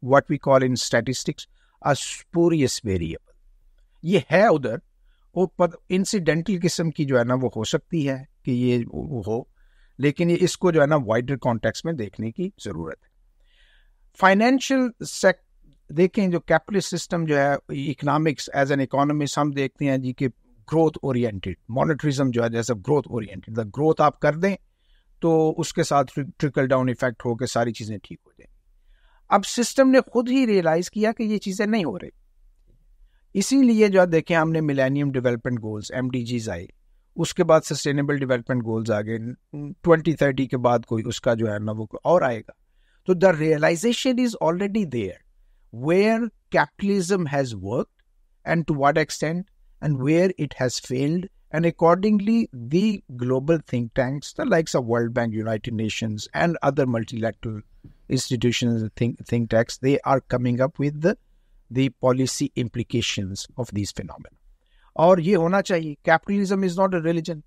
what we call in statistics a spurious variable ये है उधर, वो इंसिडेंटल किस्म की जो है ना वो हो सकती है। कि ये हो। लेकिन ये इसको जो है ना वाइडर कॉन्टेक्स्ट में देखने की ज़रूरत है। फाइनेंशियल सेक्ट देखें जो कैपिटलिस्ट सिस्टम जो है इकोनॉमिक्स एज एन इकोनॉमिस्ट हम देखते हैं जी कि ग्रोथ ओरिएंटेड मॉनिटरिज्म जो है जैसे ग्रोथ ओरिएंटेड ग्रोथ आप कर दें तो उसके साथ ट्रिकल डाउन इफ़ेक्ट होकर सारी चीज़ें ठीक हो जाएँगी। अब सिस्टम ने खुद ही रियलाइज़ किया कि ये चीज़ें नहीं हो रही। इसीलिए जो देखें हमने मिलेनियम डेवलपमेंट गोल्स एम आए। उसके बाद सस्टेनेबल डेवलपमेंट गोल्स आ गए ट्वेंटी थर्टी के बाद कोई उसका जो है ना वो और आएगा तो the realization is already there where capitalism has work and to what extent and where it has failed. And accordingly, the global think tanks, the likes of World Bank, United Nations, and other multilateral institutions and think, think tanks, they are coming up with the, the policy implications of these phenomena. और ये होना चाहिए। Capitalism is not a religion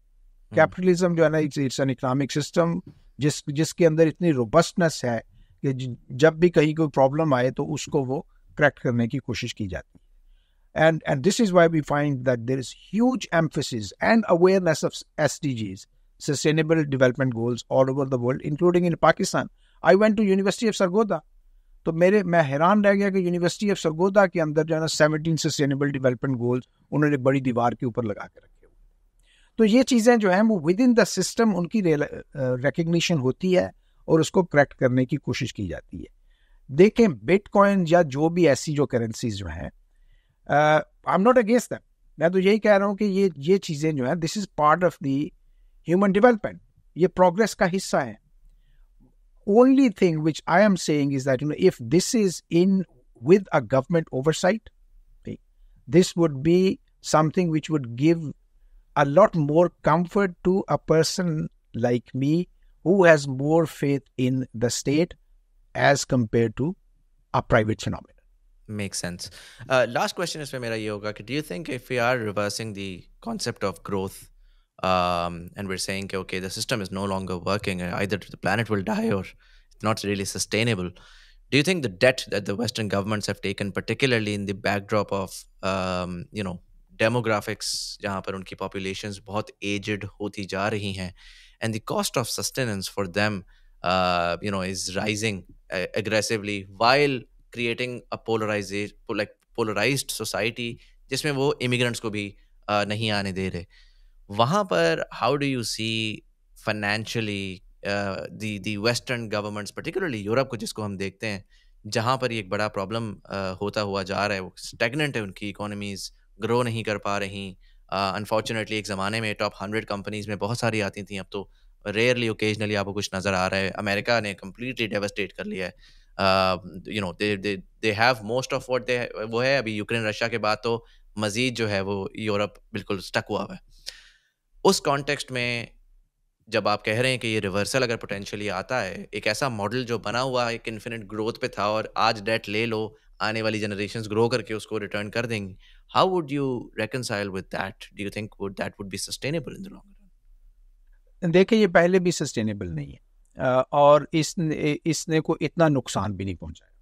capitalism जो है ना it's an economic system जिस जिसके अंदर इतनी रोबस्टनेस है कि जब भी कहीं कोई प्रॉब्लम आए तो उसको वो क्रैक करने की कोशिश की जाती है। And and this is why we find that there is huge emphasis and awareness of S D Gs sustainable development goals all over the world including in Pakistan I went to university of Sargodha तो मेरे, मैं हैरान रह गया कि university of Sargodha के अंदर जो है ना सेवनटीन सस्टेनेबल डेवलपमेंट गोल्स उन्होंने बड़ी दीवार के ऊपर लगा के रखे हुए तो ये चीज़ें जो हैं, वो विद इन द सिस्टम उनकी रिकग्निशन होती है और उसको करेक्ट करने की कोशिश की जाती है। देखें बिटकॉइन या जो भी ऐसी जो करेंसीज जो हैं I am not against them मैं तो यही कह रहा हूँ कि ये ये चीज़ें जो है this is part of the human development ये प्रोग्रेस का हिस्सा है। Only thing which I am saying is that you know if this is in with a government oversight, this would be something which would give a lot more comfort to a person like me who has more faith in the state as compared to a private phenomenon. Makes sense. Uh, last question is for mera ye hoga do you think if we are reversing the concept of growth um, and we're saying okay the system is no longer working either the planet will die or it's not really sustainable do you think the debt that the western governments have taken particularly in the backdrop of um, you know demographics जहाँ पर उनकी populations बहुत aged होती जा रही हैं and the cost of sustenance for them uh, you know is rising uh, aggressively while creating a polarise like polarised society जिसमें वो इमिग्रेंट्स को भी uh, नहीं आने दे रहे वहाँ पर how do you see financially the the western governments particularly Europe को जिसको हम देखते हैं जहाँ पर ये एक बड़ा प्रॉब्लम uh, होता हुआ जा रहा है वो स्टेगनेंट है उनकी इकोनॉमीज ग्रो नहीं कर पा रही। अनफॉर्चुनेटली uh, एक ज़माने में टॉप हंड्रेड कंपनीज़ में बहुत सारी आती थी अब तो रेयरली ओकेजनली आपको कुछ नज़र आ रहा है। अमेरिका ने कम्प्लीटली डेवस्टेट कर लिया है। You know they they have most of what they वो है अभी यूक्रेन रशिया के बाद तो मजीद जो है वो यूरोप बिल्कुल स्टक हुआ हुआ है। उस कॉन्टेक्स्ट में जब आप कह रहे हैं कि ये रिवर्सल अगर पोटेंशियली आता है, एक ऐसा मॉडल जो बना हुआ एक इन्फिनिट ग्रोथ पे था और आज डेट ले लो, आने वाली जनरेशन ग्रो करके उसको रिटर्न कर देंगे how would you reconcile with that do you think would that would be sustainable in the long run देखिए, ये पहले भी सस्टेनेबल नहीं है। और इसने इसने को इतना नुकसान भी नहीं पहुँचाया।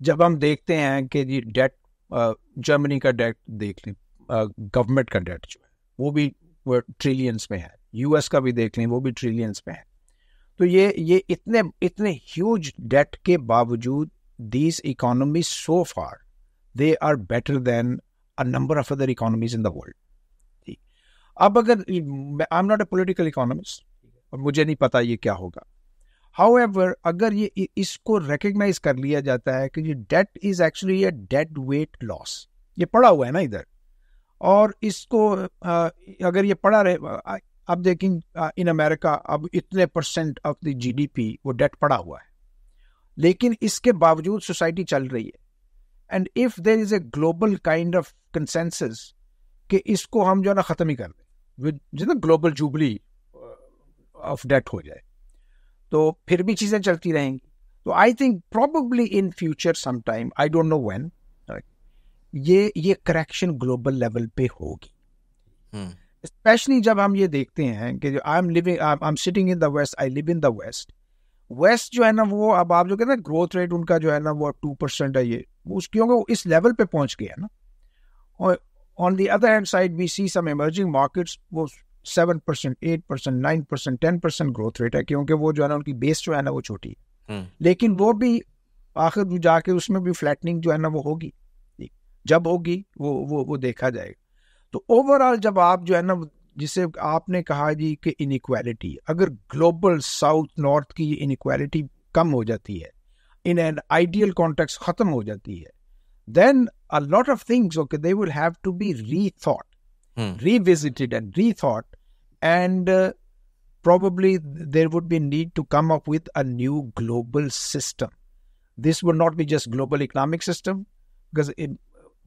जब हम देखते हैं कि जी डेट जर्मनी का डेट देख लें गवर्नमेंट का डेट जो है, वो भी वो ट्रिलियंस में है। यूएस का भी देख लें, वो भी ट्रिलियंस में है। तो ये ये इतने इतने ह्यूज डेट के बावजूद these economy so far they are better than a number of other economies in the world अब अगर I am not a political economist और मुझे नहीं पता ये क्या होगा। हाउ एवर अगर ये इसको रिकग्नाइज कर लिया जाता है कि ये debt is actually a dead weight loss ये पड़ा हुआ है ना इधर? और इसको अगर ये पड़ा रहे अब देखें इन अमेरिका, अब इतने परसेंट ऑफ़ द जीडीपी वो डेट पड़ा हुआ है। लेकिन इसके बावजूद सोसाइटी चल रही है। And if there is a global kind of consensus कि इसको हम जो है ना ख़त्म ही कर दें जितना ग्लोबल जुबली ऑफ़ डेट हो जाए तो फिर भी चीज़ें चलती रहेंगी। तो I think probably in future some time, I don't know when ये ये करेक्शन ग्लोबल लेवल पे होगी। Specially hmm. जब हम ये देखते हैं कि I am living I am sitting in the west I live in the west west जो है ना वो अब आप जो कहते हैं ग्रोथ रेट उनका जो है ना वो टू परसेंट है ये। उसकी क्योंकि वो इस लेवल पे पहुँच गया ना। और on the other hand side we see some emerging markets वो seven percent eight percent nine percent ten percent growth rate है क्योंकि वो जो है ना उनकी बेस जो है ना वो छोटी है। हम्म। लेकिन वो भी आखिर जाके उसमें भी फ्लैटनिंग जो है ना वो होगी। जब होगी वो वो वो देखा जाएगा। तो ओवरऑल जब आप जो है ना जिसे आपने कहा जी कि इनक्वालिटी अगर ग्लोबल साउथ नॉर्थ की इनक्वालिटी कम हो जाती है इन एन आइडियल कॉन्टेक्स्ट खत्म हो जाती है then a lot of things okay they will have to be rethought revisited and rethought and probably there would be need to come up with a new global system this would not be just global economic system because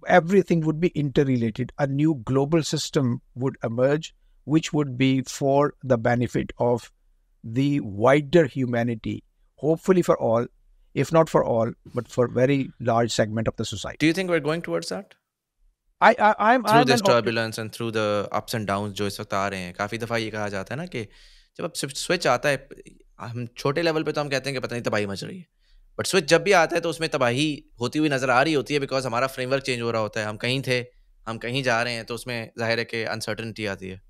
everything would be interrelated a new global system would emerge which would be for the benefit of the wider humanity hopefully for all if not for all, but for very large segment of the society. Do you think we're going towards that? I, I I'm through I'm this turbulence and through the ups and downs जो इस वक्त आ रहे हैं काफ़ी दफ़ा ये कहा जाता है ना कि जब अब स्विच आता है हम छोटे लेवल पे तो हम कहते हैं कि पता नहीं तबाही मच रही है बट स्विच जब भी आता है तो उसमें तबाही होती हुई नज़र आ रही होती है बिकॉज़ हमारा फ्रेमवर्क चेंज हो रहा होता है। हम कहीं थे, हम कहीं जा रहे हैं तो उसमें ज़ाहिर है कि अनसर्टनिटी आती है।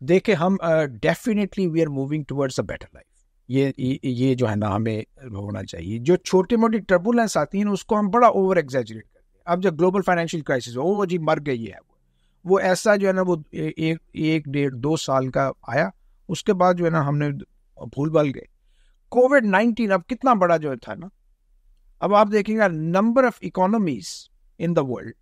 देखिए, हम definitely we are moving towards a better life ये ये जो है ना, हमें होना चाहिए। जो छोटी मोटी टर्बुलेंस आती है ना, उसको हम बड़ा ओवर एग्जेजरेट करते हैं। अब जब ग्लोबल फाइनेंशियल क्राइसिस हो वो जी, मर गई है वो। वो ऐसा जो है ना, वो एक एक, डेढ़, दो साल का आया, उसके बाद जो है ना, हमने भूल भाल गए। कोविड नाइन्टीन अब कितना बड़ा जो था ना, अब आप देखेंगे number of economies in the world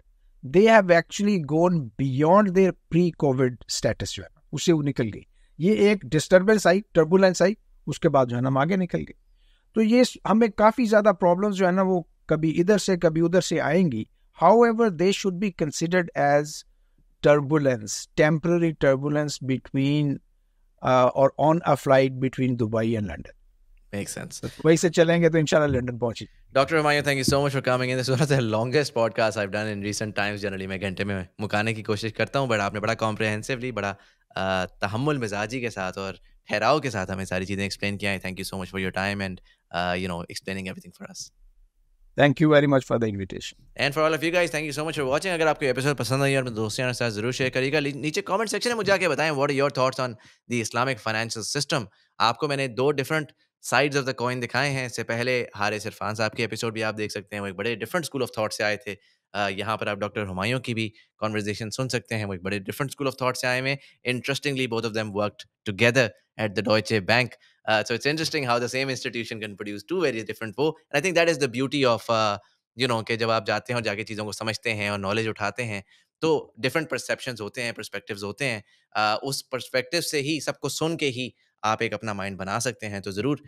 they have actually gone beyond their pre COVID status जो है, उससे वो निकल गई। ये एक डिस्टर्बेंस आई टर्बुलेंस आई, उसके बाद जो है ना, हम आगे निकल गए। तो ये हमें काफ़ी ज़्यादा प्रॉब्लम्स जो है ना, वो कभी इधर से, कभी उधर से आएँगी। However they should be considered as turbulence temporary turbulence between और on a flight between Dubai and London Makes sense. वही से चलेंगे तो इंशाल्लाह लंदन पहुँची Dr. Humayun, thank you so much for coming in. This was the longest podcast I've done in recent times. Generally, मैं घंटे में मुकाने की कोशिश करता हूँ, बट आपने बड़ा कॉम्प्रिहेंसिवली, बड़ा तहमुल मिजाजी के साथ और ठहराव के साथ हमें सारी चीज़ें एक्सप्लेन किया है thank you so much for your time and you know explaining everything for us thank you very much for the invitation and for all of you guys thank you so much for watching अगर आपको episode पसंद आई और दोस्तों के साथ ज़रूर share करिएगा नीचे कमेंट सेक्शन में मुझे आके बताएँ what are your thoughts on the Islamic financial system आपको मैंने दो different sides of the coin दिखाए हैं। इससे पहले हारिस इरफान साहब के एपिसोड भी आप देख सकते हैं। वो एक बड़े डिफरेंट स्कूल ऑफ़ थॉट से आए थे। यहाँ पर आप डॉक्टर हुमायूं की भी कॉन्वर्जेशन सुन सकते हैं। वो एक बड़े डिफरेंट स्कूल ऑफ़ थॉट से आए हैं। Interestingly both of them worked together Bank. Uh, so it's interesting how the same institution can produce two very different wo. And I think that is the beauty of uh, you know कि जब आप जाते हैं और जाके चीज़ों को समझते हैं और नॉलेज उठाते हैं तो डिफरेंट परसेप्शन होते हैं परस्पेक्टिव्स होते हैं। uh, उस परस्पेक्टिव से ही सबको सुन के ही आप एक अपना माइंड बना सकते हैं तो ज़रूर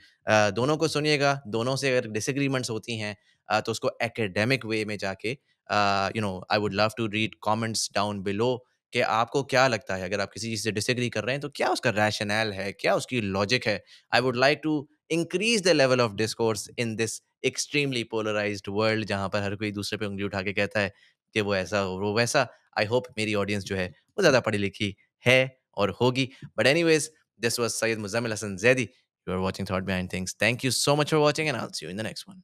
दोनों को सुनिएगा, दोनों से अगर डिसएग्रीमेंट्स होती हैं तो उसको एकेडमिक वे में जाके you know I would love to read comments down below कि आपको क्या लगता है? अगर आप किसी चीज़ से डिसग्री कर रहे हैं तो क्या उसका रैशनल है? क्या उसकी लॉजिक है? I would like to increase the level of discourse in this extremely polarise world जहाँ पर हर कोई दूसरे पे उंगली उठा के कहता है कि वो ऐसा हो, वो वैसा। आई होप मेरी ऑडियंस जो है, वो ज़्यादा पढ़ी लिखी है और होगी। But anyways This was Sayed Muzamil Hassan Zedi. You are watching Thought Behind Things. Thank you so much for watching, and I'll see you in the next one.